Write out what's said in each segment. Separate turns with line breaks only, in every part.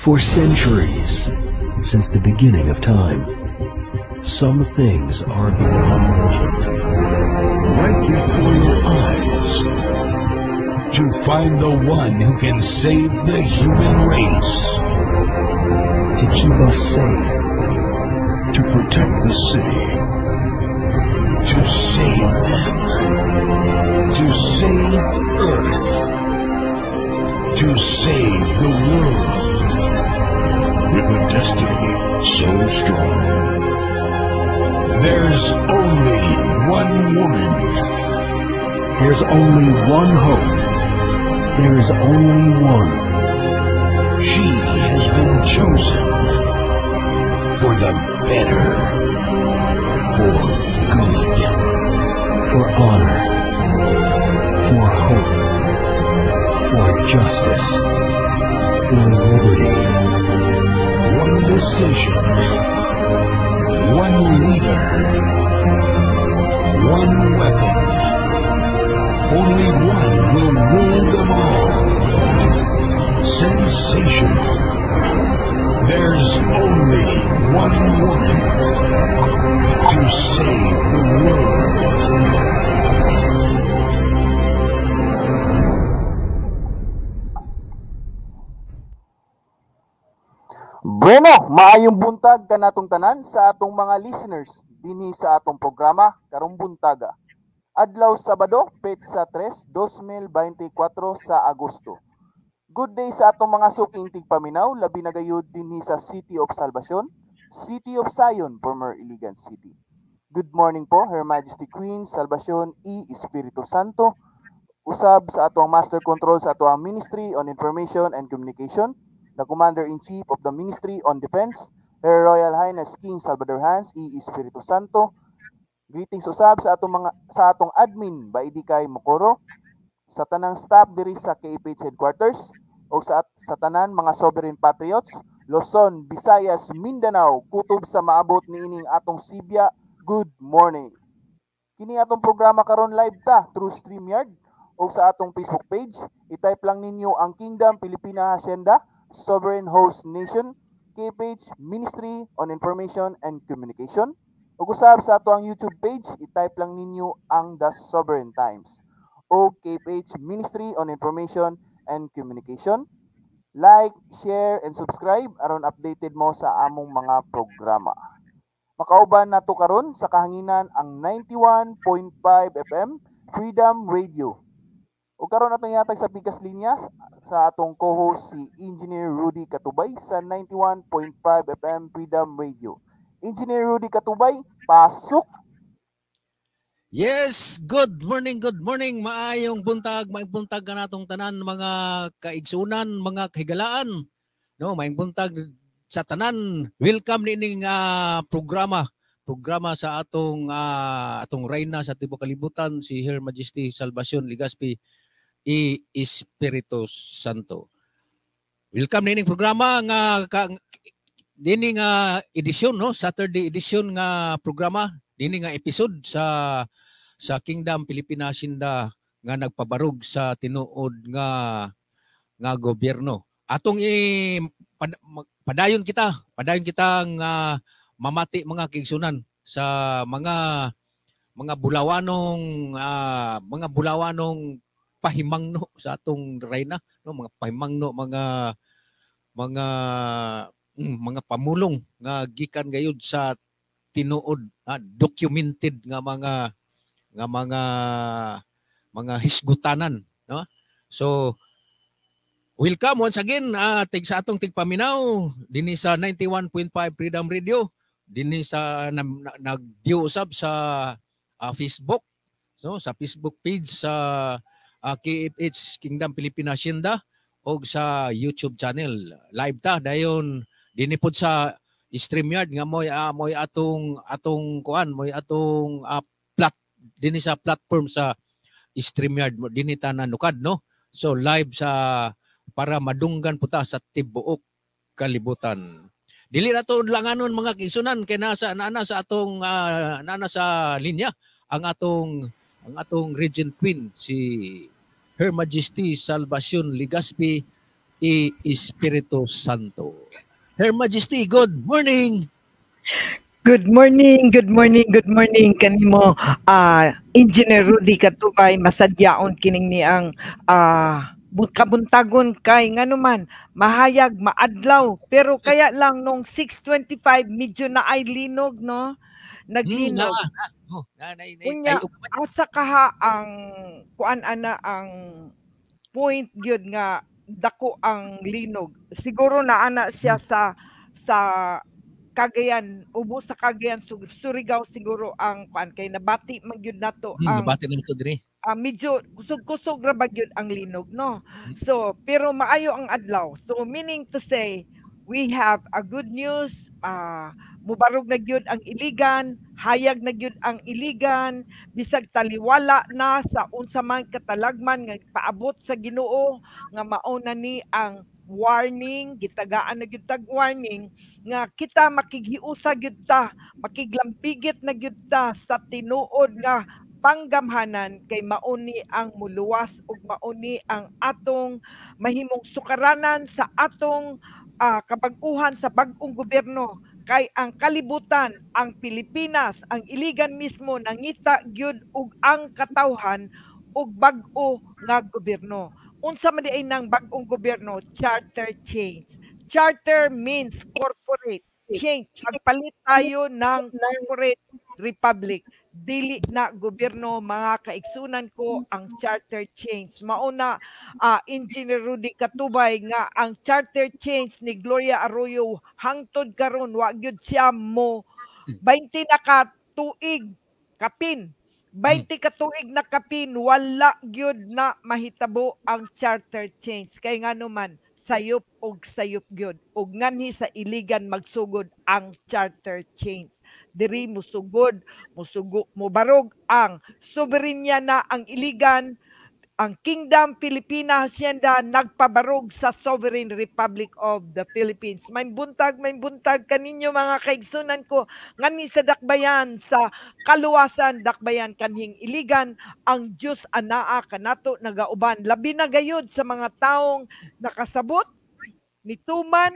For centuries, since the beginning of time, some things are beyond legend. Right before your eyes.
To find the one who can save the human race.
To keep us safe.
To protect the city. To save them. To save Earth. To save the world.
With a destiny so strong.
There's only one woman.
There's only one hope. There is only one.
She has been chosen for the better, for good,
For honor. For hope. For justice. For liberty.
Decision, one leader, one weapon. Only one will rule them all. Sensational. There's only one woman to save the world.
Maayong buntag kanatong tanan sa atong mga listeners dinhi sa atong programa karong buntaga. Adlaw Sabado, Petsa 3, 2024 sa Agosto. Good day sa atong mga suking tigpaminaw, labi na gayud dinhi sa City of Salvacion, City of Zion, former Iligan City. Good morning po, Her Majesty Queen Salvacion E. Espiritu Santo. Usab sa atong Master Control sa atong Ministry on Information and Communication, the Commander-in-Chief of the Ministry on Defense, Her Royal Highness King Salvador Hans E. Espiritu Santo. Greetings usab sa atong mga sa atong admin Baidi kay Mokoro, sa tanang staff diri sa KPH headquarters o sa sa tanan mga sovereign patriots, Luzon, Visayas, Mindanao, kutob sa maabot niining atong Sibya. Good morning. Kini atong programa karon live ta through StreamYard o sa atong Facebook page. I-type lang ninyo ang Kingdom Pilipina Hacienda Sovereign Host Nation, KPH Ministry on Information and Communication. Ug usab sa ato ang YouTube page, i-type lang ninyo ang The Sovereign Times o KPH Ministry on Information and Communication. Like, share, and subscribe aron updated mo sa among mga programa. Makauban nato karon sa kahanginan ang 91.5 FM Freedom Radio. O karon atong yatag sa pikas linya sa atong co-host si Engineer Rudy Katubay sa 91.5 FM Freedom Radio. Engineer Rudy Katubay, pasok!
Yes, good morning, good morning. Maayong buntag, maayong buntag ka natong tanan mga kaigsunan, mga kahigalaan. No, maayong buntag sa tanan. Welcome nining uh, programa programa sa atong uh, atong reyna sa tibuok kalibutan si Her Majesty Salvacion Ligaspi i Espiritu Santo. Welcome nining programa nga ka, dini nga edisyon no Saturday edition nga programa dini nga episode sa sa Kingdom Pilipinas Sinda nga nagpabarog sa tinuod nga nga gobyerno. Atong i pad, padayon kita, padayon kita nga mamati mga kigsunan sa mga mga bulawanong uh, mga bulawanong pahimangno sa atong reyna no? Mga pahimangno mga mga mm, mga pamulong nga gikan gayud sa tinuod uh, documented nga mga nga mga mga hisgutanan no? So welcome once again uh, tig sa atong tigpaminaw dinhi sa 91.5 Freedom Radio dinhi sa na, na, nagdiusab sa uh, Facebook so sa Facebook page sa uh, KFH Kingdom Pilipinas Hacienda o sa YouTube channel. Live ta dayon dinhi pod sa StreamYard nga moy uh, moy atong atong kuan moy atong uh, plat dinhi sa platform sa StreamYard dinhi ta nanukad no? So live sa para madunggan puta sa tibuok kalibutan. Dili na to langanon mga kisunan kay nasa nana sa atong uh, nana sa linya ang atong ang atong Regent Queen si Her Majesty Salvacion Ligaspi i Espiritu Santo. Her Majesty, good morning.
Good morning, good morning, good morning kanimo ah Engineer Rudy Katubay masadyaon kining ni ang ah bu- kabuntagon kay ngano man mahayag maadlaw pero kaya lang nung 6:25 medyo na ay linog no
Hmm, na,
naglinog
na, oh, na, na, na,
Unya,
ay, ugma-
asa kaha ang kuan ana ang point gyud nga dako ang linog. Siguro na ana siya sa sa Cagayan ubo sa Cagayan Sur- Surigao siguro ang kuan. Kay nabati man gyud nato
hmm,
ang
nabati na ito diri.
ah, medyo kusog-kusog ra ba gyud ang linog no? So pero maayo ang adlaw. So meaning to say we have a good news ah mubarog na gyud ang iligan hayag na gyud ang iligan bisag taliwala na sa unsa man katalagman nga paabot sa Ginoo nga mao na ni ang warning gitagaan na gyud tag warning nga kita makighiusa gyud ta makiglambigit na gyud ta sa tinuod nga panggamhanan kay mauni ang muluwas ug mauni ang atong mahimong sukaranan sa atong ah, kabag-uhan sa bag-ong gobyerno kay ang kalibutan ang Pilipinas ang iligan mismo nangita gyud og ang katawhan og bag-o nga gobyerno. Unsa man ay nang bag-ong gobyerno? Charter change. Charter means corporate change. Magpalit tayo ng corporate republic dili na gobyerno mga kaigsunan ko ang charter change. Mauna ah engineer Rudy Katubay nga ang charter change ni Gloria Arroyo hangtod karon wa gyud siya mo. 20 na ka tuig kapin. 20 ka tuig na kapin wala gyud na mahitabo ang charter change. Kay ngano man sayop og sayop gyud. Ug nganhi sa iligan magsugod ang charter change diri musugod musugo mubarog ang soberenya na ang iligan. Ang Kingdom Filipina Hacienda nagpabarog sa Sovereign Republic of the Philippines. May buntag, may buntag kaninyo mga kaigsunan ko. Ngani sa dakbayan sa kaluwasan dakbayan kanhing iligan ang Dios anaa kanato nagauban. Labi na gayud sa mga taong nakasabot nituman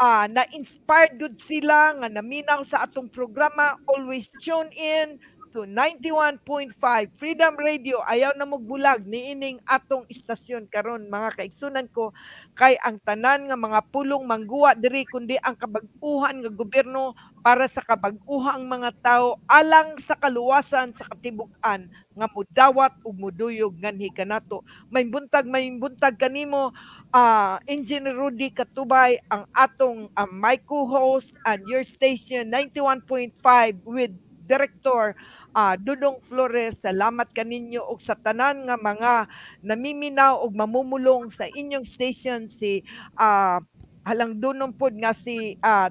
ah na inspired gud sila nga naminaw sa atong programa. Always tune in to 91.5 Freedom Radio. Ayaw na magbulag niining atong istasyon karon mga kaigsunan ko. Kay ang tanan nga mga pulong mangguwa diri kundi ang kabag-uhan nga gobyerno para sa kabag-uhang mga tao alang sa kaluwasan sa katibuk-an nga mudawat ug muduyog nganhi kanato may buntag may buntag kanimo ah Engineer Rudy Katubay ang atong ah, my co-host and your station 91.5 with Director ah, Dudong Flores. Salamat kaninyo og sa tanan nga mga namiminaw og mamumulong sa inyong station si ah, halang dunon pod nga si ah,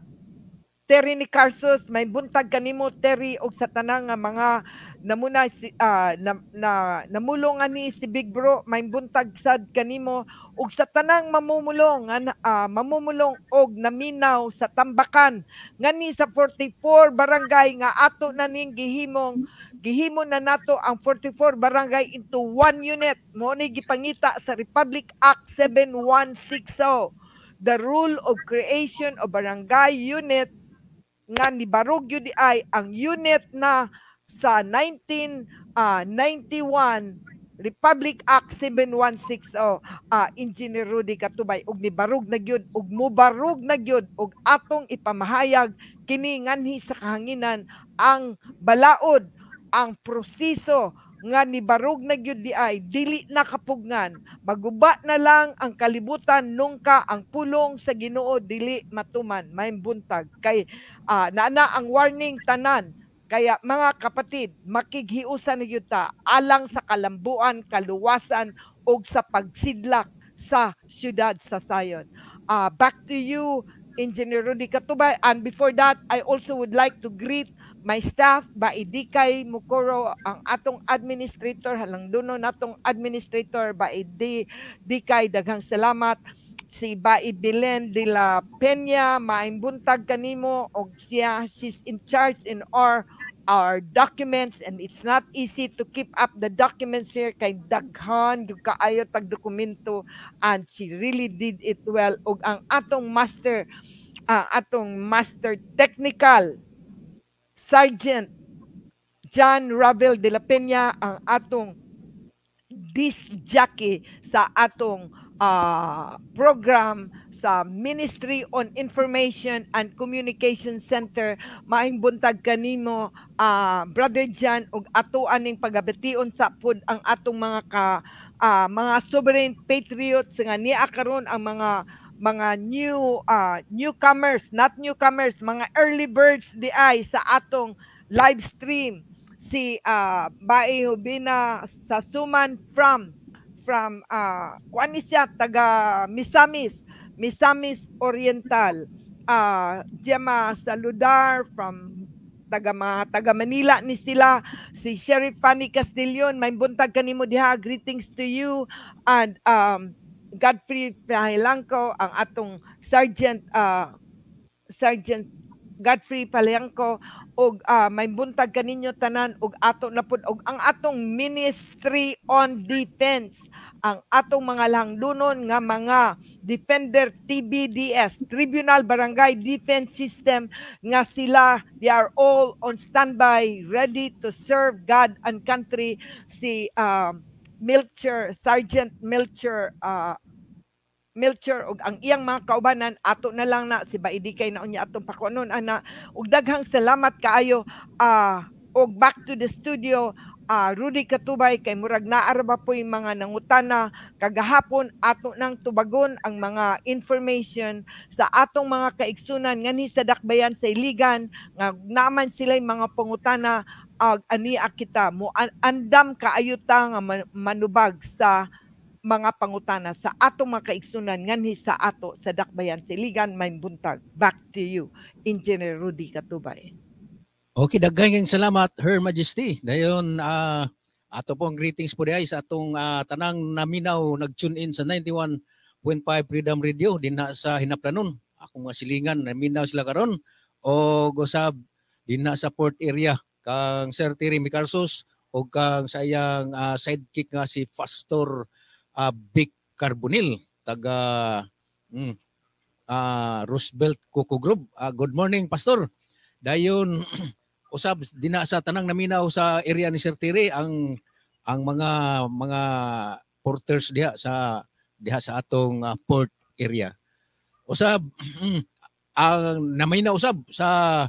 Terry ni Carsos may buntag kanimo Terry og sa tanan nga mga namuna si ah, na, na namulong ani si Big Bro may buntag sad kanimo ug sa tanang mamumulong nga na- ah, mamumulong og naminaw sa tambakan ngani sa 44 barangay nga ato na ning gihimong gihimo na nato ang 44 barangay into one unit. Mo ni gipangita sa Republic Act 7160 the rule of creation of barangay unit nga ni Barog yun ay ang unit na sa 1991 Republic Act 7160 ah Engineer Rudy Katubay ug ni barug na gyud ug mubarug na gyud ug atong ipamahayag kini nganhi sa kahanginan ang balaod ang proseso nga ni barug na gyud di ay dili na kapugnan. Maguba na lang ang kalibutan nungka ang pulong sa Ginoo dili matuman may buntag kay ah naana ang warning tanan kaya mga kapatid makighiusan gyud ta alang sa kalambuan kaluwasan ug sa pagsidlak sa syudad sa Sayon. Ah back to you Engineer Rudy Katubay. And before that I also would like to greet my staff ba Idikay Mukoro ang atong administrator. Halang duno natong administrator ba Idi Dikay daghang salamat. Si Bai Belen de la Peña maayong buntag kanimo og siya she's in charge in our our documents and it's not easy to keep up the documents here. Kay daghan gyud kaayo tag dokumento and she really did it well. Ug ang atong master uh, atong master technical sergeant John Ravel de la Peña ang atong disc jockey sa atong uh, program sa Ministry on Information and Communication Center. Maayong buntag kanimo uh, Brother John ug ato aning pagabation sa pud ang atong mga ka uh, mga sovereign patriots nga niya karon ang mga mga new uh, newcomers not newcomers mga early birds di ay sa atong live stream. Si uh, Bae Hubina sa Suman from from uh, kuan taga Misamis Misamis Oriental. Uh, Gemma Saludar from taga, taga Manila ni sila. Si Sheriff Fanny Castillon, may buntag kanimo diha. Greetings to you. And um, Godfrey Pahilangko, ang atong Sergeant uh, Sergeant Godfrey Paliangko og uh, may buntag kaninyo tanan og ato na pud og ang atong Ministry on Defense ang atong mga langdunon nga mga Defender TBDS Tribunal Barangay Defense System nga sila they are all on standby ready to serve God and country. Si uh, Milcher Sergeant Milcher uh, Melcher og ang iyang mga kaubanan ato na lang na si Baidi kay na unya atong pakunon ana. Ug daghang salamat kaayo uh, og back to the studio uh, Rudy Katubay kay murag naara ba po yung mga nangutana kagahapon ato nang tubagon ang mga information sa atong mga kaigsunan ngani sa dakbayan sa iligan nga naman sila mga pangutana ag uh, ani kita mo andam kaayo ta nga manubag sa mga pangutana sa atong mga kaigsunan nganhi sa ato sa Dakbayan Siligan may buntag. Back to you, Engineer Rudy Katubay.
Okay, daghang salamat Her Majesty. Dayon uh, ato pong greetings po diay sa atong uh, tanang naminaw nag-tune in sa 91.5 Freedom Radio dinha sa Hinaplanon. Akong mga silingan naminaw sila karon o gusab dinha sa port area kang Sir Terry Micarsos o kang sa iyang uh, sidekick nga si Pastor uh, Vic Carbonil, taga mm, uh, Roosevelt Coco Group. Uh, good morning, Pastor. Dayon, usab dina sa tanang naminaw sa area ni Sir Tiri ang ang mga mga porters diha sa diha sa atong uh, port area. Usab ang naminaw usab sa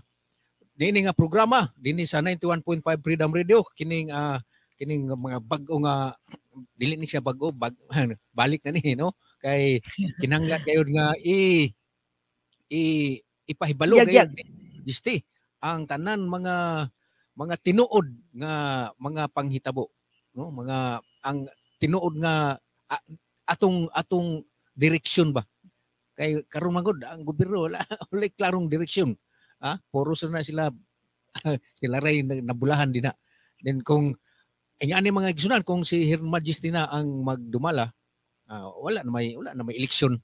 dinhi nga programa dinhi sa 91.5 Freedom Radio kining uh, kining mga bag-o nga dili ni siya bag-o bag, balik na ni no kay kinanglan kayo nga i i ipahibalo kayo yeah. Ang tanan mga mga tinuod nga mga panghitabo no mga ang tinuod nga atong atong direksyon ba kay karon magod ang gobyerno wala wala klarong direksyon ha puro na sila sila ray nabulahan din na then kung ang ani mga igsunan kung si Her Majesty na ang magdumala, uh, wala na may wala na may eleksyon.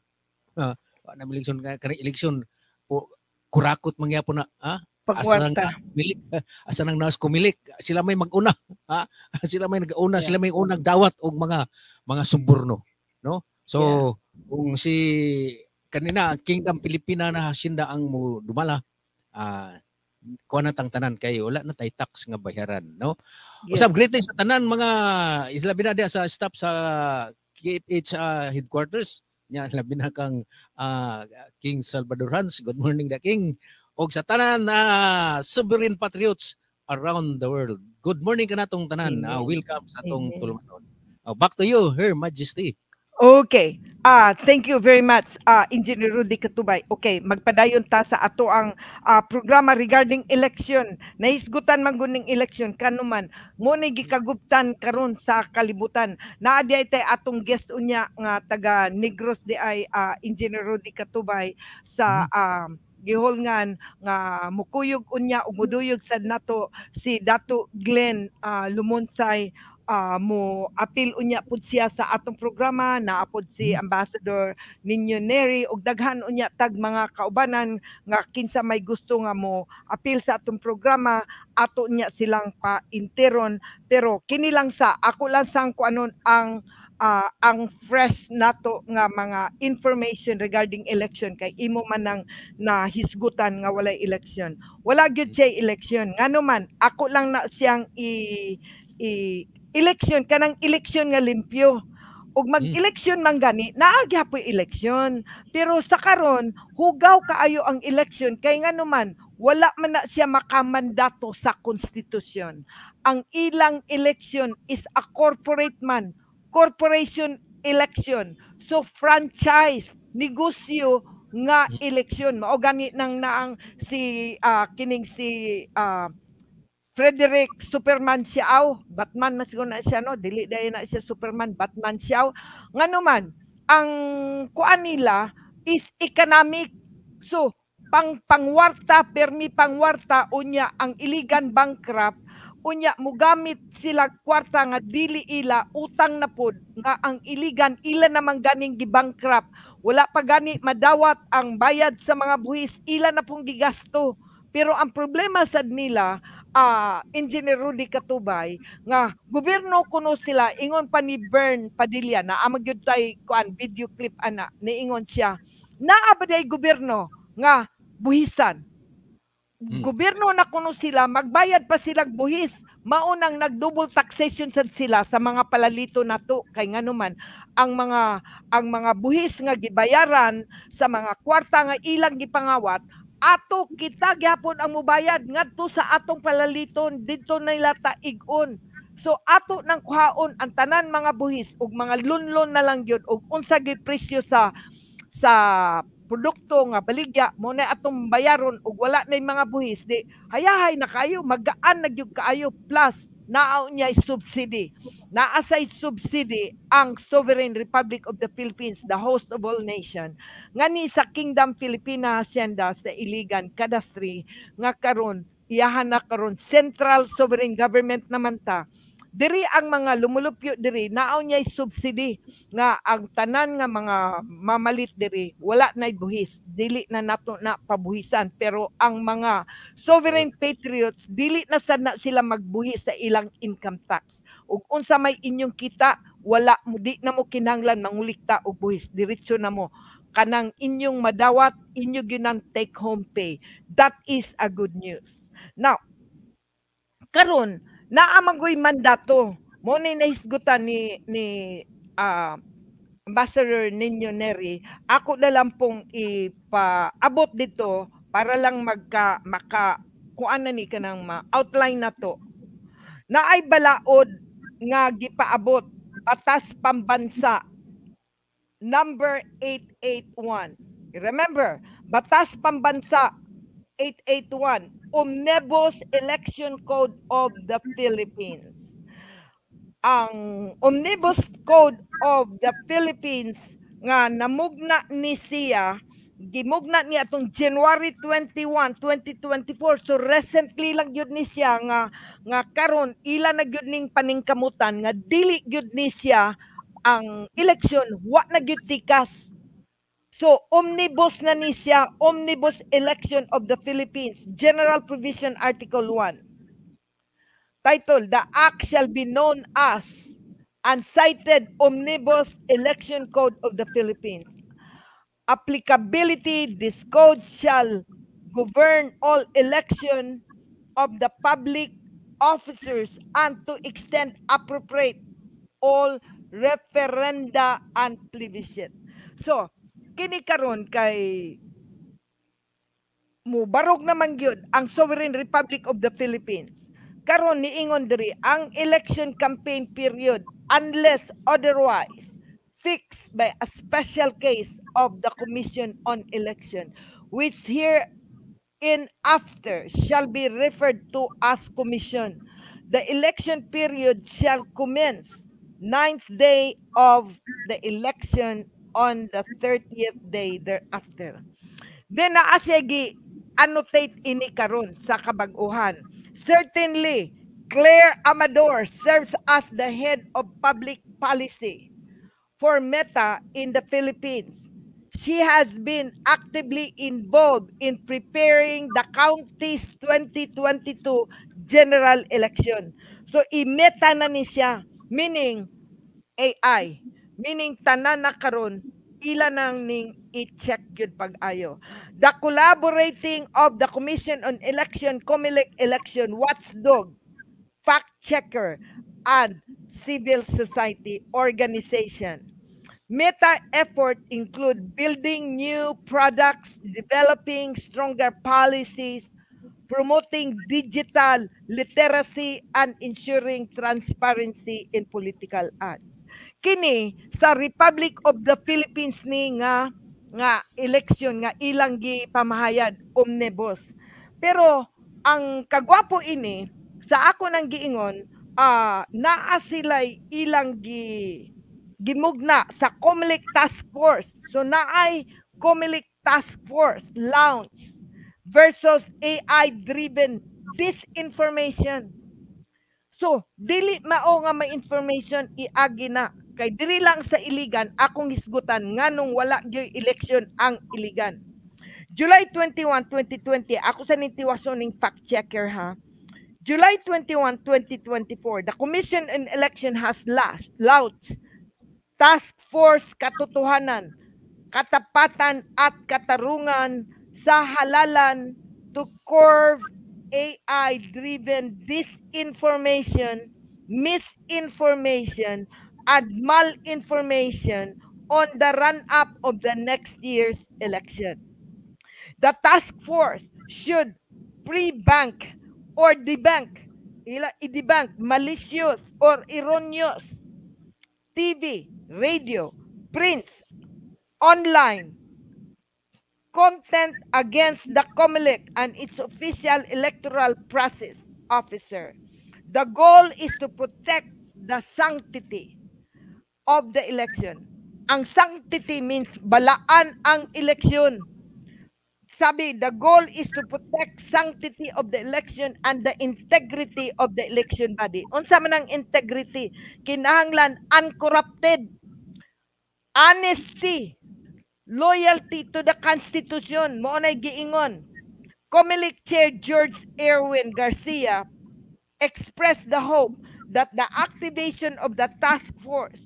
Uh, wala na may eleksyon kani eleksyon po kurakot mangyapon na ha? Asa nang milik, asa nang nas kumilik, sila may maguna, ha? Sila may nagauna, yeah. sila may unang dawat og mga mga sumburno, no? So yeah. kung si kanina Kingdom Pilipina na hasinda ang mo dumala, uh, kuha na tang tanan kay wala na tay tax nga bayaran no yes. usab greetings sa tanan mga isla binada sa staff sa KFH uh, ah, headquarters nya labi na kang uh, King Salvador Hans good morning the king og sa tanan na uh, sovereign patriots around the world good morning kanatong tanan uh, welcome sa atong tulumanon uh, back to you her majesty
Okay. Ah, uh, thank you very much, uh, Engineer Rudy Katubay. Okay, magpadayon ta sa ato ang uh, programa regarding election. Naisgutan man guning election kanuman mo ni gikaguptan karon sa kalibutan. Naa di ay atong guest unya nga taga Negros di ay uh, Engineer Rudy Katubay sa uh, giholngan nga mukuyog unya ug muduyog sad nato si Dato Glenn uh, Lumonsay ah, mo apil unya pud siya sa atong programa. Naapod si Ambassador Ninyo Neri ug daghan unya tag mga kaubanan nga kinsa may gusto nga mo apil sa atong programa. Ato niya silang pa-interon pero kini lang sa ako lang sang kuanon ang ah, ang fresh nato nga mga information regarding election kay imo man nang nahisgutan nga walay election wala gyud siya election ngano man ako lang na siyang i, i election kanang election nga limpyo. Ug mag-election man gani naa gyapon election pero sa karon hugaw kaayo ang election kay ngano man wala man na siya makamandato sa konstitusyon. Ang ilang election is a corporate man corporation election. So franchise negosyo nga election mao gani nang naang si ah, kining si ah, Frederick Superman Siao, Batman na siguro na siya no, dili dahil na siya Superman, Batman Siao. Ngano man, ang kuan nila is economic. So, pang pangwarta, permi pangwarta, unya ang iligan bankrupt, unya mugamit sila kwarta nga dili ila utang na pod nga ang iligan ila namang ganing gibankrupt. Wala pa gani madawat ang bayad sa mga buhis ila na pong gigasto. Pero ang problema sad nila ah Engineer Rudy Katubay nga gobyerno kuno sila ingon pa ni Bern Padilla na amag gyud tay kuan video clip ana niingon siya. Naa ba gobyerno nga buhisan
Mm.
gobyerno na kuno sila magbayad pa sila buhis. Maunang nag-double taxation sad sila sa mga palalito nato kay ngano man ang mga ang mga buhis nga gibayaran sa mga kwarta nga ilang gipangawat ato kita gyapon ang mubayad ngadto sa atong palaliton didto nila taig-on so ato nang kuhaon ang tanan mga buhis ug mga lunlon na lang gyud ug unsa gyud presyo sa sa produkto nga baligya mo na atong bayaron ug wala na mga buhis di hayahay na kayo magaan na gyud kaayo plus naa niya subsidy. Naa say subsidy ang Sovereign Republic of the Philippines the host of all nation ngani sa Kingdom Filipina Hacienda sa Iligan Cadastry nga karon iyahan na karon central sovereign government naman ta diri ang mga lumulupyo diri naaw niya subsidy nga ang tanan nga mga mamalit diri wala na buhis. Dili na nato na pabuhisan pero ang mga sovereign patriots dili na sad na sila magbuhis sa ilang income tax. Ug unsa may inyong kita wala mo di na mo kinahanglan mangulikta og buhis. Diretso na mo kanang inyong madawat inyo ginang take home pay. That is a good news. Now karon naa magoy mandato. Mo ni nahisgutan ni ni ah, Ambassador Ninyo Neri ako na lang pong ipaabot dito para lang magka maka kuan na ni kanang ma outline na to. Naay balaod nga gipaabot batas pambansa number 881 remember batas pambansa 881 Omnibus Election Code of the Philippines. Ang Omnibus Code of the Philippines nga namugna ni siya gimugna ni atong January 21, 2024. So recently lang gyud ni siya nga nga karon ila na gyud ning paningkamutan nga dili gyud ni siya ang election wa na gyud tikas So, omnibus na ni siya, Omnibus Election of the Philippines, General Provision Article 1. Title, The Act shall be known as Uncited Omnibus Election Code of the Philippines. Applicability, this code shall govern all election of the public officers and to extend appropriate all referenda and plebiscite. So, kini karon kay mubarog naman gyud ang Sovereign Republic of the Philippines. Karon niingon diri ang election campaign period unless otherwise fixed by a special case of the Commission on Election which here in after shall be referred to as commission. The election period shall commence ninth day of the election on the 30th day thereafter. Then naa siya annotate ini karon sa kabag-uhan. Certainly, Claire Amador serves as the head of public policy for Meta in the Philippines. She has been actively involved in preparing the county's 2022 general election. So, i-meta na ni siya, meaning AI, meaning tanan na karon ila nang ning i-check yun pag-ayo. The collaborating of the Commission on Election, COMELEC Election Watchdog, Fact Checker, and Civil Society Organization. Meta effort include building new products, developing stronger policies, promoting digital literacy, and ensuring transparency in political ads. Kini sa Republic of the Philippines ni nga nga election nga ilang gi pamahayad omnibus. Pero ang kagwapo ini sa ako nang giingon ah naa sila'y ilang gi gimugna sa COMELEC Task Force. So naay COMELEC Task Force launch versus AI-driven disinformation. So, dili mao nga may information iagi na. Kay diri lang sa iligan akong hisgutan nganong wala gyoy election ang iligan. July 21, 2020, ako sa nitiwason ning fact checker ha. July 21, 2024, the Commission on Election has last launched Task Force Katotohanan, Katapatan at Katarungan sa halalan to curb AI-driven disinformation, misinformation, and malinformation on the run-up of the next year's election. The task force should pre-bank or debunk, ila i-debunk malicious or erroneous TV, radio, prints, online, content against the COMELEC and its official electoral process officer. The goal is to protect the sanctity of the election. Ang sanctity means balaan ang eleksyon. Sabi, the goal is to protect sanctity of the election and the integrity of the election body. Unsa man ang integrity? Kinahanglan uncorrupted, honesty, loyalty to the Constitution. Mo na giingon. COMELEC Chair George Erwin Garcia expressed the hope that the activation of the task force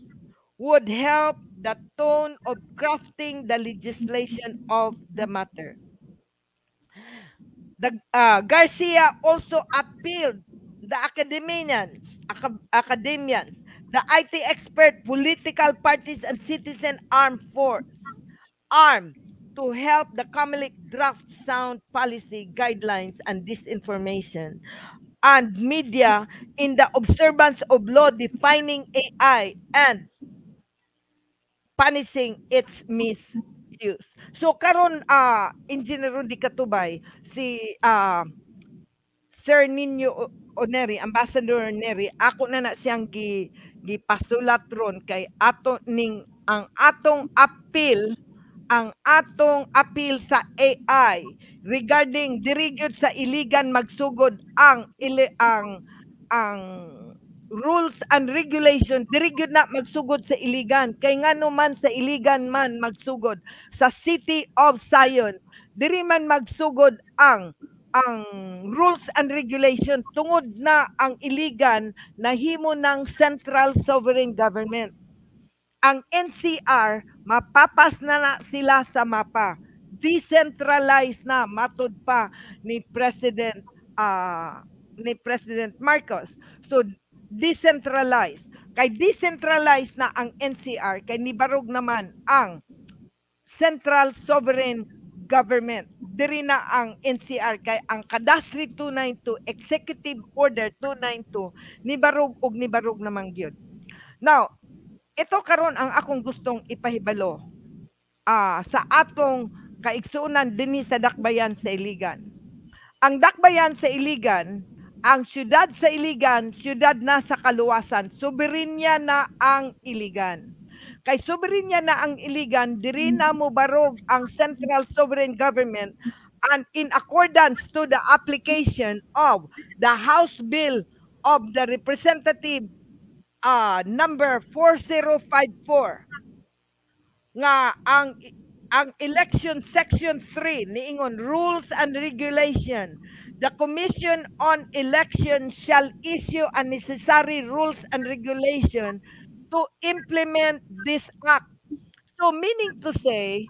would help the tone of crafting the legislation of the matter. The, uh, Garcia also appealed the academians, acad- academians, the IT expert, political parties, and citizen armed force, armed to help the COMELEC draft sound policy guidelines and disinformation and media in the observance of law defining AI and punishing its misuse. So karon ah Engineer Rudy Katubay si ah Sir Nino Oneri, Ambassador Neri, ako na na siyang gi gipasulat ron kay ato ning ang atong appeal ang atong appeal sa AI regarding dirigyod sa iligan magsugod ang ili, ang ang rules and regulation dirigyod na magsugod sa iligan. Kay ngano man sa iligan man magsugod. Sa City of Zion diri man magsugod ang ang rules and regulation tungod na ang iligan nahimo ng central sovereign government. Ang NCR mapapas na na sila sa mapa. Decentralized na matud pa ni President ah ni President Marcos. So decentralized. Kay decentralized na ang NCR kay nibarog naman ang central sovereign government. Diri na ang NCR kay ang kadastri 292 executive order 292 nibarog og nibarog naman gyud. Now ito karon ang akong gustong ipahibalo ah sa atong kaigsuunan dinhi sa Dakbayan sa Iligan. Ang Dakbayan sa Iligan, ang syudad sa Iligan, syudad na sa kaluwasan, soberenya na ang Iligan. Kay soberenya na ang Iligan, diri na mo barog ang Central Sovereign Government and in accordance to the application of the House Bill of the Representative uh, number 4054 nga ang ang election section 3 niingon rules and regulation the commission on election shall issue a necessary rules and regulation to implement this act so meaning to say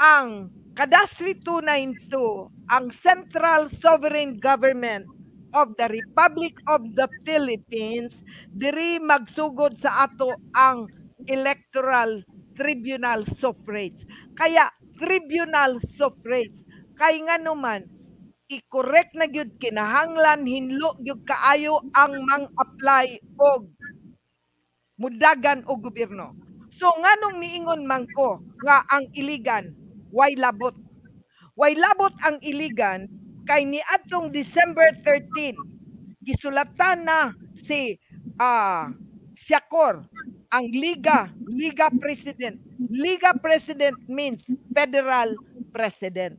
ang Kadastri 292 ang central sovereign government of the Republic of the Philippines diri magsugod sa ato ang electoral tribunal suffrage. Kaya tribunal suffrage kay nga naman i-correct na gyud kinahanglan hinlo gyud kaayo ang mang-apply og mudagan o gobyerno. So nganong niingon man ko nga ang iligan way labot. Way labot ang iligan kay ni atong December 13 gisulatan na si ah uh, Siakor ang Liga, Liga President. Liga President means Federal President.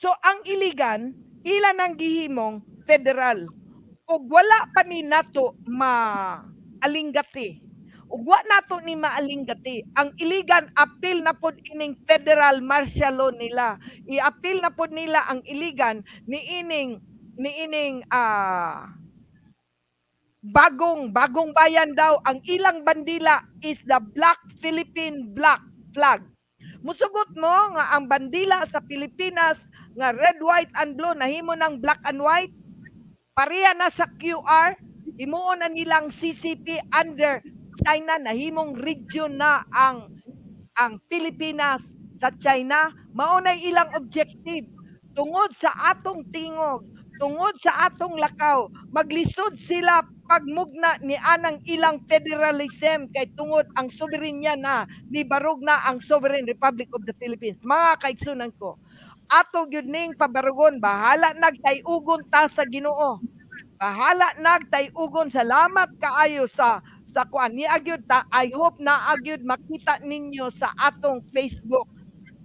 So ang iligan, ila nang gihimong federal. Ug wala pa ni nato maalinggati. Ug wa nato ni maalinggati. Ang iligan appeal na pod ining federal martial law nila. I-appeal na pod nila ang iligan ni ining ni ining uh, bagong bagong bayan daw ang ilang bandila is the black Philippine black flag. Musugot mo nga ang bandila sa Pilipinas nga red, white, and blue nahimo ng black and white. Pareha na sa QR himuon na nilang CCP under China. Nahimong region na ang ang Pilipinas sa China. Mao ilang objective. Tungod sa atong tingog tungod sa atong lakaw maglisod sila pagmugna ni anang ilang federalism kay tungod ang soberenya na ni barog na ang Sovereign Republic of the Philippines. Mga kaigsunan ko, ato gyud ning pabarugon bahala nagtayugon ta sa Ginoo. Bahala nagtayugon salamat kaayo sa sa kuan. Ni agyud ta I hope na agyud makita ninyo sa atong Facebook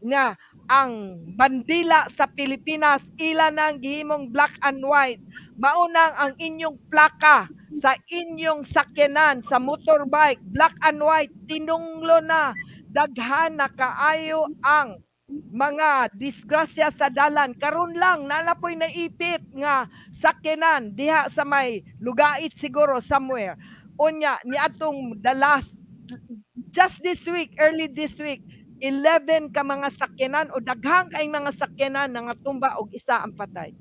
nga ang bandila sa Pilipinas ila nang gihimong black and white. Maunang ang inyong plaka sa inyong sakyanan sa motorbike black and white tinunglo na. Daghan na kaayo ang mga disgrasya sa dalan karon lang nalapoy naipit nga sakyanan diha sa may lugait siguro somewhere unya ni atong the last just this week early this week 11 ka mga sakyanan o daghang kay mga sakyanan nga tumba og isa ang patay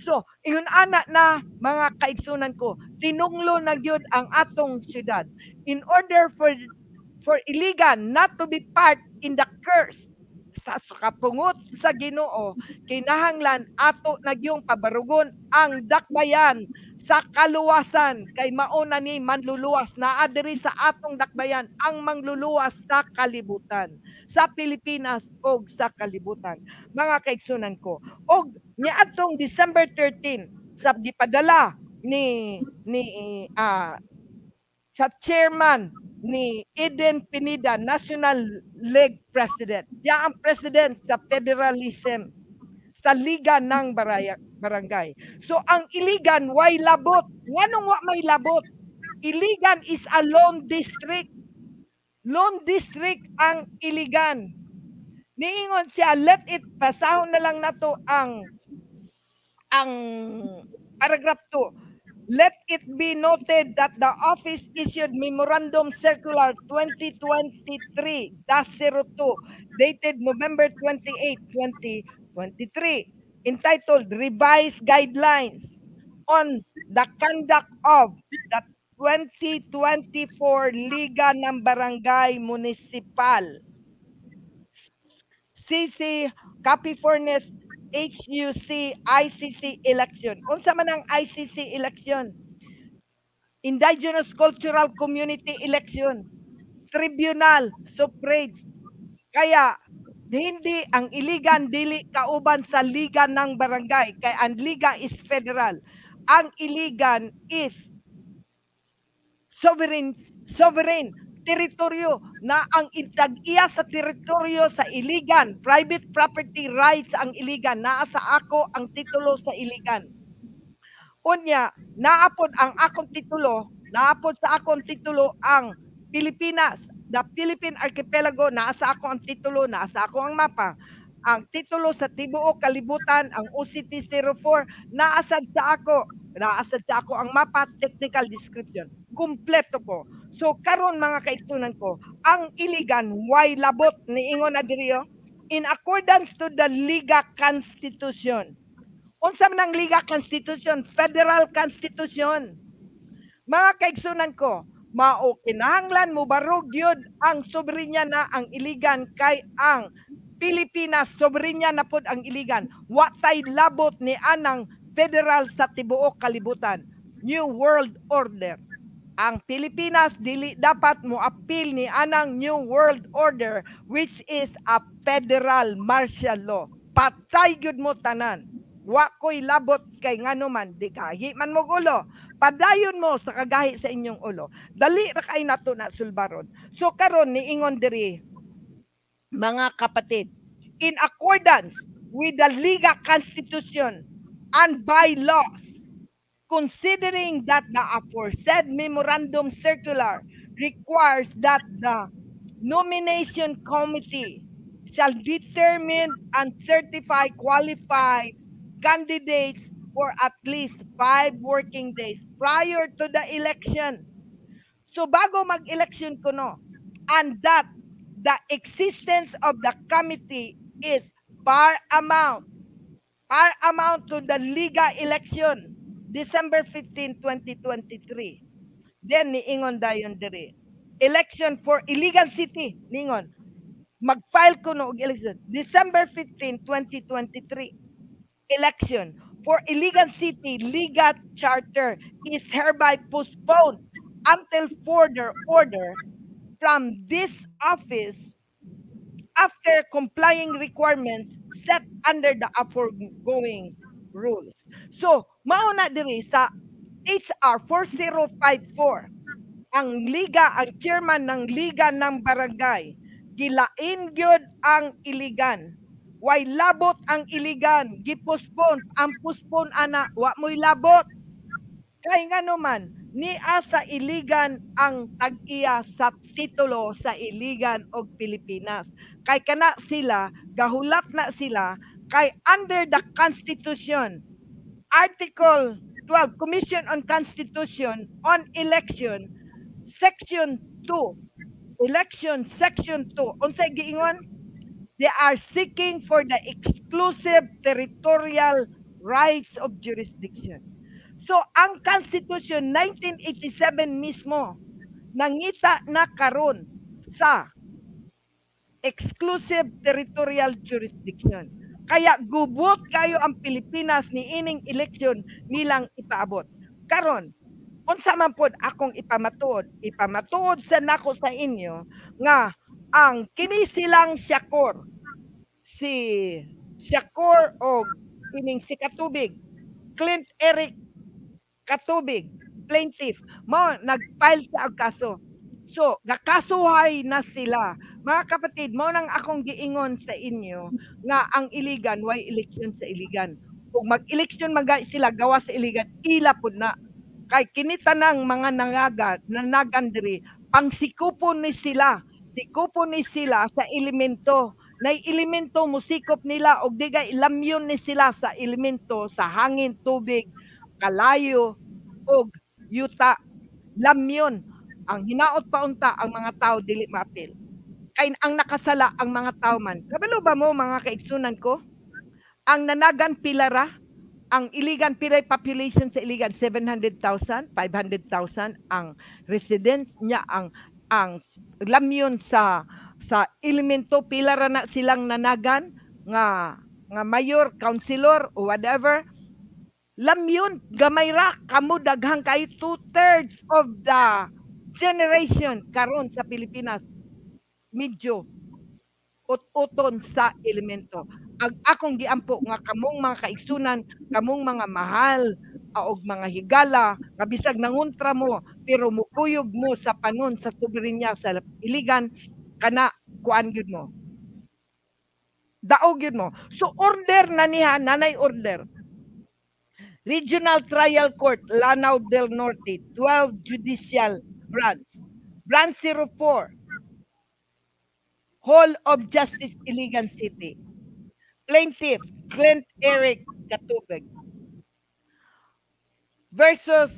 So, iyon ana na mga kaigsunan ko, tinunglo na gyud ang atong syudad. In order for for iligan not to be part in the curse sa kapungot sa Ginoo. Kinahanglan ato nagyong pabarugon ang dakbayan sa kaluwasan. Kay mauna ni manluluwas. Na adiri sa atong dakbayan ang mangluluwas sa kalibutan. Sa Pilipinas o sa kalibutan. Mga kaigsunan ko og niya atong December 13 sa gipadala ni ni uh, sa chairman ni Eden Pinida National League President. Siya ang president sa federalism sa liga ng baraya, barangay. So ang iligan why labot? Nganong wa may labot? Iligan is a lone district. Lone district ang iligan. Niingon siya, let it, pasahon na lang nato ang ang paragraph 2. Let it be noted that the office issued Memorandum Circular 2023-02 dated November 28, 2023 entitled Revised Guidelines on the Conduct of the 2024 Liga ng Barangay Municipal. CC Furnace HUC ICC election. Unsa man ang ICC election? Indigenous Cultural Community election. Tribunal, suffrage. Kaya hindi ang iligan dili kauban sa liga ng barangay kay ang liga is federal. Ang iligan is sovereign sovereign teritoryo na ang itag-iya sa teritoryo sa iligan, private property rights ang iligan, naa sa ako ang titulo sa iligan. Unya, naapod ang akong titulo, naapod sa akong titulo ang Pilipinas, the Philippine Archipelago, naasa ako ang titulo, naasa ako ang mapa. Ang titulo sa tibuok kalibutan, ang OCT 04, naasad sa ako, naasad sa ako ang mapa, technical description. Kumpleto ko. So karon mga kaigsunan ko, ang iligan why labot ni ingon na diriyo in accordance to the Liga Constitution. Unsa man ang Liga Constitution? Federal Constitution. Mga kaigsunan ko, mao kinahanglan mo barog yun ang soberenya na ang iligan kay ang Pilipinas soberenya na pod ang iligan. Wa tay labot ni anang federal sa tibuok kalibutan. New World Order ang Pilipinas dili dapat mo appeal ni anang New World Order which is a federal martial law. Patay gyud mo tanan. Wa ko'y labot kay ngano man di kahi man mo ulo. Padayon mo sa kagahi sa inyong ulo. Dali ra kay nato na sulbaron. So karon ni ingon diri mga kapatid in accordance with the Liga Constitution and by laws considering that the aforesaid memorandum circular requires that the nomination committee shall determine and certify qualified candidates for at least five working days prior to the election. So bago mag-election ko no, and that the existence of the committee is par amount, par amount to the Liga election December 15, 2023. Then niingon dayon diri. Election for illegal city ningon. Mag-file ko no election December 15, 2023. Election for illegal city legal charter is hereby postponed until further order from this office after complying requirements set under the aforegoing rules. So, mao na diri sa HR 4054 ang liga ang chairman ng liga ng barangay. Gilain gyud ang iligan. Why labot ang iligan. Gipospon ang pospon ana wa mo'y labot. Kay ngano man ni sa iligan ang tag-iya sa titulo sa iligan og Pilipinas. Kay kana sila gahulap na sila kay under the constitution Article 12, Commission on Constitution on Election, Section 2, Election Section 2. Unsay giingon? They are seeking for the exclusive territorial rights of jurisdiction. So ang Constitution 1987 mismo nangita na karon sa exclusive territorial jurisdiction. Kaya gubot kayo ang Pilipinas ni ining eleksyon nilang ipaabot. Karon, unsa man pod akong ipamatuod, ipamatuod sa nako sa inyo nga ang kini silang Syakor. Si Syakor o ining si Katubig Clint Eric Katubig plaintiff mo nagfile sa kaso. So gakasuhay na sila mga kapatid, mo nang akong giingon sa inyo nga ang iligan, why election sa iligan. Kung mag-election maga sila gawa sa iligan, ila pud na. Kay kinita nang mga nangaga, nanagan diri, pang sikupon ni sila, sikupon ni sila sa elemento na elemento musikop nila og digay lamyon ni sila sa elemento sa hangin, tubig, kalayo og yuta lamyon ang hinaot pa unta ang mga tao dili maapil ay ang nakasala ang mga tao man. Kabalo ba mo mga kaigsunan ko? Ang nanagan pilara, ang iligan pilay population sa iligan 700,000, 500,000 ang residents niya ang ang lamyon sa sa elemento pilara na silang nanagan nga nga mayor, councilor o whatever lamyon gamay ra kamo daghang kay two thirds of the generation karon sa Pilipinas medyo ut-uton sa elemento. Ang akong giampo nga kamong mga kaigsunan, kamong mga mahal og mga higala, kabisag nanguntra mo, pero mukuyog mo sa panon sa soberenya sa iligan, kana kuan gyud mo. Daog gyud mo. So order na niya, nanay order. Regional Trial Court, Lanao del Norte, 12 Judicial Branch. Branch 04, Hall of Justice, Iligan City. Plaintiff, Clint Eric Katubig. Versus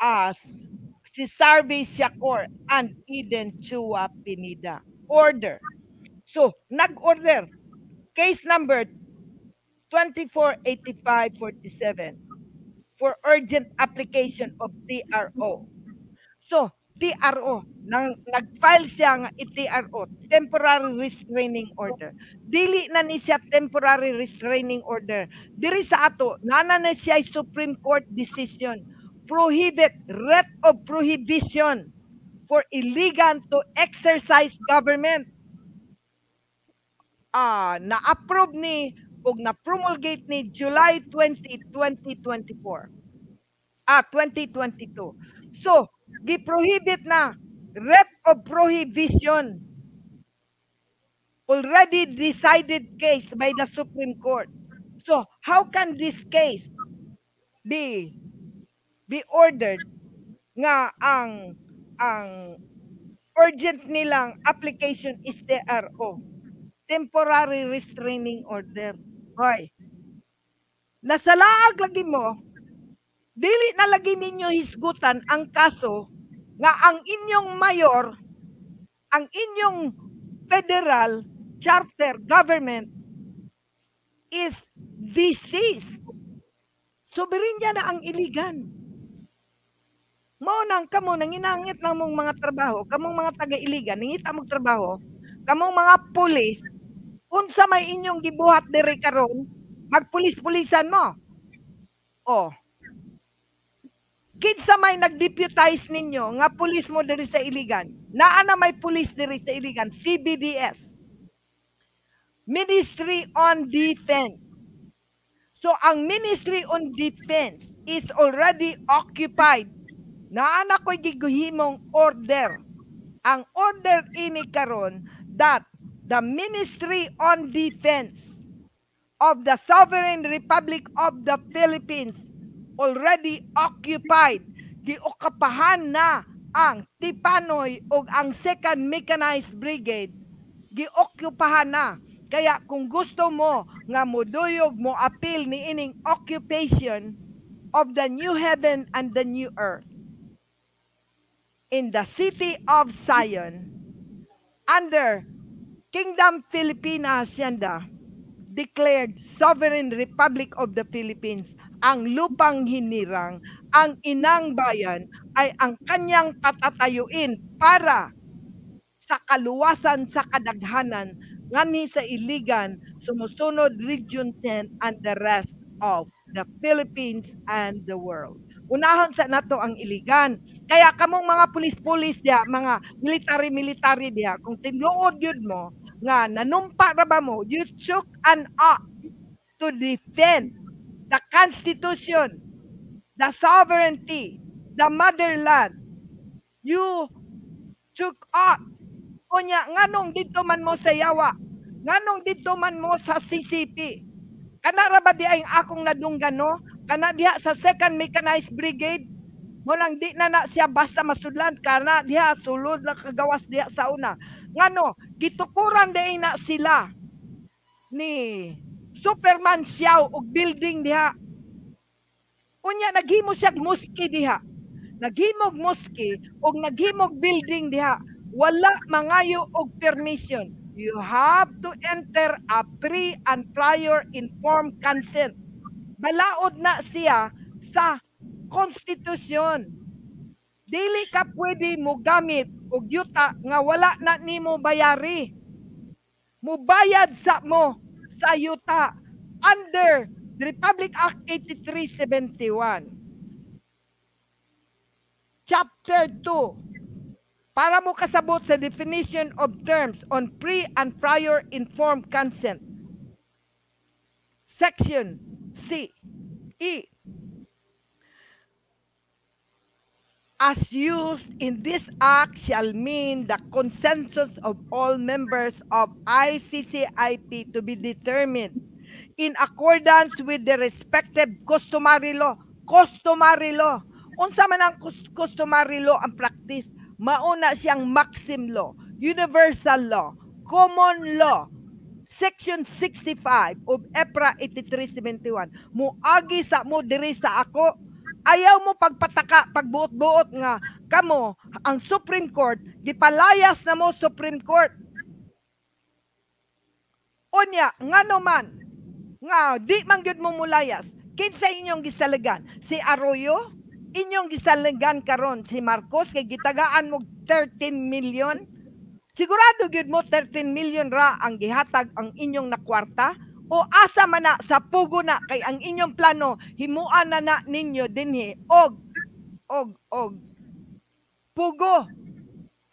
us, si Sarvi Shakur and Eden Chua Pinida. Order. So, nag-order. Case number 248547 for urgent application of TRO. So, TRO, nang nag-file siya nga TRO, temporary restraining order. Dili na ni siya temporary restraining order. Diri sa ato, nana na siya Supreme Court decision prohibit writ of prohibition for illegal to exercise government. Ah, na-approve ni ug na-promulgate ni July 20, 2024. Ah, 2022. So, gi-prohibit na. Writ of prohibition. Already decided case by the Supreme Court. So, how can this case be be ordered nga ang ang urgent nilang application is TRO temporary restraining order. Hoy nasalaag lagi mo dili na lagi ninyo hisgutan ang kaso nga ang inyong mayor ang inyong federal charter government is deceased soberenya na ang iligan mao nang kamo nang inangit ng mong mga trabaho, kamong mga taga-iligan, ningita mong trabaho, kamong mga pulis, unsa may inyong gibuhat diri karon, magpulis-pulisan mo. Oh. Kinsa may nag-deputize ninyo nga pulis mo diri sa Iligan? Naa na may pulis diri sa Iligan, CBDS. Ministry on Defense. So ang Ministry on Defense is already occupied naana ko'y giguhimong order. Ang order ini karon that the Ministry on Defense of the Sovereign Republic of the Philippines already occupied. Giokapahan na ang Tipanoy o ang 2nd Mechanized Brigade. Giokupahan na. Kaya kung gusto mo nga moduyog mo appeal ni ining occupation of the new heaven and the new earth. In the city of Zion under Kingdom Filipina Hacienda declared Sovereign Republic of the Philippines ang lupang hinirang, ang inang bayan ay ang kanyang patatayuin para sa kaluwasan sa kadaghanan ngani sa iligan sumusunod Region 10 and the rest of the Philippines and the world. Unahon sa nato ang iligan. Kaya kamong mga pulis-pulis diha, mga military-military diha, kung tinuod yun mo, nga nanumpa ra ba mo, you took an oath to defend the Constitution, the sovereignty, the motherland. You took oath. Kunya, nganong dito man mo sa yawa, nganong dito man mo sa CCP, kana ra ba di ay akong nadunggan no? Kana diha sa second mechanized brigade, mo lang di na na siya basta masudlan kana diha sulod lang kagawas diha sa una. Ngano, gitukuran di na sila ni Superman Xiao og building diha. Unya naghimo siya muski diha. Naghimog muski og naghimog building diha. Wala mangayo og permission. You have to enter a pre and prior informed consent balaod na siya sa konstitusyon. Dili ka pwede mo gamit og yuta nga wala na nimo bayari. Mubayad sa mo sa yuta under Republic Act 8371. Chapter 2 para mo kasabot sa definition of terms on pre and prior informed consent. Section C. E. As used in this act shall mean the consensus of all members of ICCIP to be determined in accordance with the respective customary law. customary law. Unsa man ang cus- customary law ang practice? Mauna siyang maxim law, universal law, common law, Section 65 of EPRA 8371. Muagi sa mo diri sa ako. Ayaw mo pagpataka, pagbuot-buot nga kamo ang Supreme Court gipalayas na mo Supreme Court. Unya, nga man, nga di man gyud mo mulayas. Kinsa inyong gisalagan? Si Arroyo? Inyong gisalagan karon si Marcos kay gitagaan mo 13 million? Sigurado gyud mo 13 million ra ang gihatag ang inyong nakwarta? O asa man na sa pugo na kay ang inyong plano himuan na na ninyo dinhi. Og og og. Pugo.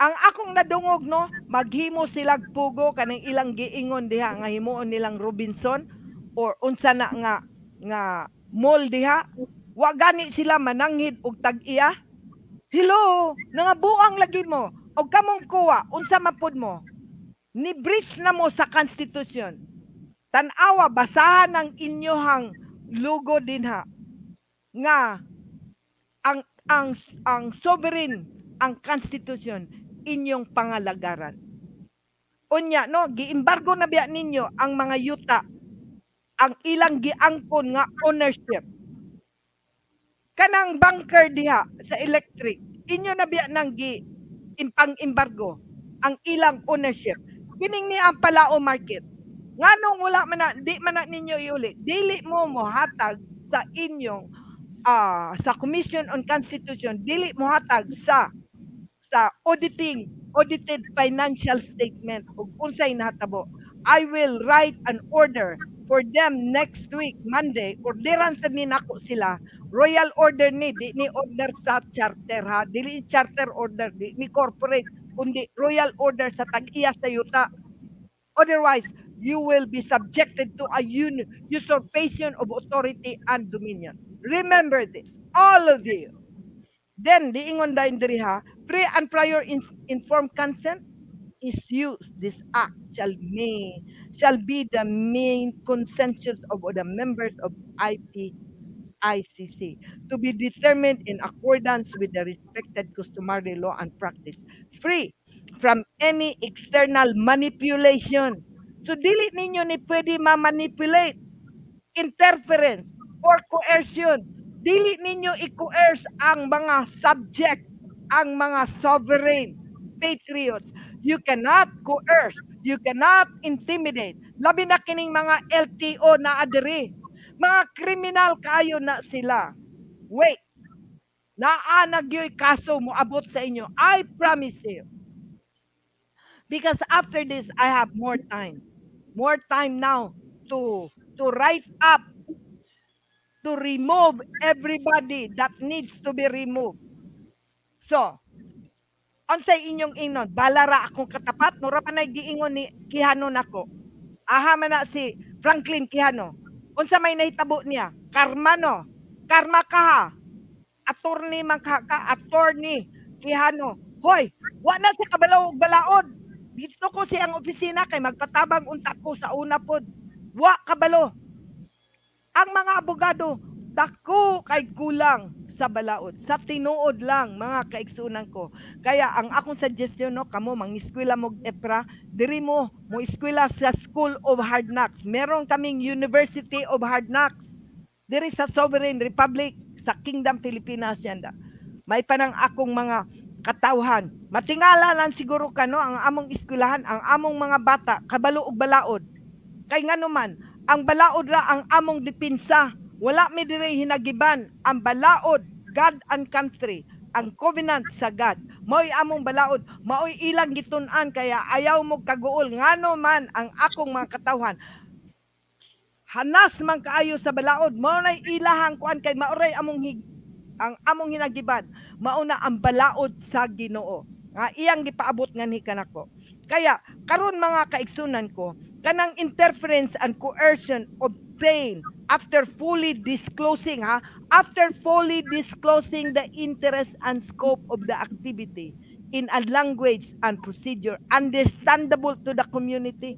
Ang akong nadungog no? Maghimo silag pugo kanang ilang giingon diha nga himuon nilang Robinson or unsa na nga nga mall diha. Wa gani sila mananghid og tag-iya. Hello nangabuang lagi mo. Og kamong kuwa unsa mapud mo? Ni breach na mo sa constitution tanawa basahan ang inyohang logo dinha. Nga ang ang ang sovereign ang constitution inyong pangalagaran. Unya no giembargo na biya ninyo ang mga yuta ang ilang giangkon nga ownership. Kanang bunker diha sa electric inyo na biya nang gi impang embargo ang ilang ownership. Kining ni ang palao market nganong wala man na di man na ninyo iuli dili mo mo hatag sa inyong ah sa Commission on Constitution dili mo hatag sa sa auditing audited financial statement ug unsay nahitabo. I will write an order for them next week Monday. Orderan sa ni nako sila. Royal order ni di ni order sa charter ha? Dili charter order di ni corporate kundi royal order sa tag-iya sa yuta. Otherwise you will be subjected to a usurpation of authority and dominion. Remember this all of you. Then diingon dayon diri ha pre and prior in- informed consent is used. This act shall may shall be the main consensus of the members of IP ICC to be determined in accordance with the respected customary law and practice, free from any external manipulation. So dili ninyo ni pwede ma-manipulate, interference, or coercion. Dili ninyo i-coerce ang mga subject, ang mga sovereign patriots. You cannot coerce, you cannot intimidate. Labi na kining mga LTO na adiri. Mga kriminal kayo na sila. Wait. Naanag yo'y kaso mo abot sa inyo. I promise you. Because after this, I have more time. More time now to to write up to remove everybody that needs to be removed. So, unsay inyong inon, balara akong katapat, mura pa na giingon ni Kihano nako. Aha man na si Franklin Kihano. Unsa may nahitabo niya? Karma no. Karma ka ha. Attorney man ka, ka attorney Kihano. Hoy, wa na sa kabalaw balaod. Dito ko siyang opisina kay magpatabang unta ko sa una pod. Wa kabalo. Ang mga abogado, dako kay kulang sa balaod. Sa tinuod lang, mga kaigsunan ko. Kaya ang akong suggestion, no, kamo, mangiskwela mo EPRA, diri mo, mo eskwela sa School of Hard Knocks. Meron kaming University of Hard Knocks. Diri sa Sovereign Republic, sa Kingdom Pilipinas yan da. May panang akong mga katawhan. Matingala lang siguro ka, no, ang among eskwelahan, ang among mga bata, kabalo og balaod. Kay nga naman, ang balaod ra ang among dipinsa. Wala mi diri hinagiban ang balaod, God and country, ang covenant sa God. Mao'y among balaod, mao'y ilang gitun-an kaya ayaw mo kaguol ngano man ang akong mga katawhan. Hanas man kaayo sa balaod, mao nay ilahang kuan kay maoray among hig, ang among hinagiban, mauna ang balaod sa Ginoo. Nga iyang gipaabot nga ni kanako. Kaya karon mga kaigsunan ko, kanang interference and coercion obtained after fully disclosing ha after fully disclosing the interest and scope of the activity in a language and procedure understandable to the community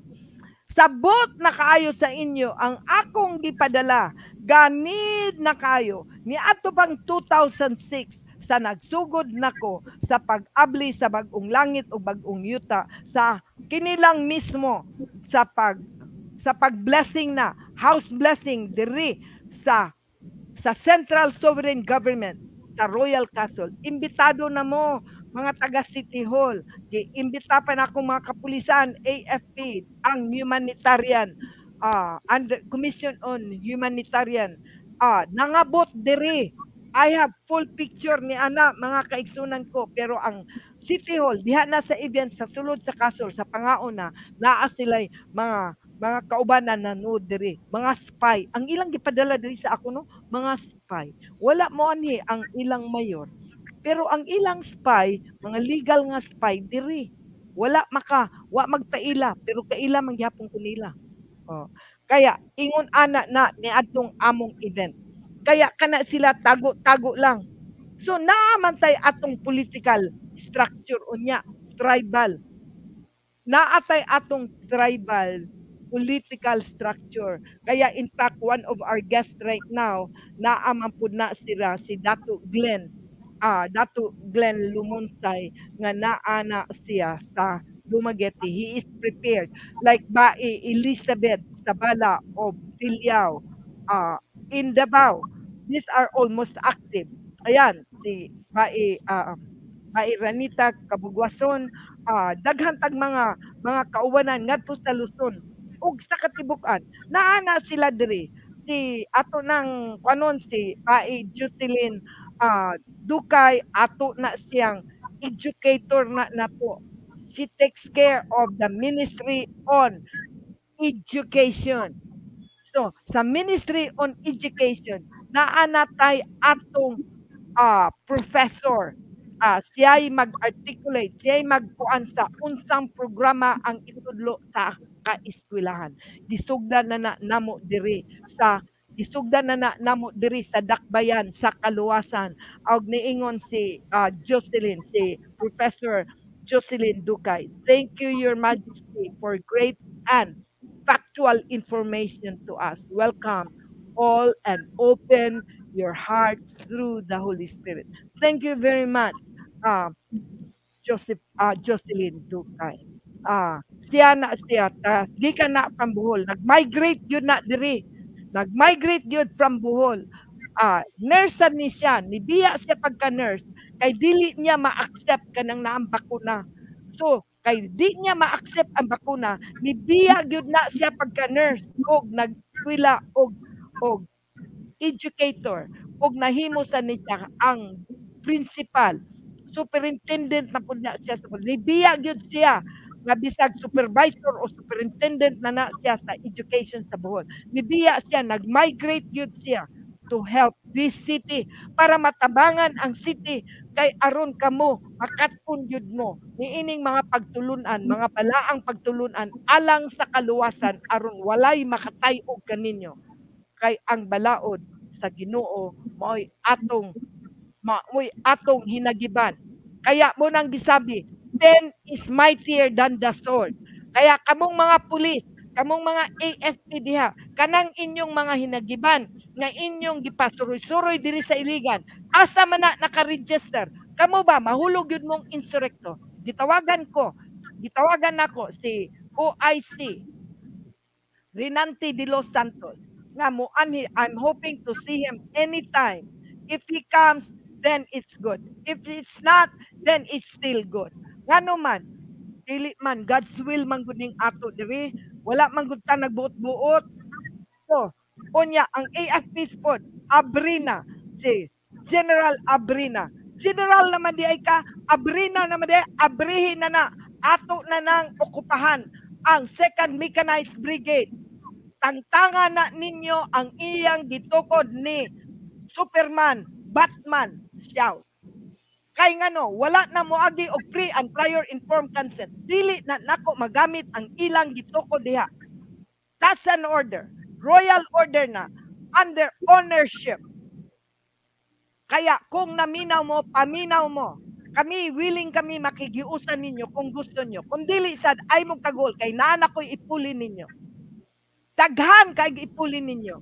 sabot na kaayo sa inyo ang akong gipadala ganid na kayo ni ato bang 2006 sa nagsugod nako sa pag-abli sa bagong langit o bagong yuta sa kinilang mismo sa pag sa pag-blessing na house blessing diri sa sa Central Sovereign Government sa Royal Castle. Imbitado na mo mga taga City Hall. Di imbita pa na akong mga kapulisan, AFP, ang humanitarian. Uh, under Commission on Humanitarian. Uh, nangabot diri. I have full picture ni ana mga kaigsunan ko. Pero ang City Hall diha na sa event sa sulod sa kasol sa pangaon na naa sila mga mga kaubanan na nude diri. Mga spy. Ang ilang gipadala diri sa ako no? Mga spy. Wala mo ani ang ilang mayor pero ang ilang spy mga legal nga spy diri wala maka wa magpaila pero kaila man gyapon kunila oh kaya ingon ana na ni adtong among event kaya kana sila tago-tago lang. So naaman tay atong political structure unya, tribal. Naatay atong tribal political structure. Kaya in fact, one of our guests right now, naaman po na sila si Dato Glenn, ah, Dato Glenn Lumonsay, nga naana siya sa Dumaguete. He is prepared. Like ba Elizabeth Sabala of Tilyao, ah, in Davao, these are almost active. Ayan, si Bai, uh, Bai Ranita Kabugwason, uh, daghan tag mga mga kauwanan ngadto sa Luzon ug sa katibukan naana sila diri si ato nang kanon si Bai Jocelyn uh, Dukay ato na siyang educator na nato she takes care of the ministry on education So, sa Ministry on Education, naanatay atong uh, professor. Uh, siya'y mag-articulate, siya'y magpuan sa unsang programa ang itudlo sa kaeskwelahan. Disugdan na na namo diri sa isugdan na na namo diri sa dakbayan sa kaluwasan og niingon si uh, Jocelyn si Professor Jocelyn Dukay. Thank you your majesty for great and factual information to us. Welcome all and open your heart through the Holy Spirit. Thank you very much, uh, Joseph, uh, Jocelyn Dukay. Uh, siya na siya, uh, di ka na from Bohol. Nag-migrate yun na diri. Nag-migrate yun from Bohol. Uh, nurse ni siya, nibiya siya pagka-nurse, kay dili niya ma-accept ka ng naang bakuna. So, kay di niya ma-accept ang bakuna nibiya gyud na siya pagka nurse. Og nagkwila og og educator. Og nahimo sa niya ang principal. Superintendent na pud niya siya sa nibiya gyud siya nga bisag supervisor o superintendent na na siya sa education sa Bohol. Nibiya siya nag-migrate gyud siya to help this city para matabangan ang city. Kay aron kamo makatpon yun mo. Niining mga pagtulunan mga balaang pagtulunan alang sa kaluwasan aron walay makatay og kaninyo kay ang balaod sa Ginoo mo'y atong mo'y atong hinagiban. Kaya mo nang gisabi ten is mightier than the sword. Kaya kamong mga pulis kamong mga AFP diha kanang inyong mga hinagiban nga inyong gipasuroy-suroy diri sa iligan asa man na naka-register kamo ba mahulog yun mong insurekto gitawagan ko gitawagan nako si OIC Rinanti de Los Santos nga mo I'm hoping to see him anytime. If he comes then it's good. If it's not then it's still good ngano man dili man God's will man gud ato diri wala man gud ta nagbuot-buot. So unya ang AFP pod Abrina si General Abrina. General naman di ay ka Abrina naman di abrihin na na ato na nang okupahan ang second mechanized brigade. Tangtangan na ninyo ang iyang gitukod ni Superman Batman. Siyaw kay ngano wala na mo agi og pre and prior informed consent. Dili na nako magamit ang ilang gituko diha. That's an order. Royal order na. Under ownership. Kaya kung naminaw mo paminaw mo kami willing kami makigiusan ninyo kung gusto niyo kung dili sad ay mo kagol kay nana ko ipuli ninyo. Daghan kay ipuli ninyo.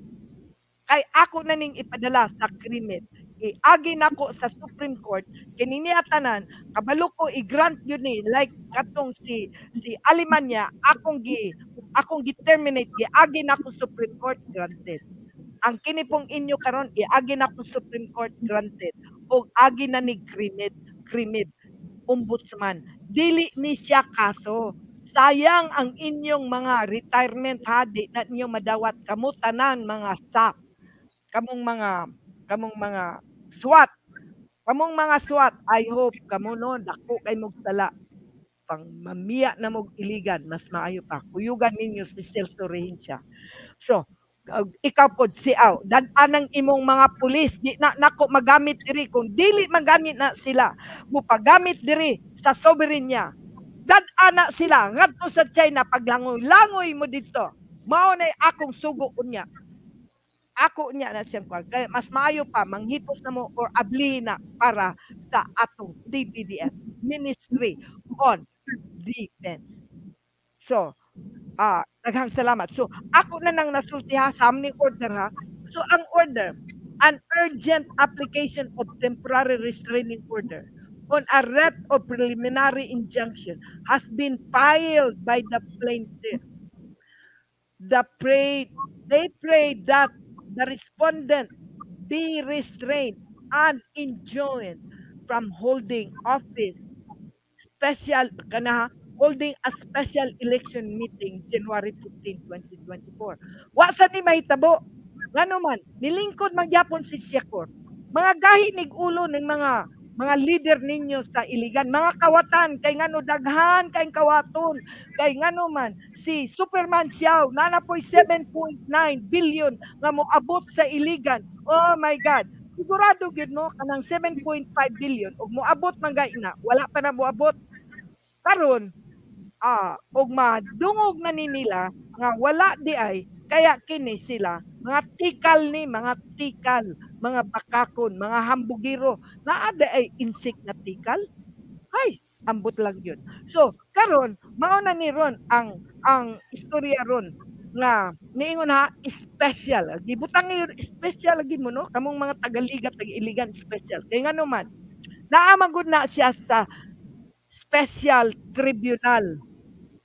Kay ako na ning ipadala sa krimen iagi nako sa Supreme Court kinini atanan kabalo ko i-grant yun ni like katong si si Alemanya akong gi akong gi-terminate giagi nako Supreme Court granted. Ang kini pong inyo karon iagi nako Supreme Court granted o agi na ni krimen krimen ombudsman. Dili ni siya kaso. Sayang ang inyong mga retirement ha? Di na ninyo madawat kamo tanan mga staff. Kamong mga kamong mga SWAT. Kamong mga SWAT I hope kamo no dako kay mog tala pang mamiya na mog iligan mas maayo pa. Kuyugan ninyo si Celso Rehencia so uh, ikaw pod si aw dadanang imong mga pulis. Di na nako magamit diri. Kung dili magamit na sila mo pagamit diri sa soberenya dadana sila ngadto sa China paglangoy-langoy mo dito. Mao na akong sugo unya ako niya na siyang kwan. Kaya mas maayo pa, manghipos na mo or abli na para sa atong DPDF, Ministry on Defense. So, ah, daghang salamat. So, ako na nang nasulti ha sa aming order ha. So, ang order, an urgent application of temporary restraining order on a writ of preliminary injunction has been filed by the plaintiff. The pray, they pray that the respondent be restrained and enjoined from holding office special kana holding a special election meeting January 15, 2024. Wa sa ni mahitabo. Ngano man, nilingkod magyapon si Siakor. Mga gahinig ulo ng mga mga leader ninyo sa iligan, mga kawatan, kay ngano daghan, kay kawaton, kay ngano man, si Superman Xiao, nanapoy 7.9 billion nga mo abot sa iligan. Oh my God. Sigurado gyud no kanang 7.5 billion ug moabot man gay na wala pa na moabot karon ah og madungog na ni nila nga wala di ay kaya kini sila mga tikal ni mga tikal mga bakakon mga hambugiro na ada ay insect na tikal hay ambot lang yun. So karon mao na ni ron ang ang istorya ron nga niingon ha special. Gibutang yun special lagi mo no? Kamong mga tagaliga tag-iligan special. Kay ngano man naamagod na siya sa special tribunal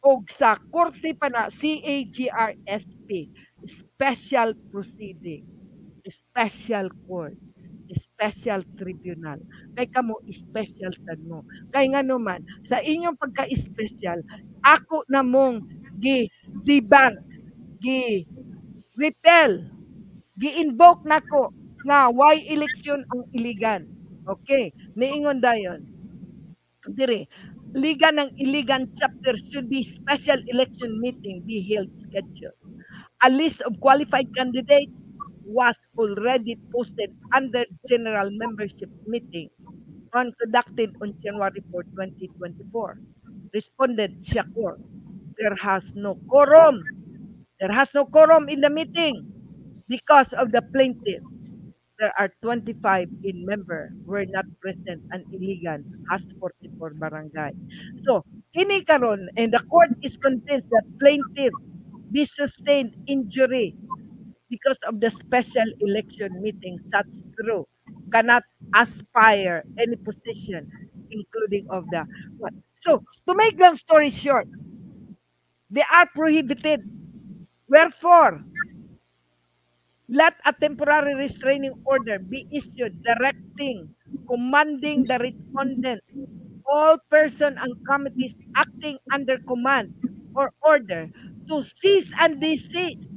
o sa korte pa na CAGRSP special proceeding special court special tribunal. Kay kamo special sad mo. Kay ngano man sa inyong pagka-special ako na mong gi debunk gi repel gi-invoke nako nga why election ang iligan okay niingon dayon. Dire Liga ng Iligan chapter should be special election meeting be held scheduled. A list of qualified candidates was already posted under general membership meeting on conducted on January 4, 2024. Responded Shakur, there has no quorum. There has no quorum in the meeting because of the plaintiff. There are 25 in member were not present and illegal has 44 barangay. So, kini karon and the court is convinced that plaintiff be sustained injury because of the special election meeting such through cannot aspire any position including of the what so to make long story short they are prohibited. Wherefore let a temporary restraining order be issued directing commanding the respondent all person and committees acting under command or order to cease and desist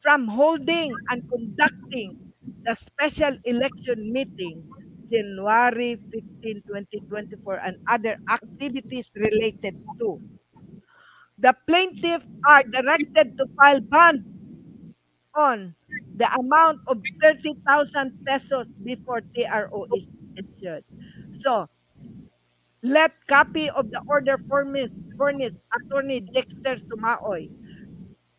from holding and conducting the special election meeting January 15, 2024 and other activities related to. The plaintiff are directed to file bond on the amount of 30,000 pesos before TRO is issued. So, let copy of the order furnished, furnished Attorney Dexter Sumaoy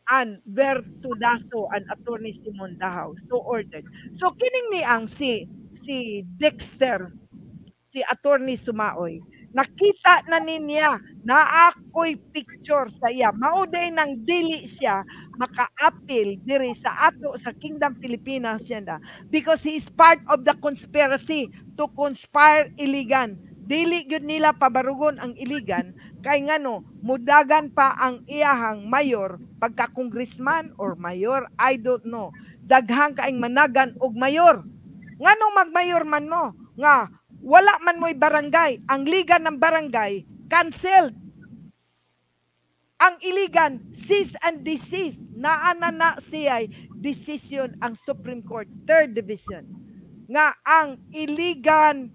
and Berto Daso and Attorney Simon Dahaw. So ordered. So kining ni ang si si Dexter, si Attorney Sumaoy, nakita na niya na ako'y picture sa iya. Mauday nang dili siya maka-appeal diri sa ato sa Kingdom Pilipinas siya na because he is part of the conspiracy to conspire iligan. Dili gyud nila pabarugon ang iligan kay ngano mudagan pa ang iyahang mayor pagka congressman or mayor I don't know. Daghang kaing managan og mayor. Nganong magmayor man mo nga wala man mo'y barangay. Ang liga ng barangay canceled. Ang iligan, cease and desist. Naana na siya decision ang Supreme Court, third division. Nga ang iligan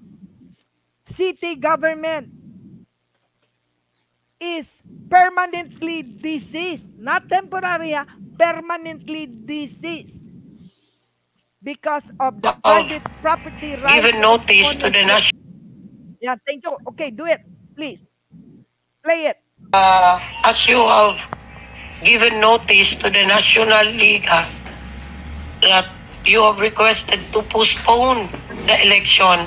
city government is permanently deceased. Not temporary, ah, permanently deceased. Because of the private property rights.
Given notice to the national
Yeah, thank you. Okay, do it, please. Play it.
uh, as you have given notice to the National Liga that you have requested to postpone the election,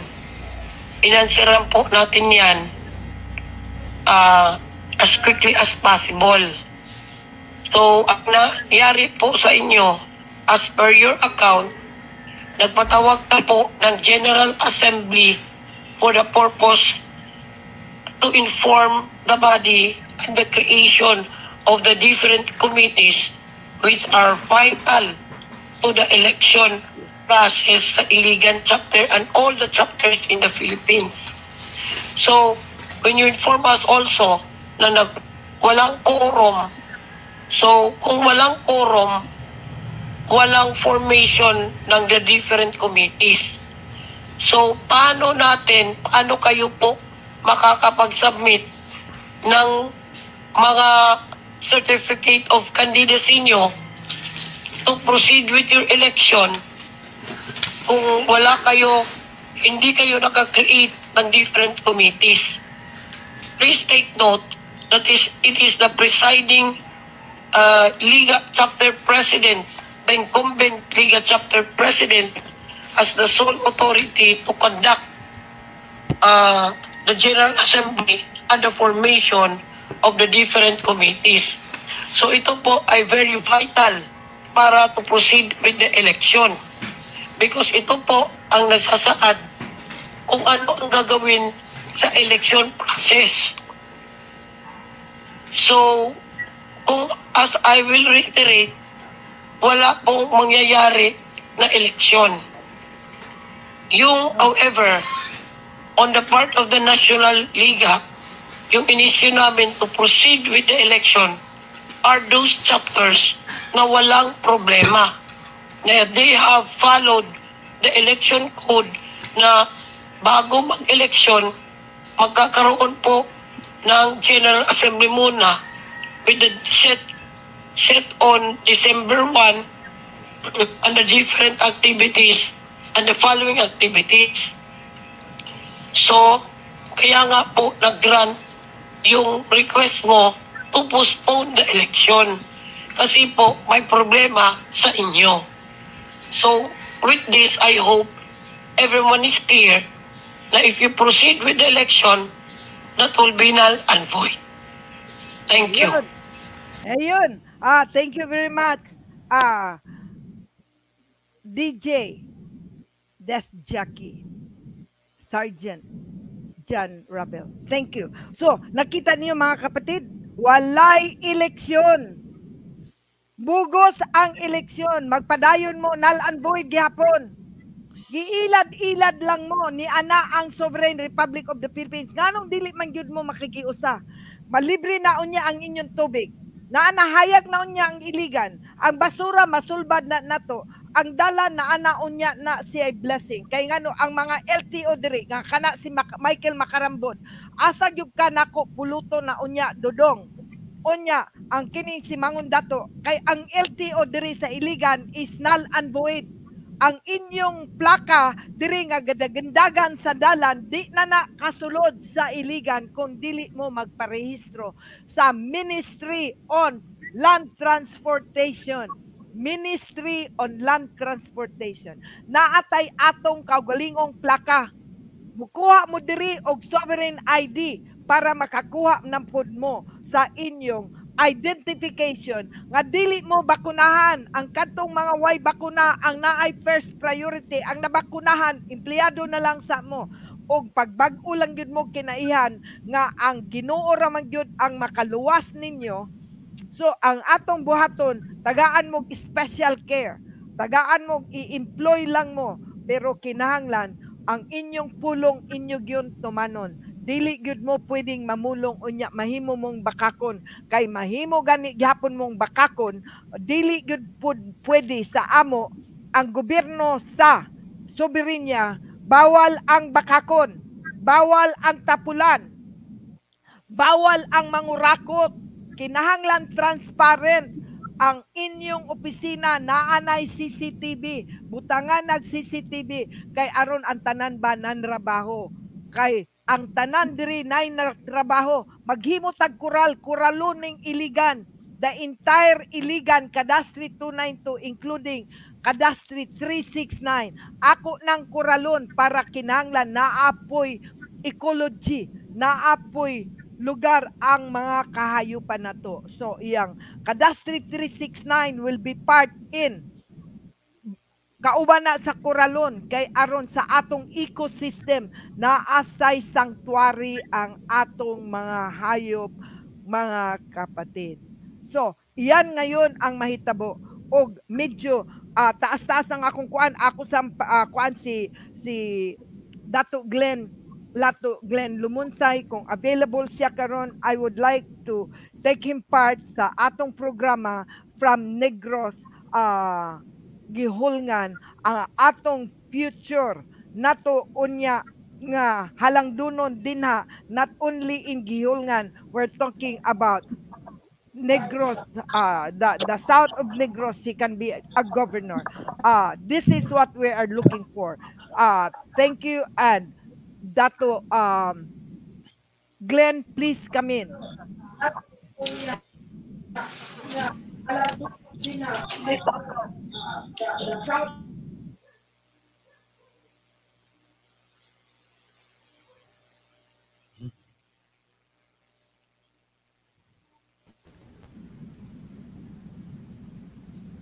inansiran po natin yan uh, as quickly as possible. So, ang nangyari po sa inyo, as per your account, nagpatawag ka po ng General Assembly for the purpose to inform the body and the creation of the different committees which are vital to the election process sa Iligan chapter and all the chapters in the Philippines. So, when you inform us also na nag, walang quorum, so kung walang quorum, walang formation ng the different committees. So, paano natin, paano kayo po makakapag-submit ng mga certificate of candidacy nyo to proceed with your election kung wala kayo, hindi kayo nakakreate ng different committees. Please take note that is, it is the presiding uh, Liga chapter president, the incumbent Liga chapter president as the sole authority to conduct uh, the General Assembly and the formation of the different committees. So ito po ay very vital para to proceed with the election. Because ito po ang nagsasaad kung ano ang gagawin sa election process. So, kung as I will reiterate, wala pong mangyayari na eleksyon. Yung, however, on the part of the National Liga, yung inisyu namin to proceed with the election are those chapters na walang problema. Na they have followed the election code na bago mag-election, magkakaroon po ng General Assembly muna with the set set on December 1 and the different activities and the following activities. So, kaya nga po nag-grant yung request mo to postpone the election. Kasi po, may problema sa inyo. So, with this, I hope everyone is clear na if you proceed with the election, that will be null and void. Thank you.
Ayun. Ayun. Ah, thank you very much. Ah, DJ Des Jackie Sergeant John Rabel. Thank you. So, nakita niyo mga kapatid, walay eleksyon. Bugos ang eleksyon. Magpadayon mo, null and void gihapon. Giilad-ilad lang mo ni ana ang Sovereign Republic of the Philippines. Nganong dili man gyud mo makikiusa? Malibre na unya ang inyong tubig. Na nahayag na unya ang iligan. Ang basura masulbad na nato. Ang dala na ana unya na siya blessing. Kay ngano ang mga LTO diri nga kana si Mac- Michael Macarambon. Asa gyud ka nako puluto na unya dodong. Unya ang kini si Mangun Dato kay ang LTO diri sa iligan is null and void ang inyong plaka diri nga gadagandagan sa dalan di na na kasulod sa iligan kung dili mo magparehistro sa Ministry on Land Transportation. Ministry on Land Transportation. Naatay atong kaugalingong plaka mukuha mo diri og sovereign ID para makakuha ng pud mo sa inyong identification nga dili mo bakunahan. Ang katong mga way bakuna ang naay first priority ang nabakunahan empleyado na lang sa mo. Og pagbag-o lang gyud mo kinaihan nga ang Ginoo ra man gyud ang makaluwas ninyo. So ang atong buhaton tagaan mo special care. Tagaan mo i-employ lang mo. Pero kinahanglan ang inyong pulong inyo gyud tumanon dili gyud mo pwedeng mamulong unya mahimo mong bakakon. Kay mahimo gani gyapon mong bakakon dili gyud pwede sa amo ang gobyerno sa soberenya. Bawal ang bakakon. Bawal ang tapulan. Bawal ang mangurakot. Kinahanglan transparent ang inyong opisina. Naanay CCTV butangan nag CCTV kay aron ang tanan ba nanrabaho. Kay ang tanan diri nay trabaho maghimo tag kural kuraluning iligan. The entire iligan kadastri 292 including kadastri 369 ako nang kuralon para kinahanglan naapoy ecology naapoy lugar ang mga kahayupan nato so iyang kadastri 369 will be part in kauban na sa koralon kay aron sa atong ecosystem na asay sanctuary ang atong mga hayop mga kapatid. So, iyan ngayon ang mahitabo. Og medyo uh, taas-taas ang akong kuan. Ako sa uh, kuan si si Dato Glenn Lato Glenn Lumunsay kung available siya karon I would like to take him part sa atong programa from Negros uh, gihulngan ang atong future nato unya nga halang dunon dinha not only in gihulngan we're talking about Negros, uh, the, the south of Negros, he can be a governor. Uh, this is what we are looking for. Uh, thank you. And Dato um, Glenn, please come in.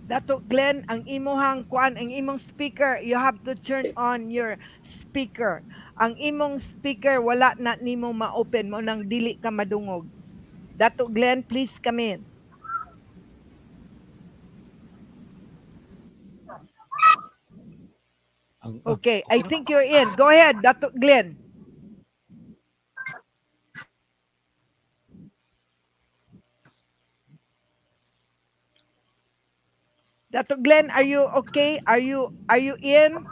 Dato Glenn, ang imuhang kuan, ang imong speaker, you have to turn on your speaker. Ang imong speaker wala na nimo ma-open mo nang dili ka madungog. Dato Glenn, please come in. Okay, I think you're in. Go ahead, Dato Glenn. Dato Glenn, are you okay? Are you are you in?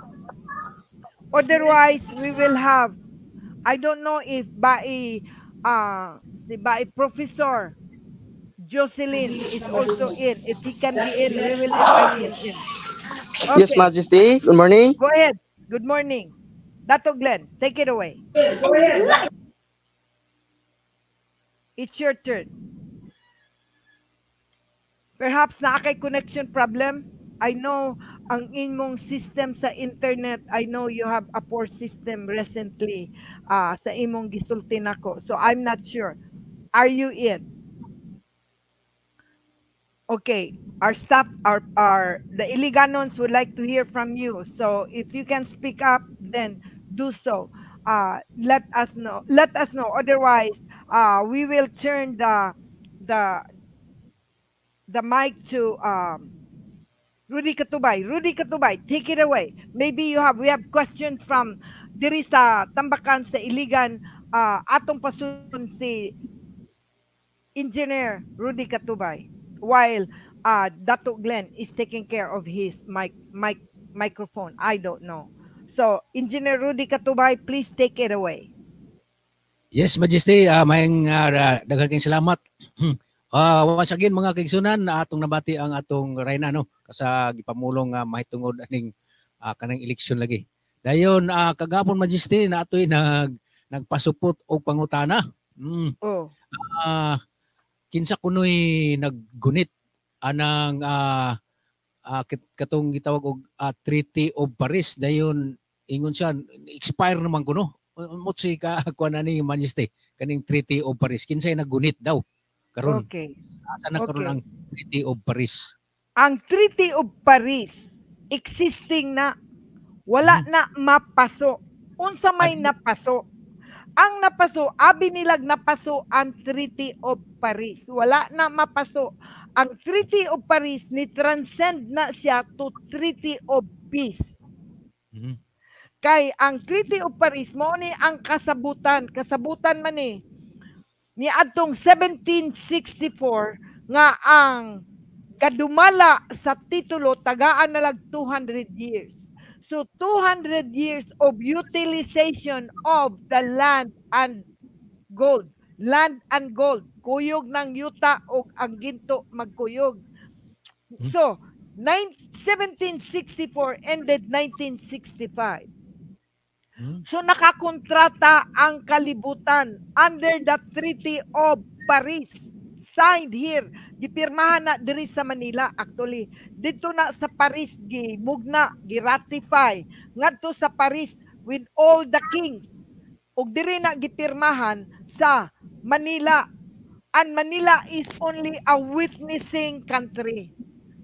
Otherwise, we will have I don't know if by uh si by Professor Jocelyn is also in. If he can be in, we will invite him in.
Okay. Yes, Majesty. Good morning.
Go ahead. Good morning. Dato Glenn, take it away. It's your turn. Perhaps na kay connection problem. I know ang imong system sa internet, I know you have a poor system recently uh, sa imong gisulti nako. So I'm not sure. Are you in? Okay, our staff, our, our the Iliganons would like to hear from you. So if you can speak up, then do so. Uh, let us know. Let us know. Otherwise, uh, we will turn the the the mic to um, Rudy Katubay. Rudy Katubay, take it away. Maybe you have we have questions from diri sa Tambakan sa Iligan uh, atong pasun si Engineer Rudy Katubay while uh, Dato Glenn is taking care of his mic, mic microphone. I don't know. So, Engineer Rudy Katubay, please take it away.
Yes, Majesty, uh, mayang uh, daghang salamat. uh, once again mga kaigsunan na atong nabati ang atong Rayna no kasa gipamulong uh, mahitungod aning uh, kanang eleksyon lagi. Dayon uh, kagapon Majesty na atoy nag nagpasupot og pangutana. Mm. Oh. Uh, kinsa kunoy naggunit anang uh, uh, katong gitawag og uh, Treaty of Paris dayon ingon siya expire naman kuno umot si ka kuan ani Majesty kaning Treaty of Paris kinsay nagunit daw karon.
Okay.
Asa na karon
Okay.
ang Treaty of Paris?
Ang Treaty of Paris existing na wala
Hmm.
na mapaso. Unsa may
Ano?
napaso? Ang napaso, abi nilag napaso ang Treaty of Paris. Wala na mapaso. Ang Treaty of Paris ni transcend na siya to Treaty of Peace.
Mhm.
Kay ang Treaty of Paris mo ni ang kasabutan, kasabutan man ni ni adtong 1764 nga ang kadumala sa titulo tagaan na lag 200 years. So 200 years of utilization of the land and gold. Land and gold. Kuyog ng yuta o ang ginto magkuyog. So, nine- 1764 ended 1965.
Hmm?
So nakakontrata ang kalibutan under the Treaty of Paris signed here gipirmahan na diri sa Manila actually dito na sa Paris gi mugna gi ratify ngadto sa Paris with all the kings ug diri na gipirmahan sa Manila and Manila is only a witnessing country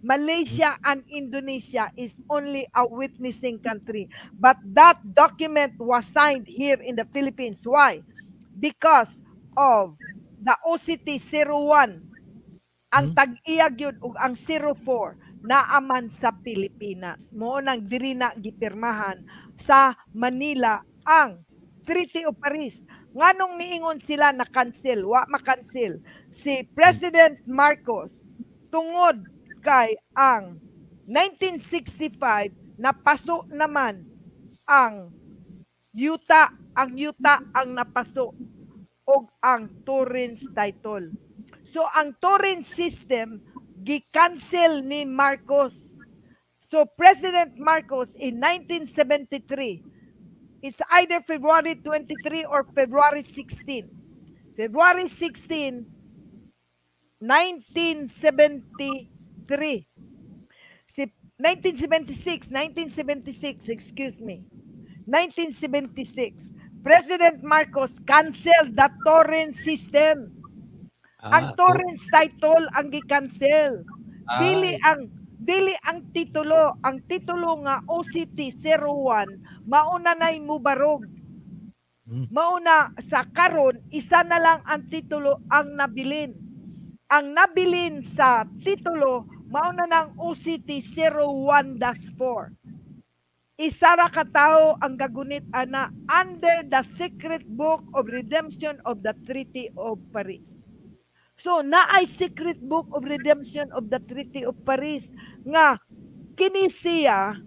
Malaysia and Indonesia is only a witnessing country. But that document was signed here in the Philippines. Why? Because of the OCT 01. Ang
Hmm?
tag-iyag yun ug ang 04 naaman sa Pilipinas. Mo nang diri na gipirmahan sa Manila ang Treaty of Paris. Nganong niingon sila na cancel, wa makancel. Si President Marcos tungod kay ang 1965 napaso naman ang yuta, ang yuta ang napaso og ang Torrens title. So ang Torrens system gi-cancel ni Marcos. So President Marcos in 1973 it's either February 23 or February 16. February 16 1973. Si 1976, 1976, excuse me. 1976. President Marcos canceled the torrent system. Ang
Ah,
torrents title ang gi-cancel.
ah,
Dili ang dili ang titulo, ang titulo nga OCT 01 mauna nay mubarog.
Hmm.
Mauna sa karon isa na lang ang titulo ang nabilin. Ang nabilin sa titulo mauna ng OCT 01-4. Isa ra ka tawo ang gagunit ana under the secret book of redemption of the Treaty of Paris. So naay secret book of redemption of the Treaty of Paris nga kini siya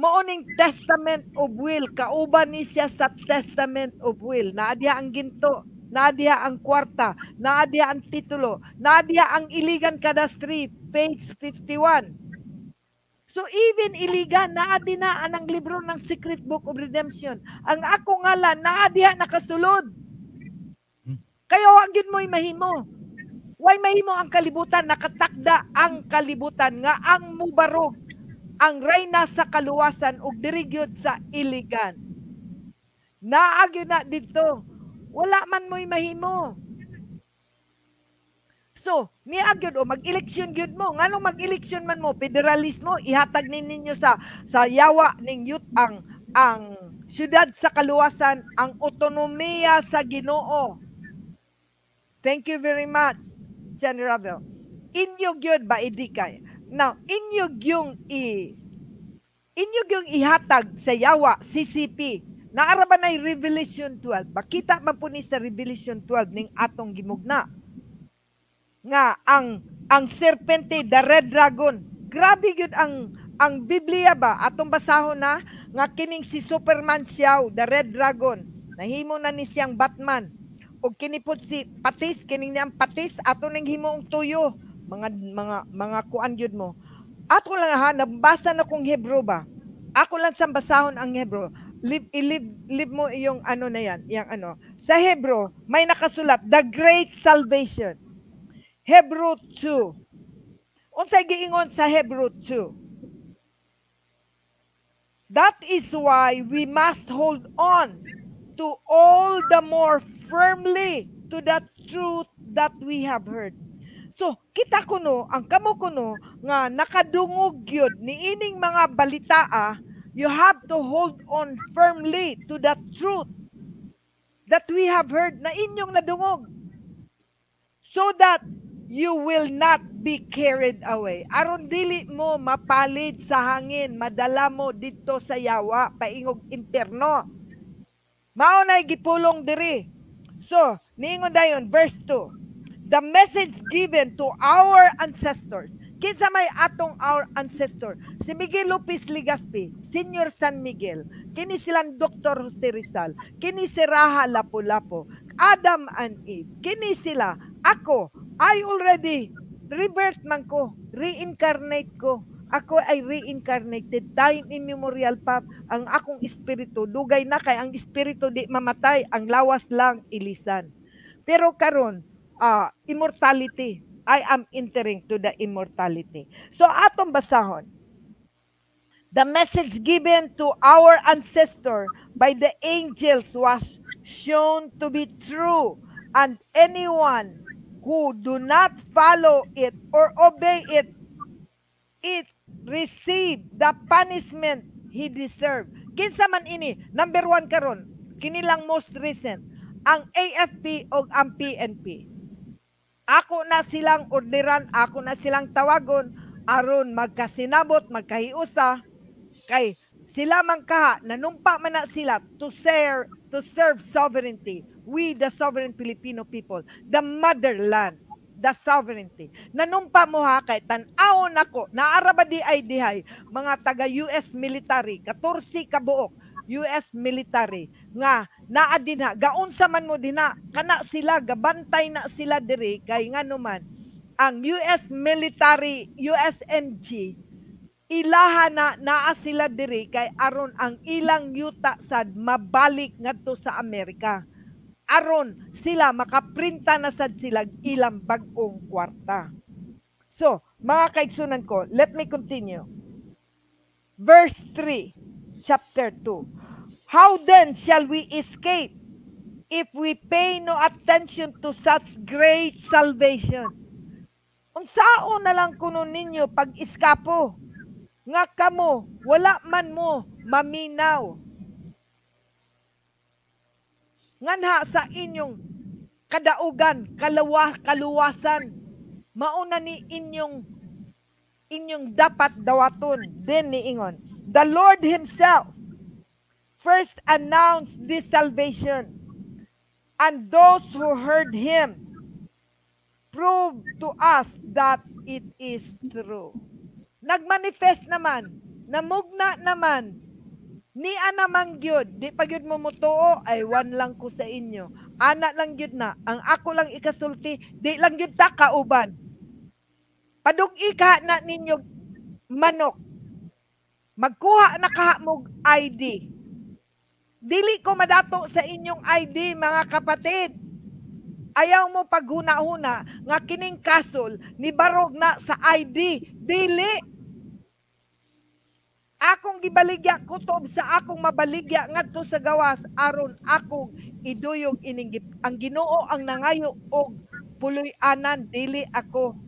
maoning testament of will kauban ni siya sa testament of will naa diha ang ginto naa diha ang kwarta naa diha ang titulo naa diha ang iligan cadastry page 51 So even iligan naa din na anang libro ng Secret Book of Redemption. Ang ako ngalan naa diha nakasulod. Kaya wa gyud mo'y mahimo. Way mahimo ang kalibutan nakatakda ang kalibutan nga ang mubarog ang reyna sa kaluwasan ug diri gyud sa iligan. Naa gyud na dito. Wala man mo'y mahimo. So, niya gyud o mag-eleksyon gyud mo. Nganong mag-eleksyon man mo, federalismo, ihatag nin ninyo sa sa yawa ning youth ang ang syudad sa kaluwasan, ang otonomiya sa Ginoo. Thank you very much, Jen Ravel. Inyo gyud ba idikay? Now, inyo gyung i inyo gyung ihatag sa yawa CCP naara ba nay Revelation 12 bakita man po ni sa Revelation 12 ning atong gimugna. Nga ang ang serpente the red dragon. Grabe gyud ang ang Biblia ba? Atong basahon na nga kining si Superman siyaw the red dragon. Nahimo na ni siyang Batman ug kini pod si Patis kining niyang Patis ato ning himong tuyo. Mga mga mga kuan gyud mo. Ato lang ha nabasa na kong Hebro ba? Ako lang sa basahon ang Hebro live ilib live mo yung ano na yan yung ano. Sa Hebro may nakasulat the great salvation. Hebrew 2. Unsay giingon sa Hebrew 2? That is why we must hold on to all the more firmly to the truth that we have heard. So, kita ko no, ang kamo ko no, nga nakadungog yun ni ining mga balita ah, you have to hold on firmly to the truth that we have heard na inyong nadungog so that you will not be carried away. Aron dili mo mapalid sa hangin, madala mo dito sa yawa, paingog impierno. Mao na gipulong diri. So, niingon dayon verse 2. The message given to our ancestors. Kinsa may atong our ancestor? Si Miguel Lopez Ligaspi, Senior San Miguel. Kini silang Dr. Jose Rizal. Kini si Raha Lapu-Lapu. Adam and Eve. Kini sila. Ako, I already rebirth man ko, reincarnate ko. Ako ay reincarnated, time immemorial pa ang akong espiritu. Dugay na kay ang espiritu di mamatay, ang lawas lang ilisan. Pero karon, uh, immortality. I am entering to the immortality. So atong basahon. The message given to our ancestor by the angels was shown to be true and anyone who do not follow it or obey it, it receive the punishment he deserve. Kinsa man ini, number one karon, kinilang most recent, ang AFP o ang PNP. Ako na silang orderan, ako na silang tawagon, aron magkasinabot, magkahiusa, kay sila man kaha, nanumpa man na sila to serve, to serve sovereignty we the sovereign Filipino people, the motherland, the sovereignty. Nanumpa mo ha kay tan-awon ako, naaraba di ay dihay, mga taga US military, 14 kabuok, US military, nga naa din ha, gaunsa man mo din ha, kana sila, gabantay na sila diri, kay nga naman, ang US military, USMG, ilaha na naa sila diri kay aron ang ilang yuta sad mabalik ngadto sa Amerika aron sila makaprinta na sad sila ilang bagong kwarta. So, mga kaigsunan ko, let me continue. Verse 3, chapter 2. How then shall we escape if we pay no attention to such great salvation? Unsao na lang kuno ninyo pag iskapo? Nga kamo, wala man mo maminaw nganha sa inyong kadaugan, kalawa, kaluwasan, mauna ni inyong inyong dapat dawaton din ni ingon. The Lord Himself first announced this salvation and those who heard Him proved to us that it is true. Nagmanifest naman, namugna naman Ni ana mang gyud, di pa gyud mo mutuo ay wan lang ko sa inyo. Ana lang gyud na, ang ako lang ikasulti, di lang gyud ta kauban. Padug ika na ninyo manok. Magkuha na kaha mo ID. Dili ko madato sa inyong ID mga kapatid. Ayaw mo paghuna-huna nga kining kasol ni barog na sa ID. Dili akong gibaligya kutob sa akong mabaligya ngadto sa gawas aron akong iduyog ining ang Ginoo ang nangayo og puloy-anan dili ako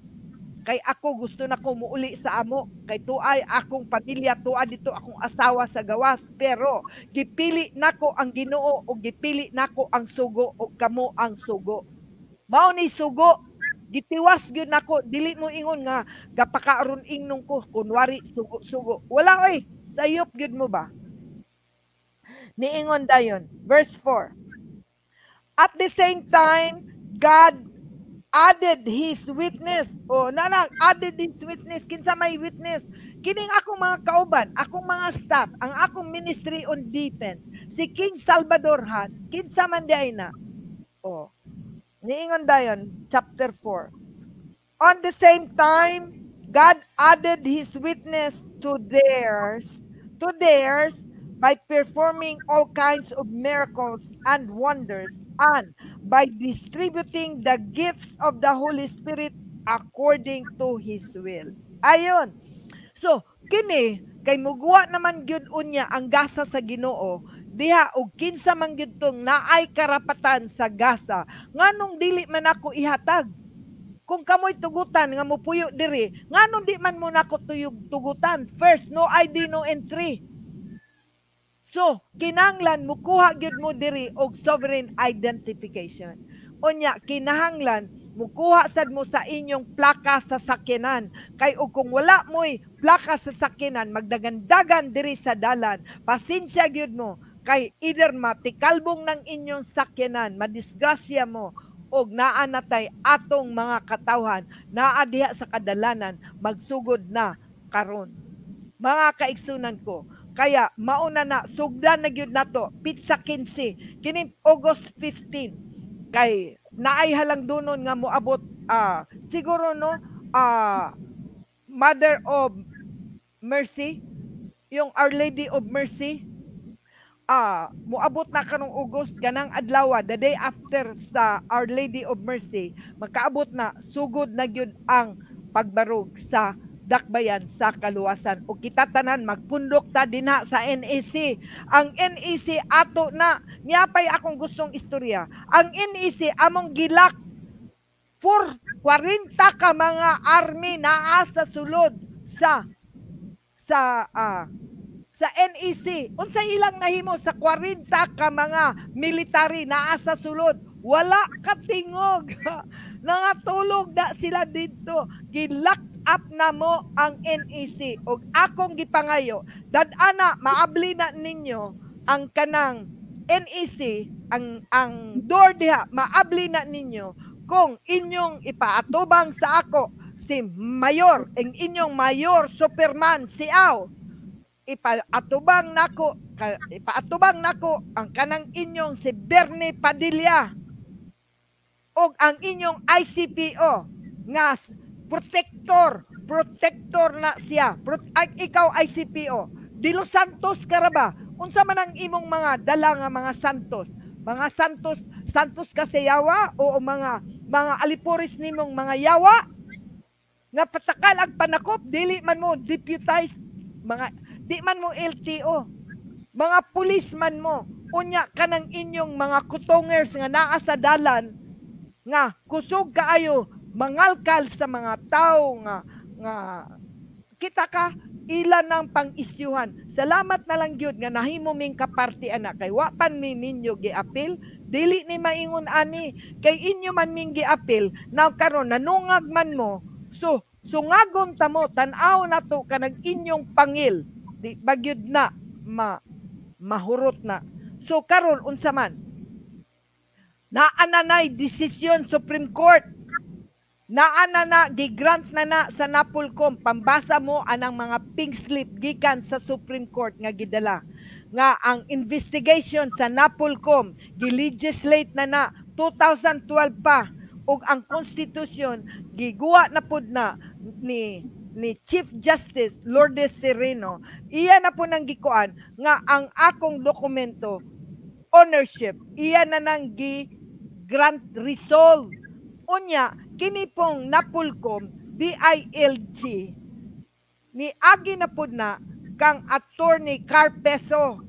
kay ako gusto na ko muuli sa amo kay tuay akong pamilya tuwa dito akong asawa sa gawas pero gipili nako ang Ginoo og gipili nako ang sugo og kamo ang sugo. Mao ni sugo gitiwas gyud nako dili mo ingon nga gapakaaron ingnon ko kunwari sugo sugo. Wala oy sayop gyud mo ba? Niingon dayon verse 4 at the same time God added his witness. O nana added his witness. Kinsa may witness? Kining akong mga kauban akong mga staff ang akong ministry on defense. Si King Salvador Han kinsa man di na? Oh Niingon dayon, chapter 4. On the same time, God added his witness to theirs, to theirs by performing all kinds of miracles and wonders and by distributing the gifts of the Holy Spirit according to his will. Ayon. So, kini kay muguwa naman gyud unya ang gasa sa Ginoo diha og kinsa man gyud naay karapatan sa gasa nganong dili man ako ihatag? Kung kamoy tugutan nga mupuyo diri nganong di man mo nako tuyog tugutan? First no ID no entry. So kinanglan mukuha gyud mo diri og sovereign identification. Unya kinahanglan mukuha sad mo sa inyong plaka sa sakyanan. Kay ug kung wala mo'y plaka sa sakyanan magdagandagan diri sa dalan. Pasensya gyud mo kay either matikalbong ng inyong sakyanan madisgrasya mo og naa natay atong mga katawhan naa diha sa kadalanan magsugod na karon. Mga kaigsunan ko kaya mauna na sugdan na gyud nato pizza 15 kini August 15 kay naay halang dunon nga moabot ah siguro no ah Mother of Mercy yung Our Lady of Mercy ah moabot na kanong August ganang adlaw the day after sa Our Lady of Mercy makaabot na sugod na gyud ang pagbarog sa dakbayan sa kaluwasan. O kita tanan magpundok ta dinha sa NEC ang NEC ato na niyapay akong gustong istorya. Ang NEC among gilak for 40 ka mga army naa sa sulod sa sa ah, sa NEC unsa ilang nahimo sa 40 ka mga military naa sa sulod? Wala katingog nangatulog da sila dito. Gilak up na mo ang NEC ug akong gipangayo dad-ana maabli na ninyo ang kanang NEC ang ang door diha maabli na ninyo kung inyong ipaatubang sa ako si mayor ang inyong mayor superman si Aw ipaatubang nako ipaatubang nako ang kanang inyong si Bernie Padilla og ang inyong ICPO nga protector protector na siya. Pro- ay, ikaw ICPO Dilo Santos karaba unsa man ang imong mga dala nga mga santos? Mga santos santos kasayawa o mga mga aliporis nimong mga yawa? Nga patakal ag panakop dili man mo deputized mga di man mo LTO mga pulis man mo unya kanang inyong mga kutongers nga naa sa dalan nga kusog kaayo mangalkal sa mga tao nga nga kita ka ilan ang pang-isyuhan. Salamat na lang gyud nga nahimo ming kaparti ana kay wa pan mi ninyo giapil dili ni maingon ani kay inyo man ming giapil now karon nanungag man mo. So sungagon ta mo tan-aw nato kanang inyong pangil di bagyud na ma mahurot na. So karon unsa man? Naananay desisyon Supreme Court. Naana na gigrant na na sa Napolcom pambasa mo anang mga pink slip gikan sa Supreme Court nga gidala. Nga ang investigation sa Napolcom gilegislate na na 2012 pa. Ug ang constitution giguwa na pud na ni ni Chief Justice Lourdes Sereno iya na po nang gikuan nga ang akong dokumento ownership iya na nang gi grant resolve. Unya kini pong Napolcom DILG ni agi na pud na kang attorney Carpeso.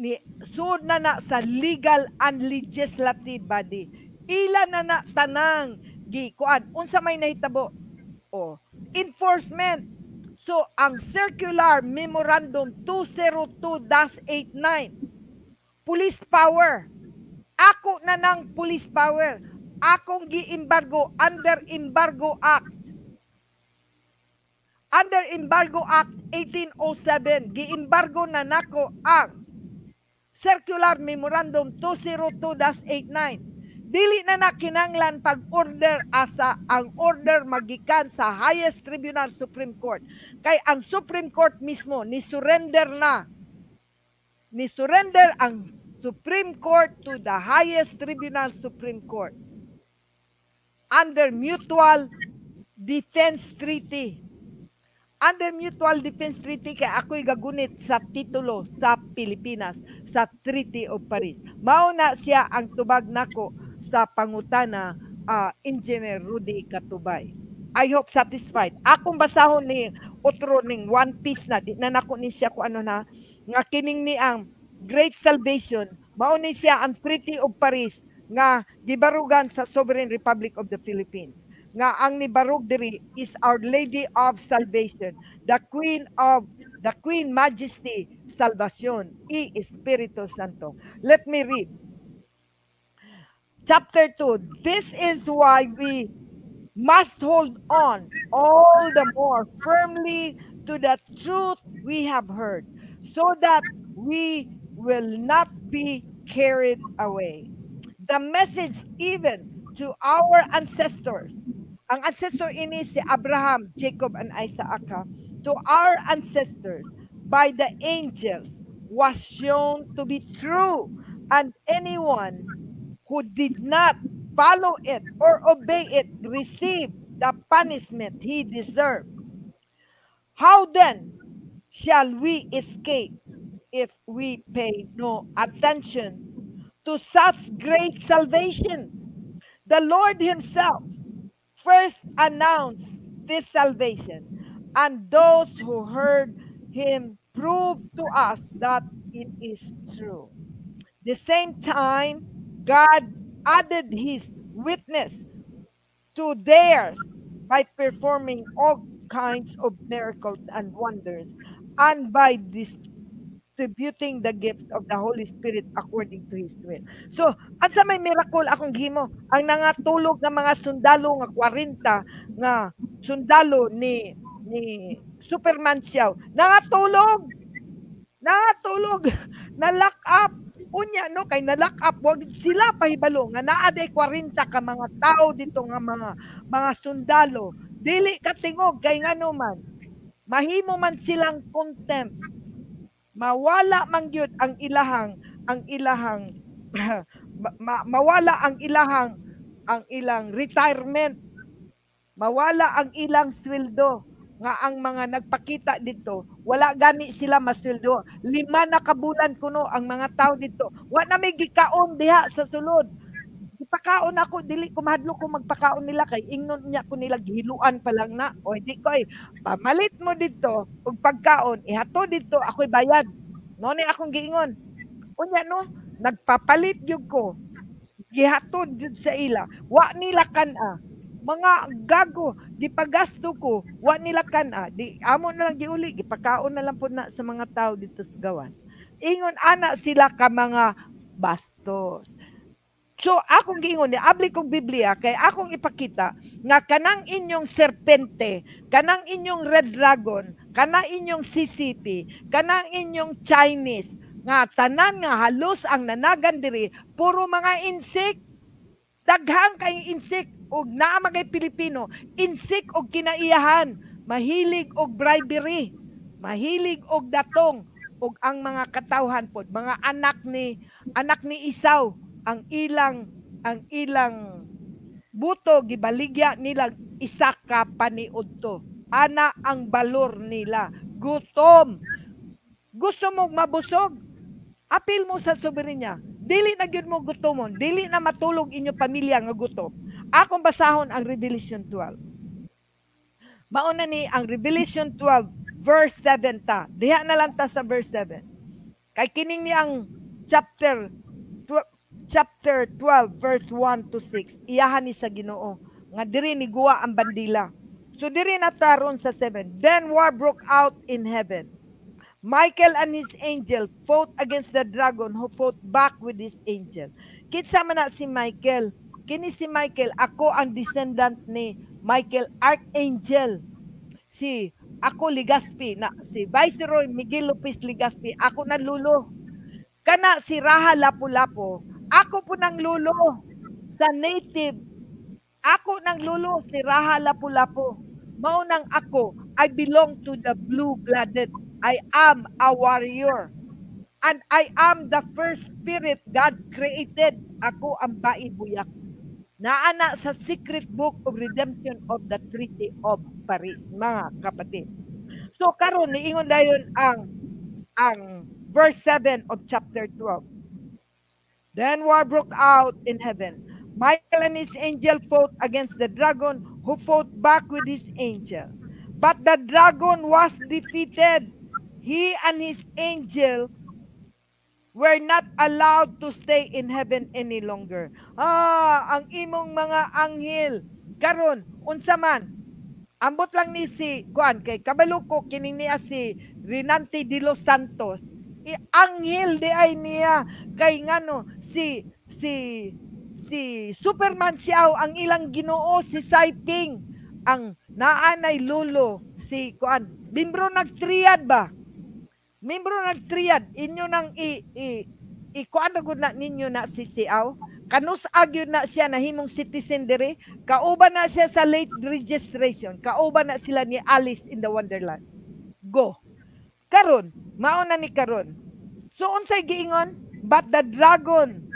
Ni sud na na sa legal and legislative body. Ila na na tanang gi kuan unsa may nahitabo? O enforcement so ang circular memorandum 202-89 police power ako na ng police power akong gi-embargo under Embargo Act. Under Embargo Act 1807, gi-embargo na nako ang Circular Memorandum 202-89. Dili na na kinanglan pag-order asa ang order magikan sa highest tribunal Supreme Court. Kay ang Supreme Court mismo ni surrender na ni surrender ang Supreme Court to the highest tribunal Supreme Court under Mutual Defense Treaty. Under Mutual Defense Treaty kay ako'y gagunit sa titulo sa Pilipinas sa Treaty of Paris. Mao na siya ang tubag nako sa pangutana ah, Engineer Rudy Katubay. I hope satisfied. Akong basahon ni otro ning One Piece na di na nako ni siya ko ano na nga kining ni ang Great Salvation mao ni siya ang Treaty of Paris nga gibarugan sa Sovereign Republic of the Philippines nga ang nibarug diri is Our Lady of Salvation, the Queen of the Queen Majesty Salvacion y Espiritu Santo. Let me read. Chapter 2. This is why we must hold on all the more firmly to the truth we have heard, so that we will not be carried away. The message even to our ancestors ang ancestor ini si Abraham, Jacob, and Isaac to our ancestors by the angels was shown to be true and anyone who did not follow it or obey it received the punishment he deserved. How then shall we escape if we pay no attention to such great salvation? The Lord himself first announced this salvation, and those who heard him proved to us that it is true. The same time, God added his witness to theirs by performing all kinds of miracles and wonders, and by distributing the gifts of the Holy Spirit according to His will. So, at sa may miracle akong gimo, ang nangatulog ng mga sundalo nga 40 nga sundalo ni ni Superman siya, nangatulog, nangatulog, na lock up, unya no kay na lock up wag sila pahibalo nga naa day 40 ka mga tao dito nga mga mga sundalo. Dili katingog kay ngano man. Mahimo man silang contempt. Mawala man gyud ang ilahang ang ilahang ma, mawala ang ilahang ang ilang retirement. Mawala ang ilang sweldo nga ang mga nagpakita dito wala gani sila masweldo lima na kabulan kuno ang mga tao dito. Wa na may gikaon diha sa sulod. Ipakaon ako dili ko mahadlo ko magpakaon nila kay ingnon niya ko nila gihiluan pa lang na. O di ko pamalit mo dito og pagkaon ihato dito ako'y bayad. No ni akong giingon. Unya no nagpapalit gyud ko gihatod jud sa ila. Wa nila kana mga gago gipagasto ko. Wa nila kana di amo na lang giuli gipakaon na lang pud na sa mga tao dito sa gawas. Ingon ana sila ka mga bastos. So akong giingon ni abli kong Biblia kay akong ipakita nga kanang inyong serpente, kanang inyong red dragon, kanang inyong CCP, kanang inyong Chinese nga tanan nga halos ang nanagan diri puro mga insect daghang kay insect og naa magay Pilipino insect og kinaiyahan mahilig og bribery mahilig og datong og ang mga katawhan pod mga anak ni anak ni Isaw ang ilang ang ilang buto gibaligya nila isa ka paniudto. Ana ang balor nila. Gutom. Gusto mo mabusog? Apil mo sa soberenya. Dili na gyud mo gutomon. Dili na matulog inyo pamilya nga gutom akong basahon ang revelation 12 mauna ni ang revelation 12 verse 7 ta. Diha na lang ta sa verse 7 kay kining ni ang chapter chapter 12 verse 1 to 6 iyahan ni sa Ginoo nga diri ni guwa ang bandila. So diri na taron sa 7 then war broke out in heaven. Michael and his angel fought against the dragon who fought back with his angel. Kitsa man na si Michael kini si Michael ako ang descendant ni Michael archangel si ako Ligaspi na si Viceroy Miguel Lopez Ligaspi ako na lulo kana si Raha Lapu-Lapu ako po ng lulo sa native. Ako ng lulo si Raha Lapu-Lapu. Maunang ako, I belong to the blue-blooded. I am a warrior. And I am the first spirit God created. Ako ang baibuyak. Naana sa secret book of redemption of the Treaty of Paris, mga kapatid. So karon niingon dayon ang ang verse 7 of chapter 12. Then war broke out in heaven. Michael and his angel fought against the dragon who fought back with his angel. But the dragon was defeated. He and his angel were not allowed to stay in heaven any longer. Ah, ang imong mga anghel karon unsa man ambot lang ni si kuan kay kabalo ko kining niya si Rinante de los Santos. I, anghel di ay niya kay ngano si si si Superman siya ang ilang Ginoo si sighting ang naanay lulo si kuan membro nagtriad ba membro nagtriad inyo nang i, i ikuan na na ninyo na si Siaw kanus agyud na siya nahimong citizen diri. Kauban na siya sa late registration. Kauban na sila ni Alice in the Wonderland. Go. Karon mao na ni karon. So unsay giingon? But the dragon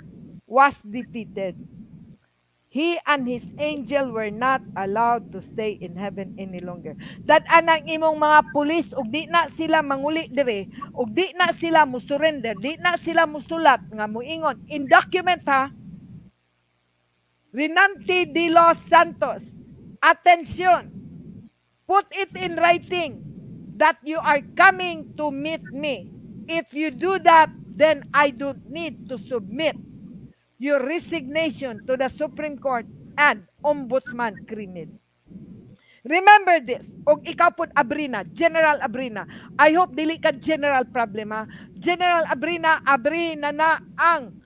was defeated he and his angel were not allowed to stay in heaven any longer. That anang imong mga pulis ug di na sila manguli dire ug di na sila mo surrender, di na sila musulat nga moingon in document ha. Rinanti de los Santos. Attention. Put it in writing that you are coming to meet me. If you do that, then I don't need to submit your resignation to the Supreme Court and Ombudsman Crimin. Remember this, og ikaw pod Abrina, General Abrina. I hope dili ka general problema. General Abrina, Abrina na ang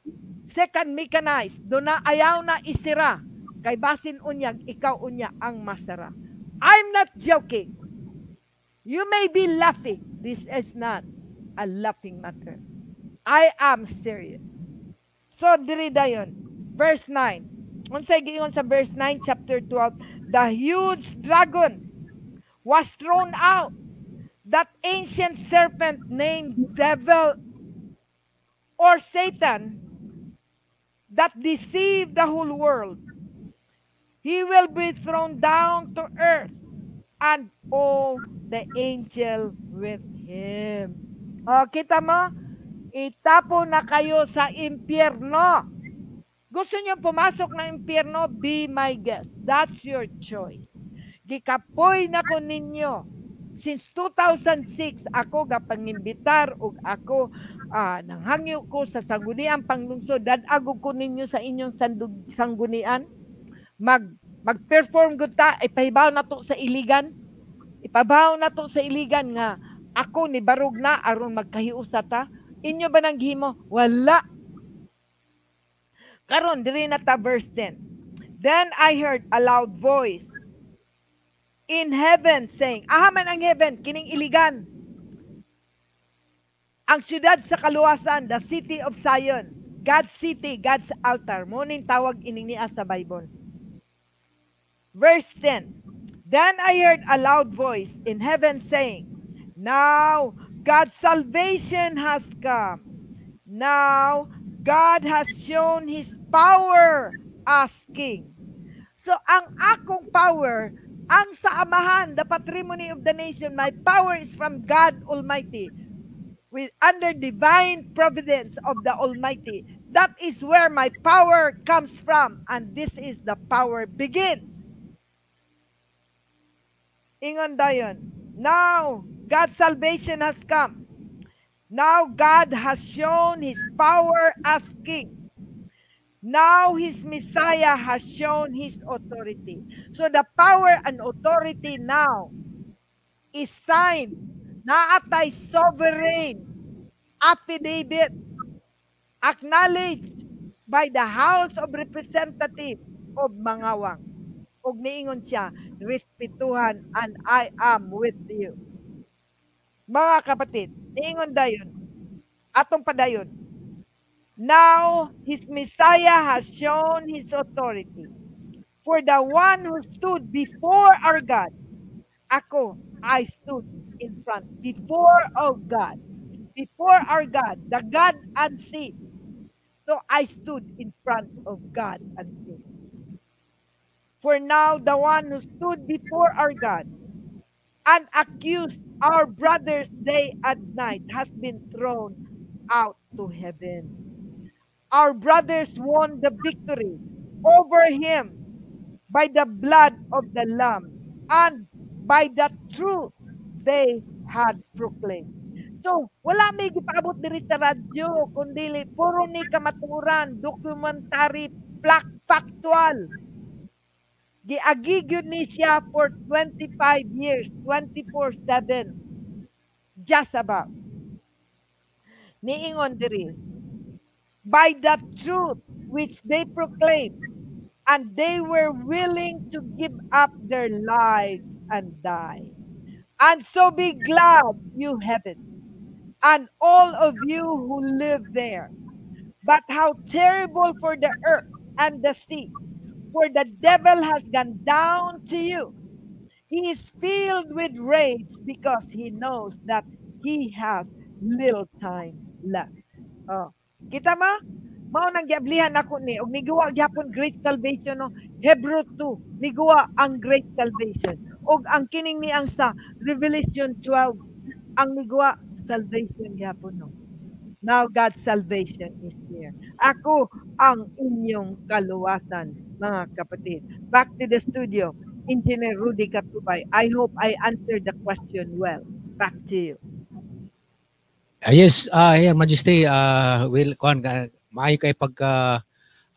second mechanized. Do na ayaw na isira. Kay basin unyag, ikaw unya ang masara. I'm not joking. You may be laughing. This is not a laughing matter. I am serious. So diri dayon, verse 9. Unsay giingon sa verse 9 chapter 12, the huge dragon was thrown out. That ancient serpent named devil or Satan that deceived the whole world. He will be thrown down to earth and all the angel with him. Oh, kita mo? Itapo na kayo sa impyerno. Gusto niyo pumasok ng impyerno? Be my guest. That's your choice. Gikapoy na ko ninyo. Since 2006, ako gapangimbitar ug ako uh, nanghangyo ko sa sanggunian panglungsod. Dadago ko ninyo sa inyong sandug, sanggunian. Mag, mag-perform gud ta. Ipahibaw na to sa iligan. Ipabaw na to sa iligan nga ako ni barog na aron magkahiusa ta Inyo ba nang gihimo? Wala. Karon diri na ta verse 10. Then I heard a loud voice in heaven saying, aha man ang heaven, kining iligan. Ang siyudad sa kaluwasan, the city of Zion, God's city, God's altar. Muning tawag ining sa Bible. Verse 10. Then I heard a loud voice in heaven saying, Now God's salvation has come. Now, God has shown His power as King. So, ang akong power, ang sa amahan, the patrimony of the nation, my power is from God Almighty. With under divine providence of the Almighty. That is where my power comes from. And this is the power begins. Ingon dayon. Now, God's salvation has come. Now God has shown his power as king. Now his Messiah has shown his authority. So the power and authority now is signed na atay sovereign affidavit acknowledged by the House of Representatives of Mangawang. Og niingon siya, respetuhan and I am with you. Mga kapatid, ingon dayon, atong padayon, now his Messiah has shown his authority. For the one who stood before our God, ako, I stood in front, before of God, before our God, the God unseen. So I stood in front of God unseen. For now, the one who stood before our God and accused our brothers day and night has been thrown out to heaven. Our brothers won the victory over him by the blood of the Lamb and by the truth they had proclaimed. So, wala may gipaabot diri sa radyo, kundi puro ni kamaturan, documentary, fact, factual. Giagigyo ni siya for 25 years, 24-7. Just about. Niingon diri, by the truth which they proclaimed, and they were willing to give up their lives and die. And so be glad, you heaven, and all of you who live there. But how terrible for the earth and the sea, for the devil has gone down to you. He is filled with rage because he knows that he has little time left. Oh. Kita ma? Mao nang giablihan ako ni og niguwa gyapon great salvation no Hebrew 2 niguwa ang great salvation og ang kining ni ang sa Revelation 12 ang niguwa salvation gyapon no Now God's salvation is here. Ako ang inyong kaluwasan, mga kapatid. Back to the studio. Engineer Rudy Katubay. I hope I answered the question well. Back to you.
Ah, yes, ah Your Majesty, ah will kuan ka maayo kay pagka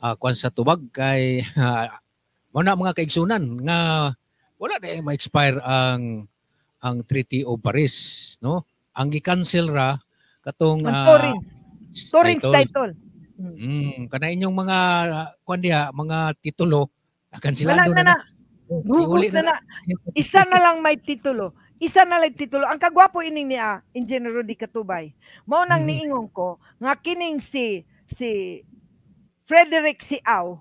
ah, kuan sa tubag kay uh, na mga kaigsunan nga wala na ma-expire ang ang Treaty of Paris, no? Ang gi-cancel ra katong
Torrens. Torrens
title.
title.
Mm, kana inyong mga kuan diha, mga titulo
Wala
kansilado
na
na.
na.
Iuli
Hugos na na. Isa na lang may titulo. Isa na lang titulo. Ang kagwapo ining ni ah, Engineer Rudy Katubay. Mao nang
Mm.
niingon ko nga kining si si Frederick Siaw,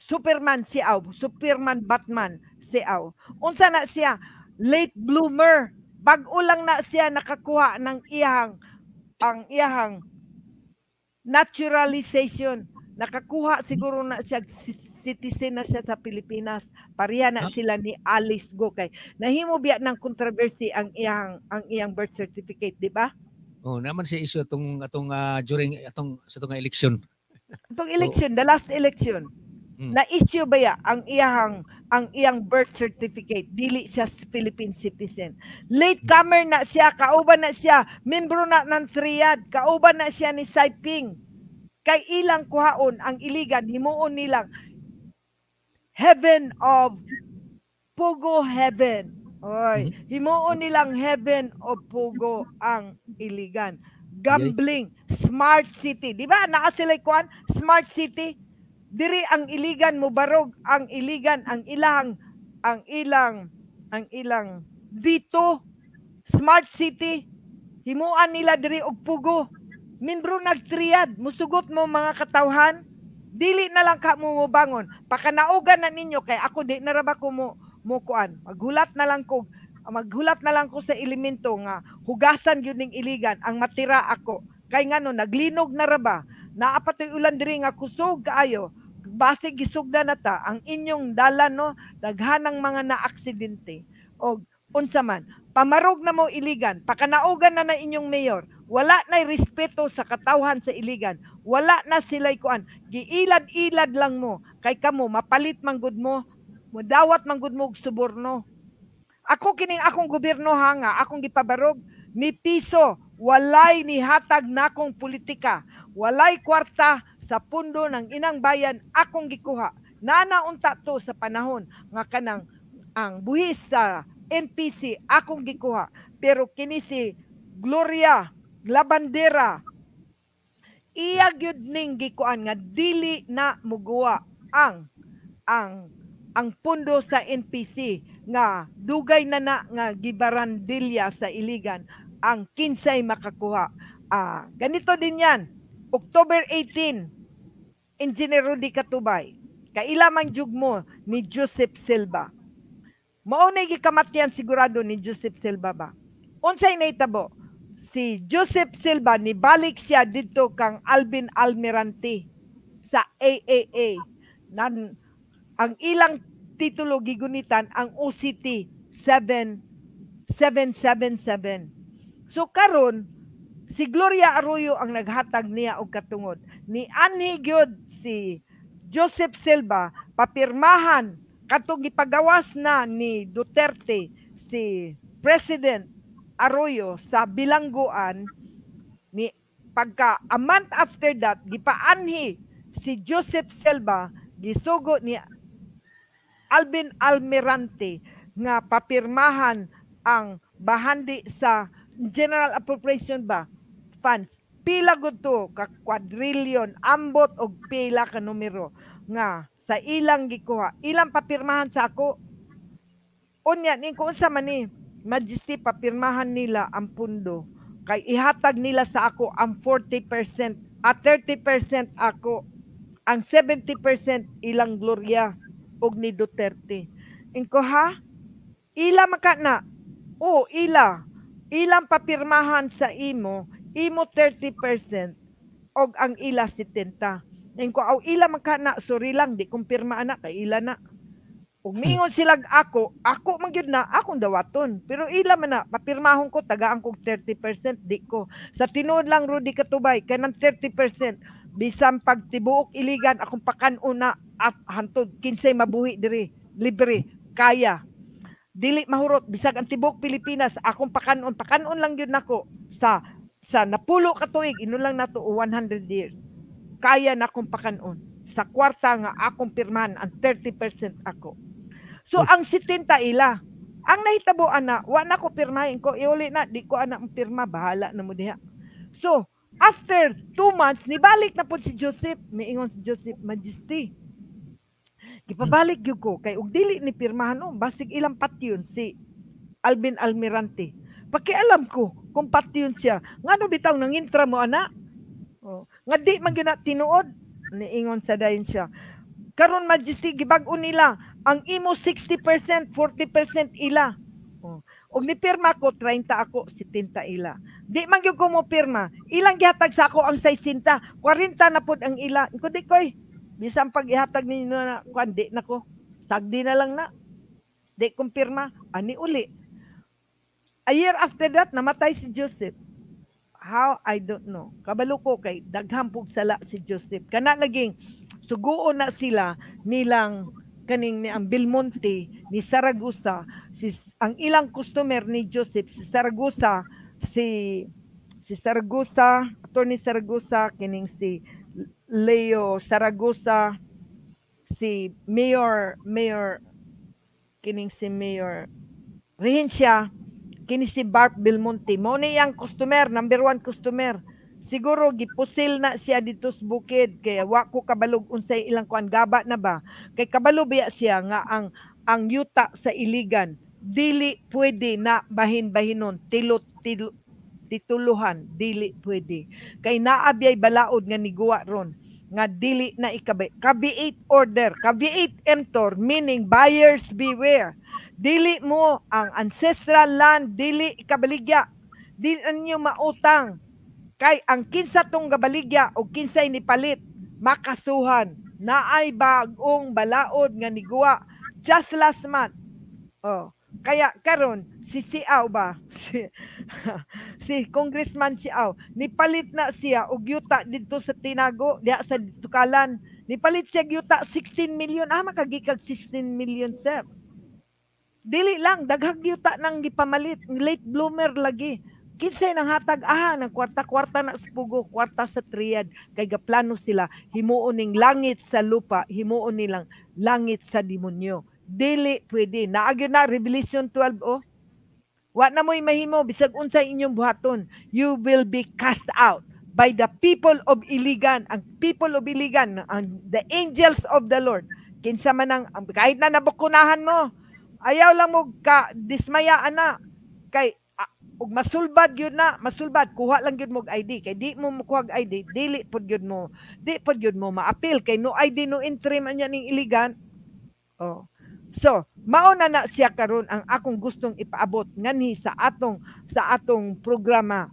Superman Siaw, Superman Batman Siaw. Unsa na siya? Late bloomer. Bag-o lang na siya nakakuha ng iyang ang iyang naturalization. Nakakuha siguro na siya si- citizen na siya sa Pilipinas. Pareha na
Ah.
sila ni Alice Go kay nahimo biya ng controversy ang iyang ang iyang birth certificate, di ba?
Oh, naman siya issue atong atong ah, during atong sa atong election.
Itong election, the last election,
Mm.
na-issue ba ya ang iyang ang iyang birth certificate dili siya Philippine citizen. Late comer na siya, kauban na siya, membro na ng triad, kauban na siya ni Saiping. Kay ilang kuhaon ang iligan himuon nilang heaven of Pugo heaven. Oy, himuon nilang heaven of Pugo ang iligan. Gambling, smart city. Di ba? Naa sila kuan, smart city. Diri ang iligan mo barog ang iligan ang ilang ang ilang ang ilang. Dito smart city himuan nila diri og pugo. Membro nagtriad musugot mo mga katawhan dili na lang ka mo mobangon pakanaugan na ninyo kay ako di na ra ba ko mo mo kuan. Maghulat na lang ko maghulat na lang ko sa elemento nga hugasan gyud ning iligan ang matira ako. Kay ngano naglinog na ra ba? Naa pa toy ulan diri nga kusog kaayo base gisugda na ta ang inyong dalan no? Daghanang mga naaksidente. Og unsa man pamarog na mo iligan. Pakanaugan na na inyong mayor. Wala na respeto sa katawhan sa iligan. Wala na sila'y kuan. Giilad-ilad lang mo. Kay kamo mapalit man gud mo. Mudawat man gud mo og suborno ako kining akong gobyerno ha nga akong gipabarog. Ni piso walay ni hatag nakong politika. Walay kwarta sa pundo ng inang bayan akong gikuha nanaunta to sa panahon nga kanang ang buhis sa NPC akong gikuha pero kini si Gloria Labandera iya gyud ning gikuan nga dili na muguwa ang ang ang pundo sa NPC nga dugay na na nga gibarandilya sa iligan ang kinsay makakuha. Ah, ganito din yan. October 18, Engineer Rudy Katubay. Kailamang jug mo ni Joseph Silva. Mao na gikamatyan sigurado ni Joseph Silva ba? Unsay nahitabo? Si Joseph Silva ni balik siya dito kang Alvin Almirante sa AAA. Nan ang ilang titulo gigunitan ang OCT 7777. So karon si Gloria Arroyo ang naghatag niya og katungod. Ni Anhi gyud si Joseph Silva papirmahan katong gipagawas na ni Duterte si President Arroyo sa bilangguan ni pagka a month after that gipaanhi si Joseph Silva gisugo ni Alvin Almirante nga papirmahan ang bahandi sa general appropriation ba funds pila gud ka quadrillion ambot og pila ka numero. Nga sa ilang gikuha. Ilang papirmahan sa ako? Unya ning kung sa man ni majesty papirmahan nila ang pundo. Kay ihatag nila sa ako ang 40% at 30% ako. Ang 70% ilang Gloria og ni Duterte. Ingko ha? Ila maka na? O ila. Ilang papirmahan sa imo imo 30% og ang ila 70 Ingko aw ila man kana sorry lang di kumpirma ana kay ila na. Ug miingon sila ako ako man gyud na akong dawaton. Pero ila man na papirmahon ko tagaan kog 30% di ko. Sa tinuod lang Rudy Katubay kanang 30% bisan pag tibuok iligan akong pakan-una at hantod kinsay mabuhi diri libre kaya. Dili mahurot bisag ang tibuok Pilipinas akong pakanon pakanon lang gyud nako sa sa napulo ka tuig inulang nato o 100 years. Kaya na akong pakanon. Sa kwarta nga akong pirmahan ang 30% ako. So ang 70 ila. Ang nahitabo ana wa na ko pirmahin ko. Iuli na di ko ana pirma. Bahala na mo diha. So after two months nibalik na po si Joseph. Miingon si Joseph Majesty gipabalik gyud ko. Kay ug dili ni pirmahan oh, basig ilang patyon si Alvin Almirante pakialam ko kung patyon siya. Ngano bitaw nangintra mo ana. Oh, nga di man gyud na tinuod niingon sa dayon siya. Karon majesty gibag-o nila. Ang imo 60% 40% ila. Oh. og ni pirma ko 30 ako 70 ila. Di man gyud ko mo pirma. Ilang gihatag sa ako ang 60 40 na pud ang ila. Ko di koy bisan pag ihatag ninyo na kwan di na ko. Sagdi na lang na. Di kumpirma. Ani uli a year after that namatay si Joseph. How? I don't know. Kabalo ko kay daghang pug sala si Joseph. Kana laging suguon na sila nilang kaning ni ang Belmonte ni Saragosa si ang ilang customer ni Joseph si Saragosa si si Saragosa attorney Saragosa kining si Leo Saragosa si Mayor Mayor kining si Mayor Rehencia kini si Bart Belmonte. Mo ni ang customer number one customer. Siguro gipusil na siya dito sa bukid. Kaya wa ko kabalog unsay ilang kuan. Gaba na ba? Kay kabalo biya siya nga ang ang yuta sa iligan. Dili pwede na bahin-bahinon. Tilot tilot tituluhan. Dili pwede. Kay naabyay balaod nga niguwa ron. Nga dili na ikabi. Kabiit order. Kabiit emptor meaning buyers beware dili mo ang ancestral land dili ikabaligya. Dili ninyo mautang. Kay ang kinsa tong gabaligya o kinsay ni palit makasuhan. Naay bagong balaod nga niguwa. Just last month. Oh kaya karon si Siaw ba? Si, si Congressman Siaw. Nipalit na siya og yuta didto sa Tinago diha sa Tukalan. Nipalit siya yuta 16 million. Ah makagikag 16 million sir dili lang daghang yuta nang gipamalit late bloomer lagi. Kinsay nang hatag aha ng kwarta-kwarta na sa kwarta sa triad kay gaplano sila himuon ning langit sa lupa himuon nilang langit sa demonyo. Dili pwede. Naagyo na revelation 12 oh. Wa na mo'y mahimo bisag unsay inyong buhaton you will be cast out by the people of Iligan. Ang people of Iligan ang the angels of the Lord. Kinsa man ang kahit na nabukunahan mo ayaw lang mo ka dismaya ana. Kay ug masulbad gyud na masulbad. Kuha lang gyud mo ID kay di mo makuha ID dili pod gyud mo di pod gyud mo maapil kay no ID no entry man yan ning iligan oh. So mao na na siya karon ang akong gustong ipaabot nganhi sa atong sa atong programa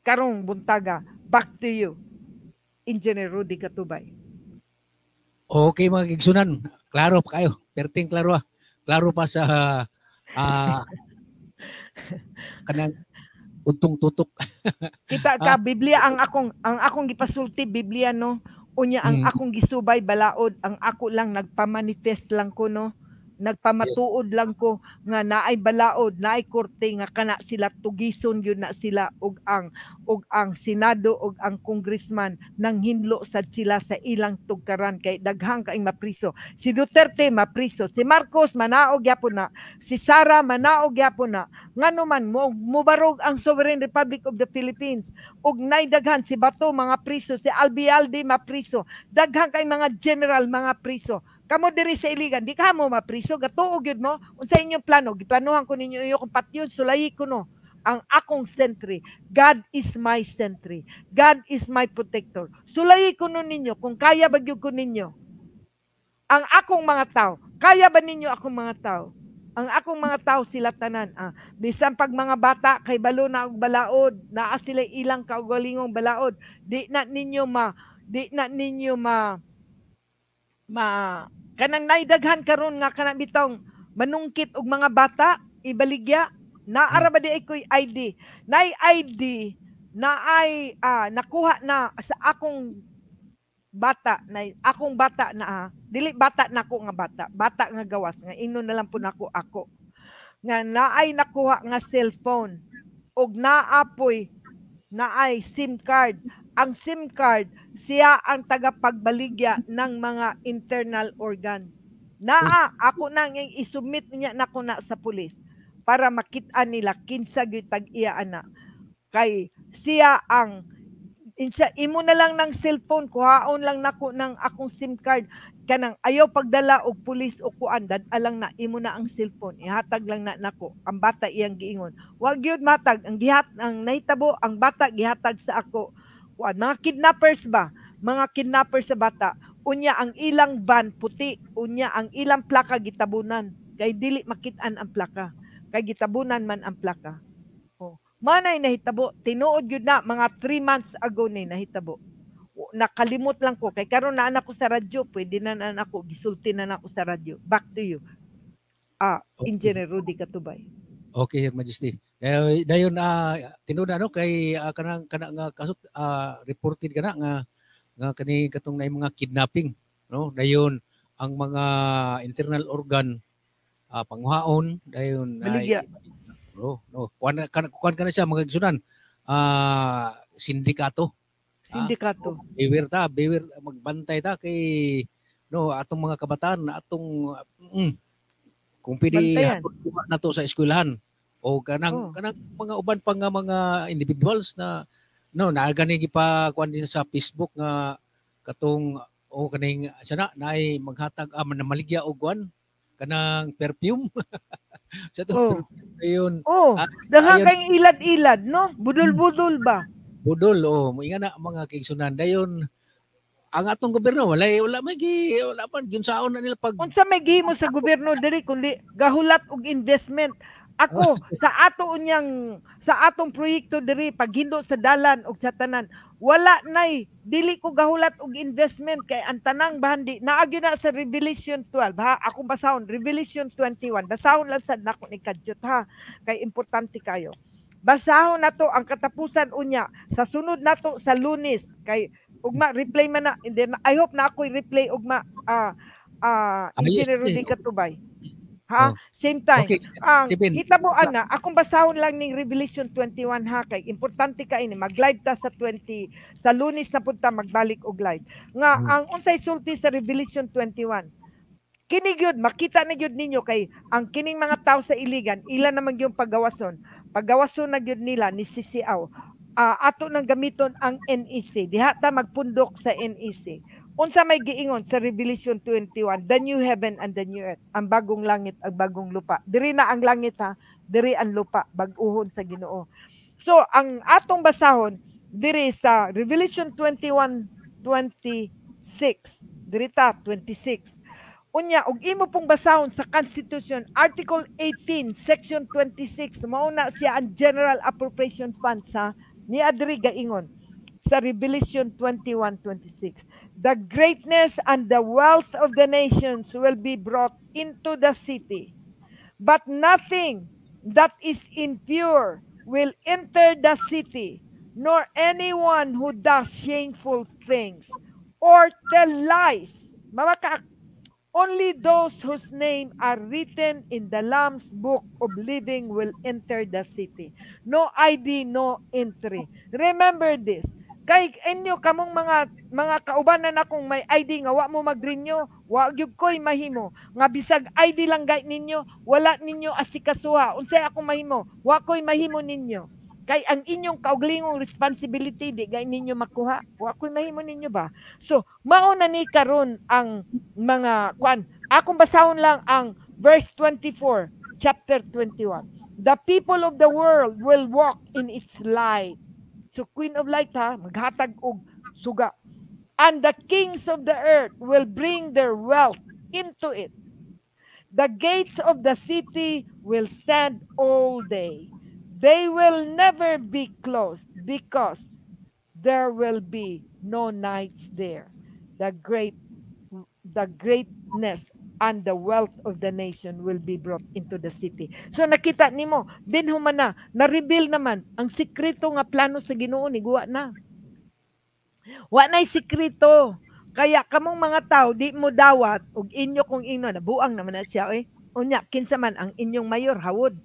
karong buntaga. Back to you Engineer Rudy Katubay
Okay mga kigsunan, klaro pa kayo. Perting klaro ah. Klaro pa sa uh, kanang untong tutok.
kita ka Biblia ang akong ang akong gipasulti Biblia no Unya ang
Mm.
akong gisubay balaod, ang ako lang nagpamanifest lang ko no. Nagpamatuod lang ko nga naay balaod, naay korte nga kana sila tugison yun na sila og ang og ang senado og ang congressman nang hinlo sad sila sa ilang tugkaran. Kay daghang kaing mapriso. Si Duterte mapriso, si Marcos manaog gyapon na, si Sara manaog gyapon na. Ngano man mo mubarog ang Sovereign Republic of the Philippines. Ug nay daghan si Bato mga priso, si Albialde mapriso, daghang kay mga general mga priso. Kamo diri sa iligan, di ka mo mapriso, gatuog yun mo. Unsa inyong plano? Giplanuhan ko ninyo iyo kung patyon, sulayi ko no ang akong sentry. God is my sentry. God is my protector. Sulayi ko no ninyo kung kaya ba gyud ko ninyo. Ang akong mga tao, kaya ba ninyo akong mga tao? Ang akong mga tao sila tanan. Ah, bisan pag mga bata kay balo na og balaod, naa sila ilang kaugalingong balaod, di na ninyo ma di na ninyo ma ma kanang naidaghan karon nga kanang bitong manungkit og mga bata ibaligya naara ba di ko'y ID nay ID na ay ah, nakuha na sa akong bata na akong bata na ah, dili bata na ako nga bata bata nga gawas nga ino na lang po nako ako nga naay nakuha nga cellphone og naapoy naay SIM card ang SIM card siya ang tagapagbaligya ng mga internal organs. Naa, ako nang yung isubmit niya na ko na sa pulis para makita nila kinsa gyud tag iya ana. Kay siya ang insa imo na lang ng cellphone kuhaon lang nako ng akong SIM card kanang ayaw pagdala og pulis o kuan alang na imo na ang cellphone ihatag lang na nako ang bata iyang giingon wag gyud matag ang gihat ang nahitabo ang bata gihatag sa ako kuan mga kidnappers ba? Mga kidnappers sa bata. Unya ang ilang van puti. Unya ang ilang plaka gitabunan. Kay dili makit-an ang plaka. Kay gitabunan man ang plaka. Oh manay nahitabo. Tinuod gyud na mga 3 months ago ni nahitabo. Nakalimot lang ko. Kay karon na anak ko sa radyo. Pwede na na ako. Gisulti na na ako sa radyo. Back to you. Ah
Okay.
Engineer Rudy Katubay
Okay, Your Majesty. Dayon dayon ah tinuod ano kay ah, kanang kana nga kasut ah, reported kana nga nga kani katong na mga kidnapping, no? Dayon ang mga internal organ ah, panguhaon dayon
Baligya.
no, no. Kuan kan kuan kana siya mga. Ah, sindikato.
sindikato
Beware ta, beware magbantay ta kay no atong mga kabataan atong mm, kung
Bantayan.
hatod na to sa eskwelahan o kanang
Oh.
kanang mga uban pa nga mga individuals na no na gani pa kuan din sa Facebook nga katong o kaning sana naay maghatag ah, na maligya og kuan kanang perfume sa to
Oh.
ayun
oh
Ah,
daghang
ayon.
kayong ilad-ilad no budol-budol ba
budol o moinga na mga kaigsunan dayon ang atong gobyerno wala wala may gi wala pa gyud saon na nila pag
unsa may gihimo sa gobyerno diri kundi gahulat og investment. Ako sa ato unyang sa atong proyekto diri paghindo sa dalan og sa tanan wala nay dili ko gahulat og investment kay ang tanang bahandi naagyo na sa Revelation 12 ha? Ako basahon Revelation 21 basahon lang sad nako ni Kadyot ha? Kay importante kayo. Basahon nato ang katapusan unya sa sunod nato sa Lunes kay ugma replay man na and then I hope na ako replay ugma. Ah ah
Ah, yes,
Engineer Rudy. Katubay ha?
Oh.
same time.
Okay.
Ang
Si Ben.
hitabuan na akong basahon lang ning Revelation 21 ha? Kay importante ka ini mag-live ta sa 20 sa Lunes na punta magbalik og live. Nga
Hmm.
ang unsay sulti sa Revelation 21 kini gyud makita na gyud ninyo kay ang kining mga tao sa iligan ila naman yung paggawason. Paggawason na gyud nila ni CCAO Ah, ato nang gamiton ang NEC diha ta magpundok sa NEC unsa may giingon sa Revelation 21 the new heaven and the new earth ang bagong langit ag bagong lupa. Diri na ang langit ha? Diri ang lupa bag-uhon sa Ginoo. So ang atong basahon diri sa Revelation 21 26 diri ta 26 unya ug imo pong basahon sa Constitution Article 18 Section 26 mao na siya ang General Appropriation Funds ha ni adri gaingon sa Revelation 21:26 the greatness and the wealth of the nations will be brought into the city but nothing that is impure will enter the city nor anyone who does shameful things or tell lies. Mga Only those whose name are written in the Lamb's book of living will enter the city. No ID, no entry. Remember this. Kay inyo kamong mga mga kaubanan akong may ID nga wa mo mag-renew, wa gyud koy mahimo. Nga bisag ID lang gay ninyo, wala ninyo asikasuha. Unsay akong mahimo? Wa koy mahimo ninyo. Kay ang inyong kauglingong responsibility di gay ninyo makuha. Wa koy mahimo ninyo ba? So, mao na ni karon ang mga kwan. Akong basahon lang ang verse 24, chapter 21. The people of the world will walk in its light. So Queen of Light ha, maghatag og suga. And the kings of the earth will bring their wealth into it. The gates of the city will stand all day. They will never be closed because there will be no nights there. The great the greatness and the wealth of the nation will be brought into the city. So nakita nimo, din human na, na-reveal naman ang sikreto nga plano sa Ginoo ni guwa na. Wa na'y sikreto. Kaya kamong mga tao di mo dawat og inyo kung ino nabuang naman na siya eh. Unya kinsa man ang inyong mayor hawod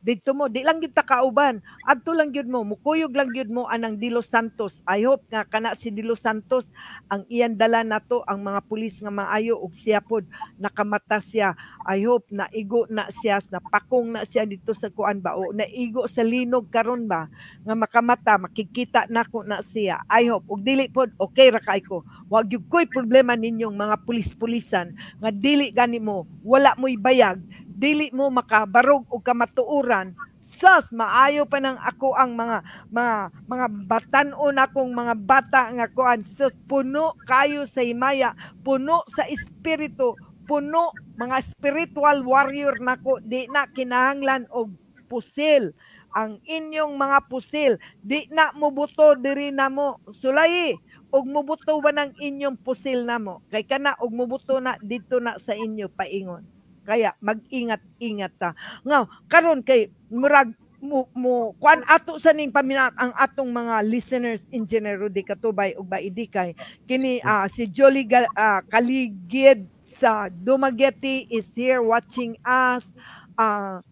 dito mo di lang gyud ta kauban adto lang gyud mo mukuyog lang gyud mo anang Dilo Santos. I hope nga kana si Dilo Santos ang iyan dala nato ang mga pulis nga maayo ug siya pod nakamata siya. I hope na igo na siya na pakong na siya dito sa kuan ba o na igo sa linog karon ba nga makamata makikita nako na siya. I hope ug dili pod okay ra kay ko wag gyud koy problema ninyong mga pulis-pulisan nga dili gani mo wala mo'y bayag dili mo makabarog o kamatuuran sas maayo pa ng ako ang mga mga mga batan-on akong mga bata nga kuan. Sus puno kayo sa himaya puno sa espiritu puno mga spiritual warrior nako di na kinahanglan og pusil. Ang inyong mga pusil di na mubuto diri namo sulay og mubuto ba ng inyong pusil namo kay kana og mubuto na dito na sa inyo paingon kaya mag-ingat-ingat ta. Nga, karon kay murag mo, mo kuan ato sa ning paminat ang atong mga listeners in general di katubay ug baidikay kini uh, si Jolly uh, Kaligid sa Dumaguete is here watching us. Uh,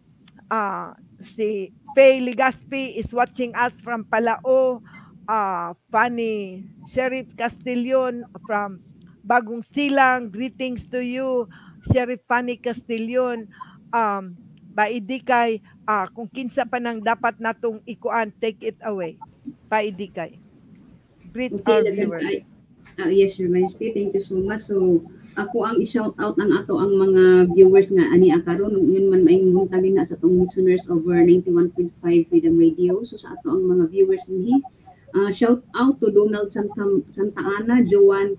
uh, si Faye Ligaspi is watching us from Palao. Uh, Fanny Sheriff Castillon from Bagong Silang greetings to you Sheriff Fanny Castillon, um, paidikay, uh, kung kinsa pa nang dapat natong ikuan, take it away. Paidikay. Greet
okay,
our viewers.
I, uh, yes, Your Majesty, thank you so much. So, ako ang i-shout out ang ato ang mga viewers nga ani akaron ngun man maing buntagin na sa tong listeners over 91.5 Freedom Radio so sa ato ang mga viewers dinhi uh, shout out to Donald Santa Santa Ana, Joan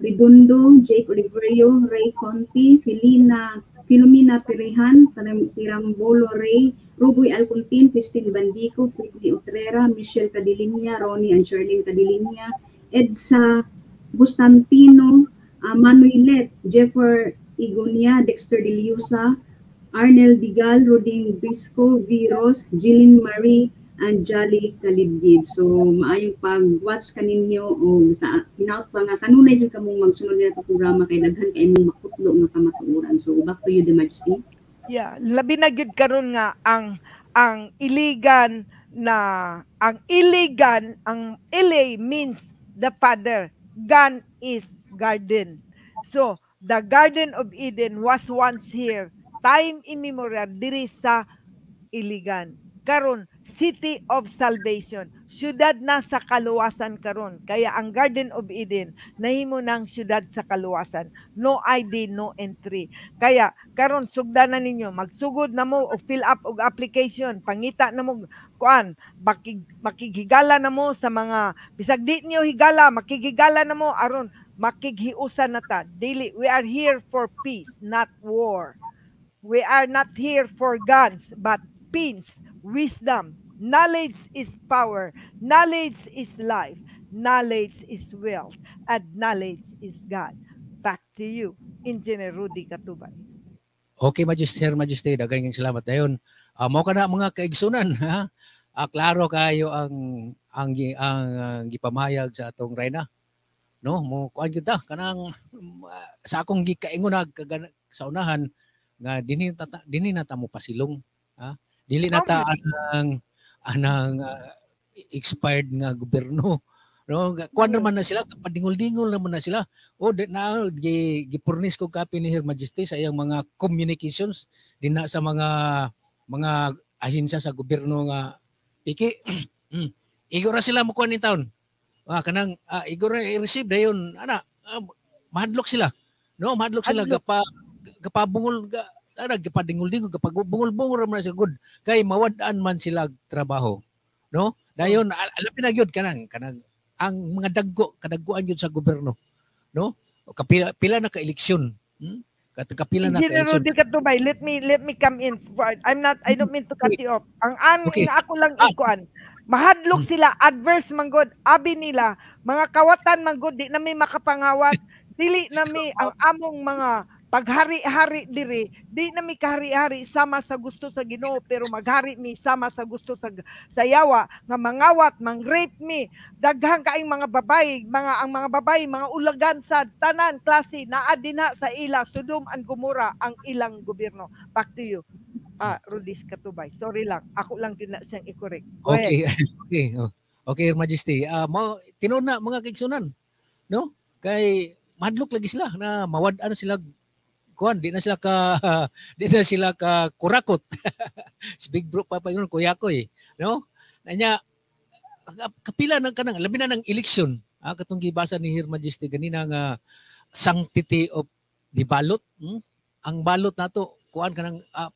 Redondo, Jake Oliverio, Ray Conti, Filina, Filomena Perehan, Tirambolo Ray, Ruboy Alcontin, Christine Bandico, Fritney Utrera, Michelle Cadilinia, Ronnie and Charlene Cadilinia, Edsa Bustantino, uh, Manuelet, Jeffer Igonia, Dexter Diliusa, Arnel Digal, Roding Bisco, Viros, Jillian Marie, and Jolly Kalibdid. So, maayong pag-watch kaninyo o sa hinaut pa nga kanunay jud kamong magsunod nila programa kay daghan kay imong makutlo nga kamatuoran. So, back to you, the Majesty.
Yeah, labi na gyud karon nga ang ang iligan na ang iligan ang ile means the father gan is garden so the garden of eden was once here time immemorial diri sa iligan karon City of Salvation. Syudad na sa kaluwasan karon. Kaya ang Garden of Eden nahimo ng syudad sa kaluwasan. No ID, no entry. Kaya karon sugdanan ninyo, magsugod na mo o fill up og application, pangita na mo kuan, makig, makighigala na mo sa mga bisag di niyo higala, makigigala na mo aron makighiusan na ta. Dili, we are here for peace, not war. We are not here for guns, but peace wisdom. Knowledge is power. Knowledge is life. Knowledge is wealth. And knowledge is God. Back to you, Engineer Rudy Katubay.
Okay, Magister, Magister, dagang salamat dayon. Uh, mo ka na mga kaigsunan, ha? Uh, klaro kayo ang ang ang, ang, gipamahayag sa atong Reyna. no mo kuan kita kanang sa akong gikaingon sa unahan nga dinhi dinhi na ta mo pasilong ha dili na ta anang anang uh, expired nga gobyerno no? Kuan naman na sila padingol-dingol naman na sila. O di na gi gipurnis ko copy ni Her Majesty sa iyang mga communications dinha sa mga mga ahensya sa gobyerno nga piki mm. igo ra sila mo kuan ni taon. Ah kanang ah, igo ra i-receive dayon ana ah, mahadlok sila no? Mahadlok sila
Hadlok.
gapa gapabungol ga ana gapadingol-dingol gapabungol-bungol ra man sila good kay mawad-an man sila trabaho no dayon al- alapin na gyud kanang kanang ang mga daggo kadagguan gyud sa gobyerno no kapila pila na ka eleksyon hmm? Kapila na ka
Engineer
eleksyon
Rudy Katubay, let me let me come in. I'm not I don't mean to cut you off. Ang an
Okay.
nga ako lang
Ah.
ikuan. Mahadlok
Hmm.
sila adverse manggod abi nila mga kawatan manggod di na may makapangawat dili na may ang among mga paghari-hari diri di na mi kahari-hari sama sa gusto sa Ginoo pero maghari mi sama sa gusto sa sa yawa nga mangawat mang-rape mi daghang kaayong mga babae mga ang mga babae mga ulagan sa tanan klase naa dinha sa ila Sodom and Gomora ang ilang gobyerno back to you ah Rudis Katubay sorry lang ako lang din na siyang i-correct.
Okay, okay. oh. Okay, Your Majesty. Ah, mo tinuod na mga kaigsunan. No? Kay madlok lagi sila na mawad-an sila kuan di na sila ka di na sila ka kurakot. si Big Bro pa pa yun kuya ko eh. No? Nanya kapila ng kanang labi na ng election. Ah, katong gibasa ni Her Majesty ganina nga sanctity of the ballot. Hmm? Ang ballot nato kuan kanang ah,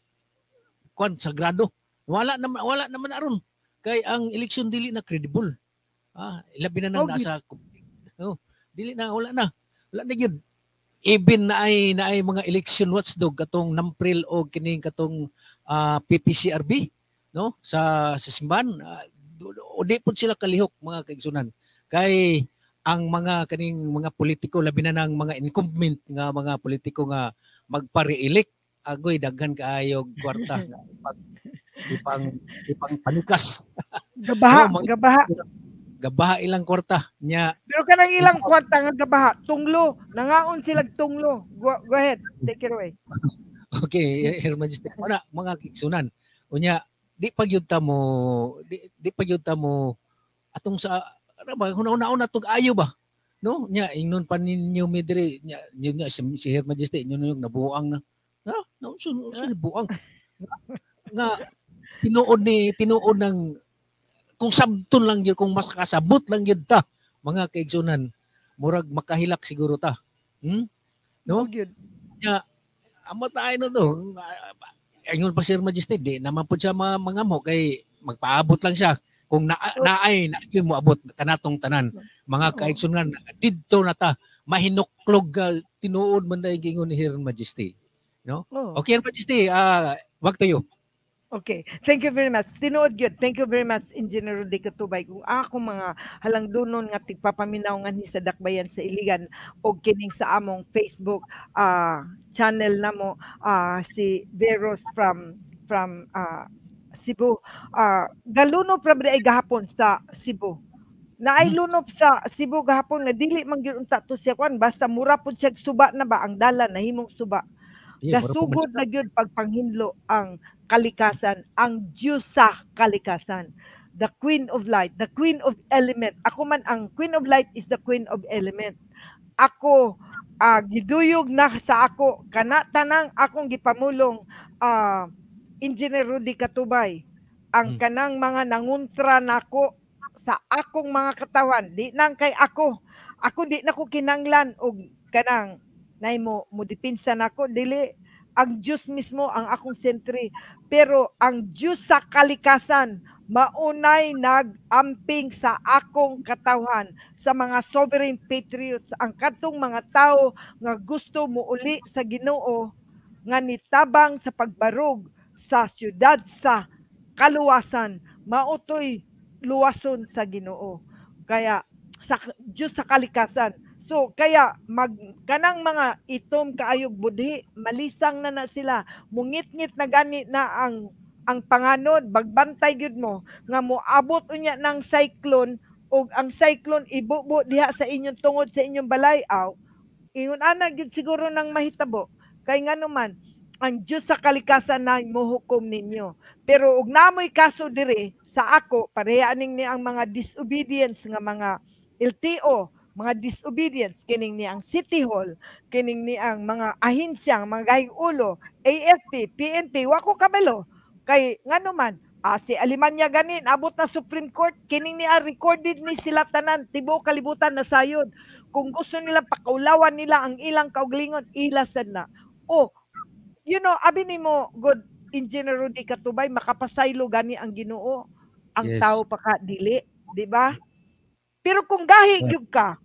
kuan sagrado. Wala naman wala naman aron kay ang election dili na credible. Ah, labi na nang
Okay.
nasa oh, dili na wala na. Wala na gyud. Even na ay na ay mga election watchdog katong Nampril o kining katong ah, PPCRB no? Sa sa simbahan ah, do- do- o di pud sila kalihok mga kaigsunan. Kay ang mga kaning mga politiko labi na ng mga incumbent nga mga politiko nga magpa-re-elect agoy daghan kaayo kwarta nga ipang ipang ipang panukas.
Gabaha
No, mga-
gabaha
gabaha ilang kwarta nya
pero kanang ilang kwarta nga gabaha tunglo nangaon sila tunglo go, go ahead take it away
Okay, Her Majesty. Una, mga kiksunan. Unya, di pagyud ta mo, di, di pagyud ta mo atong sa ano ba, una-una tug ayo ba? No? Nya ingnon pa ninyo mi diri nya yun nga si, si Her Majesty inyo yung nabuang na. Ha? No, so, so buang. Nga, nga tinuod ni tinuod ng kung sabton lang yun, kung mas kasabot lang yun ta, mga kaigsunan, murag makahilak siguro ta. Hmm? No?
Gyud.
amo tayo no to. Ayun pa Sir Majesty, di naman po siya mga, mga mo kay magpaabot lang siya. Kung na, naay, na yun mo abot kanatong tanan. Mga kaigsunan, didto na ta, mahinuklog uh, tinuod man dahil gingon ni Her Majesty. No?
Oh.
Okay, Her Majesty, ah wag tayo.
Okay. Thank you very much. Tinuod gyud. Thank you very much Engineer Rudy Katubay. Kung ako mga halangdunon nga tigpapaminaw nga ni sa Dakbayan sa Iligan o kining sa among Facebook ah, channel namo ah, si Veros from from ah, Cebu. Ah, galuno pra ba ay gahapon sa Cebu. Naay lunop sa Cebu gahapon nga dili man gyud unta to siya kwan basta mura pud siya suba na ba ang dalan nahimong suba.
Yeah, man-
na gyud pagpanghinlo ang kalikasan, ang Diyos sa kalikasan. The Queen of Light, the Queen of Element. Ako man ang Queen of Light is the Queen of Element. Ako ah, giduyog na sa ako kana tanang akong gipamulong ah, Engineer Rudy Katubay ang
Hmm.
kanang mga nanguntra nako sa akong mga katawan di nang kay ako ako di na ko kinanglan og kanang nay mo mo dipinsa nako dili ang Diyos mismo ang akong sentry pero ang Diyos sa kalikasan maunay nag-amping sa akong katawan sa mga sovereign patriots ang katong mga tao nga gusto muuli sa Ginoo nga nitabang sa pagbarog sa syudad sa kaluwasan mautoy luwason sa Ginoo. Kaya sa Diyos sa kalikasan So kaya mag kanang mga itom kaayog budhi malisang na na sila. Mungit-ngit na gani na ang ang panganod bagbantay gyud mo nga moabot unya ng cyclone o ang cyclone ibubo diha sa inyong tungod sa inyong balay aw ingon ana gid siguro nang mahitabo. Kay ngano man ang Diyos sa kalikasan na mohukom ninyo. Pero ug namoy kaso dire sa ako pareha ning ni ang mga disobedience nga mga LTO mga disobedience kining ni ang City Hall kining ni ang mga ahensyang mga gahing ulo AFP PNP wa ko kabalo kay ngano man Ah, si Alemanya ganin, abot na Supreme Court, kining ni recorded ni sila tanan, tibo kalibutan na sayod. Kung gusto nila pakaulawan nila ang ilang kauglingon, ilasan na. Oh, you know, abi ni mo, good engineer Rudy Katubay, makapasaylo gani ang ginoo. Ang
Yes.
tao pa ka dili, di ba? Pero kung gahi gyud ka,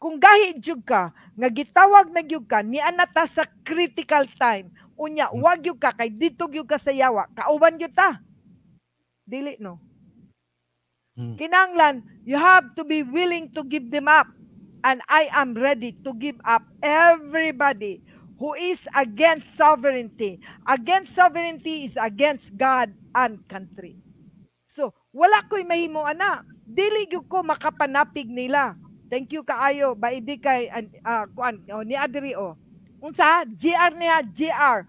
kung gahi gyud ka, nga gitawag na gyud ka, ni anata sa critical time, unya, wag gyud ka, kay dito gyud ka sa yawa, kauban gyud ta. Dili, no?
Hmm.
Kinanglan, you have to be willing to give them up. And I am ready to give up everybody who is against sovereignty. Against sovereignty is against God and country. So, wala ko'y mahimo ana. Dili gyud ko makapanapig nila. Thank you kaayo. Baidi kay uh, kuan oh, ni Adri o. Unsa? GR niya GR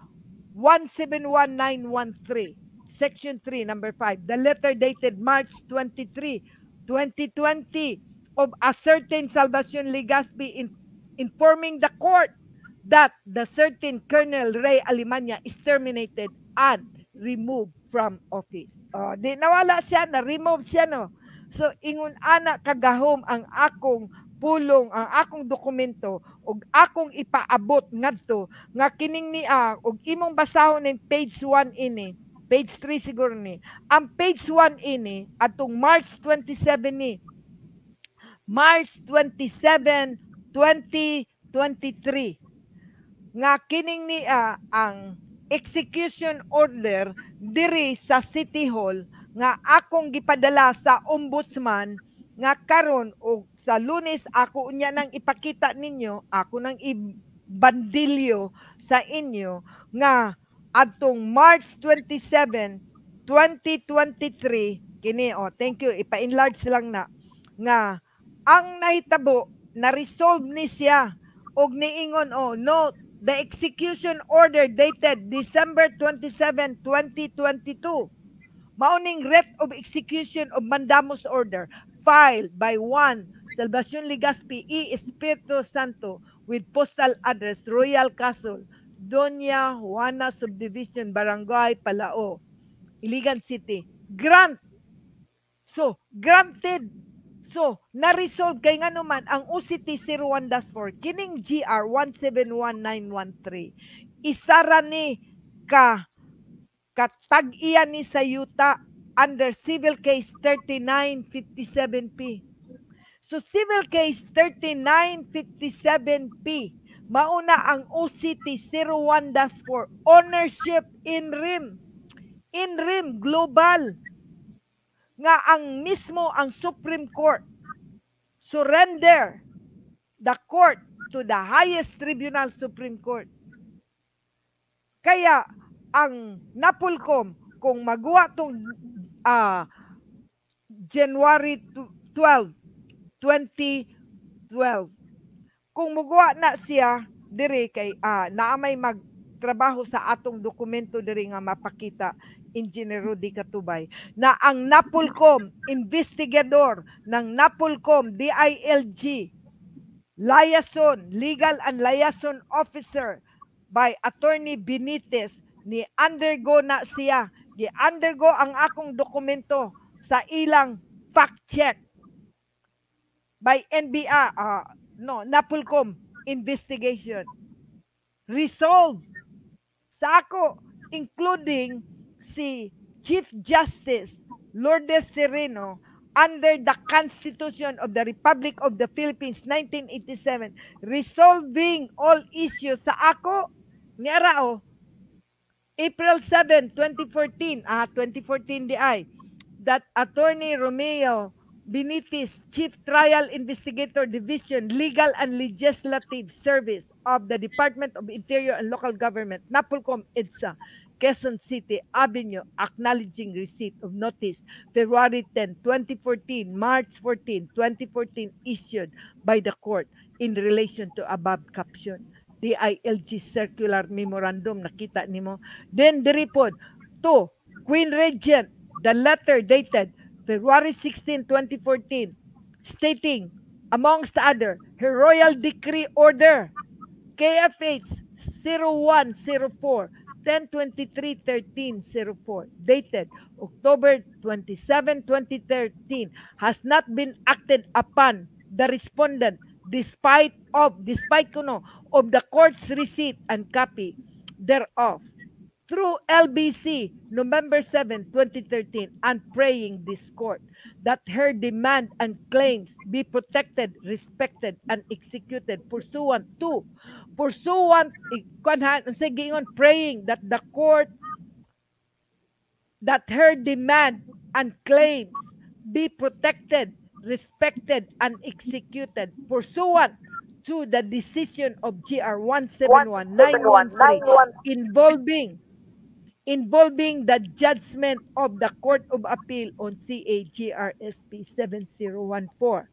171913. Section 3, number 5. The letter dated March 23, 2020 of a certain Salvacion Legaspi in, informing the court that the certain Colonel Ray Alimanya is terminated and removed from office. Oh, di nawala siya, na-remove siya no. So ingon ana kagahom ang akong pulong ang akong dokumento ug akong ipaabot ngadto nga kining ni ah, ug imong basahon ning page 1 ini page 3 siguro ni. Ang page 1 ini atong March 27 ni. March 27 2023 nga kining ni ah, ang execution order diri sa City Hall nga akong gipadala sa ombudsman nga karon o sa lunes ako unya nang ipakita ninyo ako nang ibandilyo sa inyo nga adtong March 27 2023 kini oh thank you ipa-enlarge lang na nga ang nahitabo na resolve ni siya og niingon oh note the execution order dated December 27 2022 Mauning writ of execution of mandamus order filed by one Salvacion Legaspi E. Espiritu Santo with postal address Royal Castle, Doña Juana Subdivision, Barangay Palao, Iligan City. Grant. So, granted. So, na-resolve kay nga naman ang UCT 01-4, kining GR 171913. Isara ni ka katag-iya ni sa yuta under civil case 3957P. So civil case 3957P mauna ang OCT 01-4 ownership in RIM in RIM global nga ang mismo ang Supreme Court surrender the court to the highest tribunal Supreme Court kaya ang Napolcom kung magawa tong ah, January 12, 2012. Kung magawa na siya diri kay ah, naamay magtrabaho sa atong dokumento diri nga mapakita Engineer Rudy Katubay na ang Napolcom investigador ng Napolcom DILG liaison legal and liaison officer by attorney Benitez ni undergo na siya. Gi undergo ang akong dokumento sa ilang fact check by NBI ah, no Napolcom investigation. Resolve sa ako including si Chief Justice Lourdes Sereno under the Constitution of the Republic of the Philippines 1987 resolving all issues sa ako ni Arao April 7, 2014, ah, 2014 di ay, that Attorney Romeo Benitez, Chief Trial Investigator Division, Legal and Legislative Service of the Department of Interior and Local Government, Napolcom EDSA, Quezon City Avenue, acknowledging receipt of notice February 10, 2014, March 14, 2014, issued by the court in relation to above caption. DILG Circular Memorandum, nakita nimo. Then the report to Queen Regent, the letter dated February 16, 2014, stating, amongst other, her royal decree order, KFH 0104, 1023-1304, dated October 27, 2013, has not been acted upon the respondent despite of despite kuno of the court's receipt and copy thereof. Through LBC November 7, 2013 and praying this court that her demand and claims be protected, respected, and executed pursuant to pursuant kanhan sige ingon praying that the court that her demand and claims be protected, respected, and executed pursuant to the decision of GR 171913 involving involving the judgment of the Court of Appeal on CAGRSP 7014.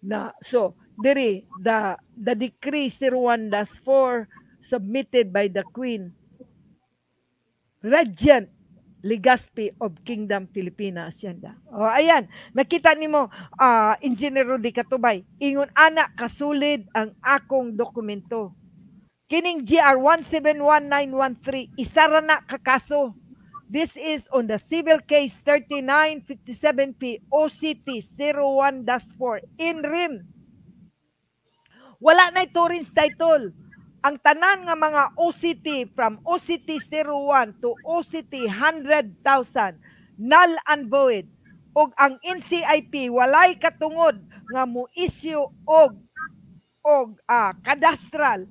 Na, so, diri, the, the decree 01-4 submitted by the Queen Regent Legaspi of Kingdom Pilipinas yanda. O ayan, nakita nimo uh, Engineer Rudy Katubay, ingon ana kasulid ang akong dokumento. Kining GR 171913 isara na kakaso. This is on the civil case 3957P OCT 01-4 in RIM. Wala na ito rin title ang tanan nga mga OCT from OCT 01 to OCT 100,000 null and void. Og ang NCIP walay katungod nga mo issue og og uh, kadastral.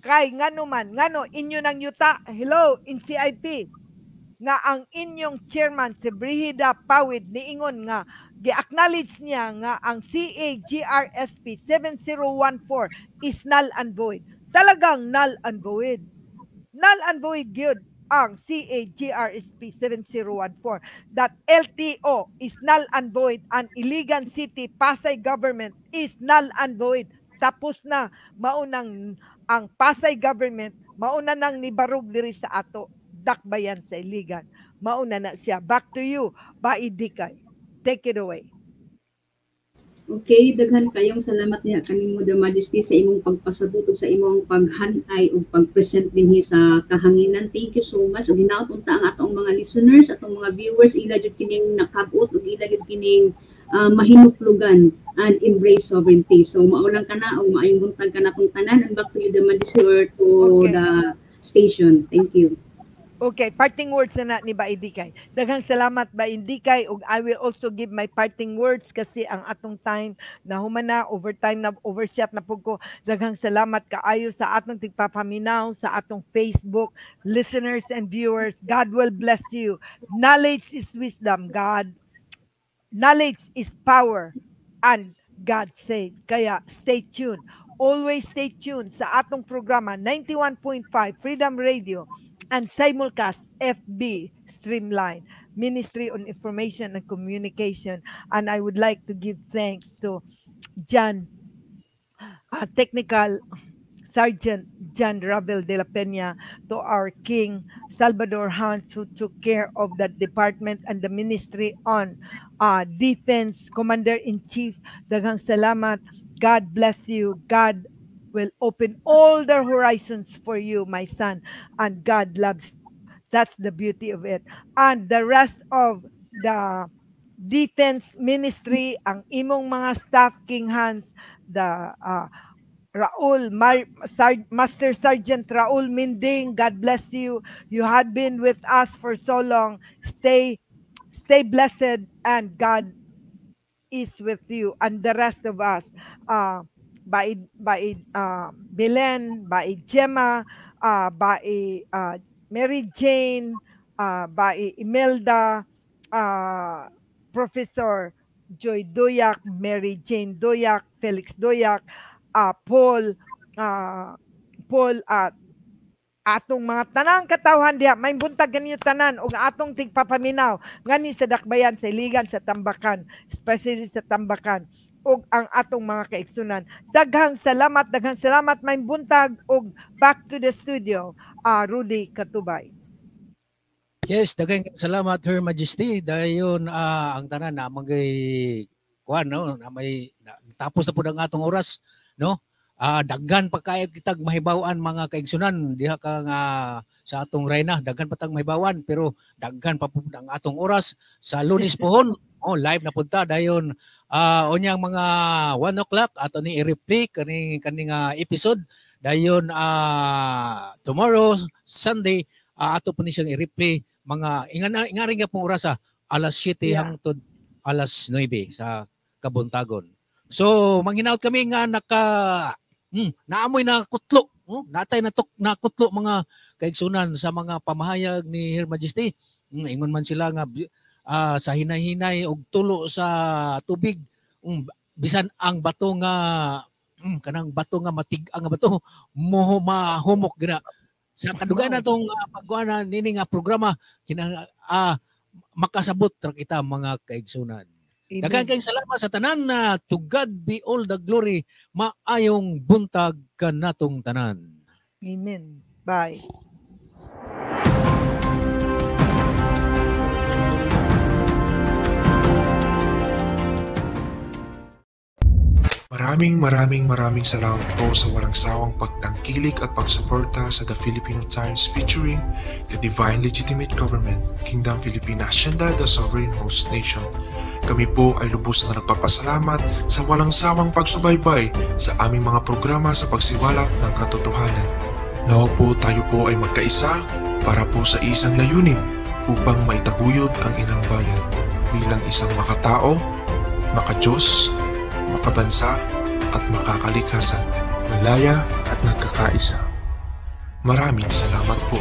Kay ngano man ngano inyo nang yuta. Hello NCIP nga ang inyong chairman si Brihida Pawid niingon nga gi-acknowledge niya nga ang CAGRSP 7014 is null and void talagang null and void. Null and void yun ang CAGRSP 7014 that LTO is null and void and Iligan City Pasay government is null and void. Tapos na maunang ang Pasay government mauna nang nibarog diri sa ato dakbayan sa Iligan. Mauna na siya. Back to you, Baidikay. Take it away.
Okay, daghan kayong salamat niya kanimo the majesty sa imong pagpasabot ug sa imong paghanay ug pagpresent dinhi sa kahanginan. Thank you so much. Ug hinaot unta ang atong mga listeners, atong mga viewers ila jud kining nakabot ug ila jud kining uh, mahinuplugan and embrace sovereignty. So maulang kana ug maayong buntag ka natong tanan and back to you the majesty or to okay. the station. Thank you.
Okay, parting words na, na ni Baindikay. Daghang salamat Baindikay ug I will also give my parting words kasi ang atong time na humana overtime na overshot na pug ko. Daghang salamat kaayo sa atong tigpapaminaw sa atong Facebook listeners and viewers. God will bless you. Knowledge is wisdom, God. Knowledge is power and God said. Kaya stay tuned. Always stay tuned sa atong programa 91.5 Freedom Radio and simulcast FB Streamline Ministry on Information and Communication. And I would like to give thanks to Jan, uh, Technical Sergeant Jan Ravel de la Peña, to our King Salvador Hans, who took care of that department and the Ministry on uh, Defense Commander in Chief. Daghang salamat. God bless you. God will open all the horizons for you, my son. And God loves. That's the beauty of it. And the rest of the defense ministry, ang imong mga staff, King Hans, the uh, Raul, Mar- Sar- Master Sergeant Raul Minding, God bless you. You had been with us for so long. Stay, stay blessed, and God is with you, and the rest of us. Uh, by by uh, Belen, by Gemma, uh, by uh, Mary Jane, uh, by Imelda, uh, Professor Joy Doyak, Mary Jane Doyak, Felix Doyak, uh, Paul, uh, Paul at atong mga tanang katawhan diha. May buntag ganinyo tanan ug atong tigpapaminaw ngani sa dakbayan sa iligan sa Tambakan especially sa Tambakan ug ang atong mga kaigsunan. Daghang salamat daghang salamat may buntag ug back to the studio uh, Rudy Katubay.
Yes, daghang salamat Her Majesty. Dayon uh, ang tanan na magay kuan no? Na may na, tapos na pud ang atong oras no? Uh, daghan pa kay kitag mahibawan mga kaigsunan. Diha ka nga sa atong reyna daghan pa tag mahibawan pero daghan pa pud ang atong oras. Sa Lunes pohon oh live na punta dayon uh, unyang mga 1 o'clock ato ni i-replay kani kaning uh, episode dayon uh, tomorrow Sunday uh, ato po ni siyang i-replay mga ingan ingaring nga pong oras alas 7 yeah. hangtod alas 9 sa kabuntagon so manghinaut kami nga naka Hmm, naamoy na kutlo. Oh, natay na tok na kutlo mga kaigsunan sa mga pamahayag ni Her Majesty. Hmm, ingon man sila nga uh, sa hinay-hinay og tulo sa tubig. Um, bisan ang bato nga um, kanang bato nga matig ang bato mo mahumok gina sa kadugan natong uh, pagkuana nini nga programa kina uh, makasabot ra kita mga kaigsunan. Daghang kayong salamat sa tanan na to God be all the glory. Maayong buntag kanatong tanan.
Amen. Bye.
Maraming maraming maraming salamat po sa walang sawang pagtangkilik at pagsuporta sa The Filipino Times featuring the Divine Legitimate Government, Kingdom Philippine Hacienda, the Sovereign Host Nation. Kami po ay lubos na nagpapasalamat sa walang sawang pagsubaybay sa aming mga programa sa pagsiwalat ng katotohanan. Nawa po tayo po ay magkaisa para po sa isang layunin upang maitaguyod ang inang bayan bilang isang makatao, makajos, makabansa at makakalikasan, malaya at nagkakaisa. Maraming salamat po.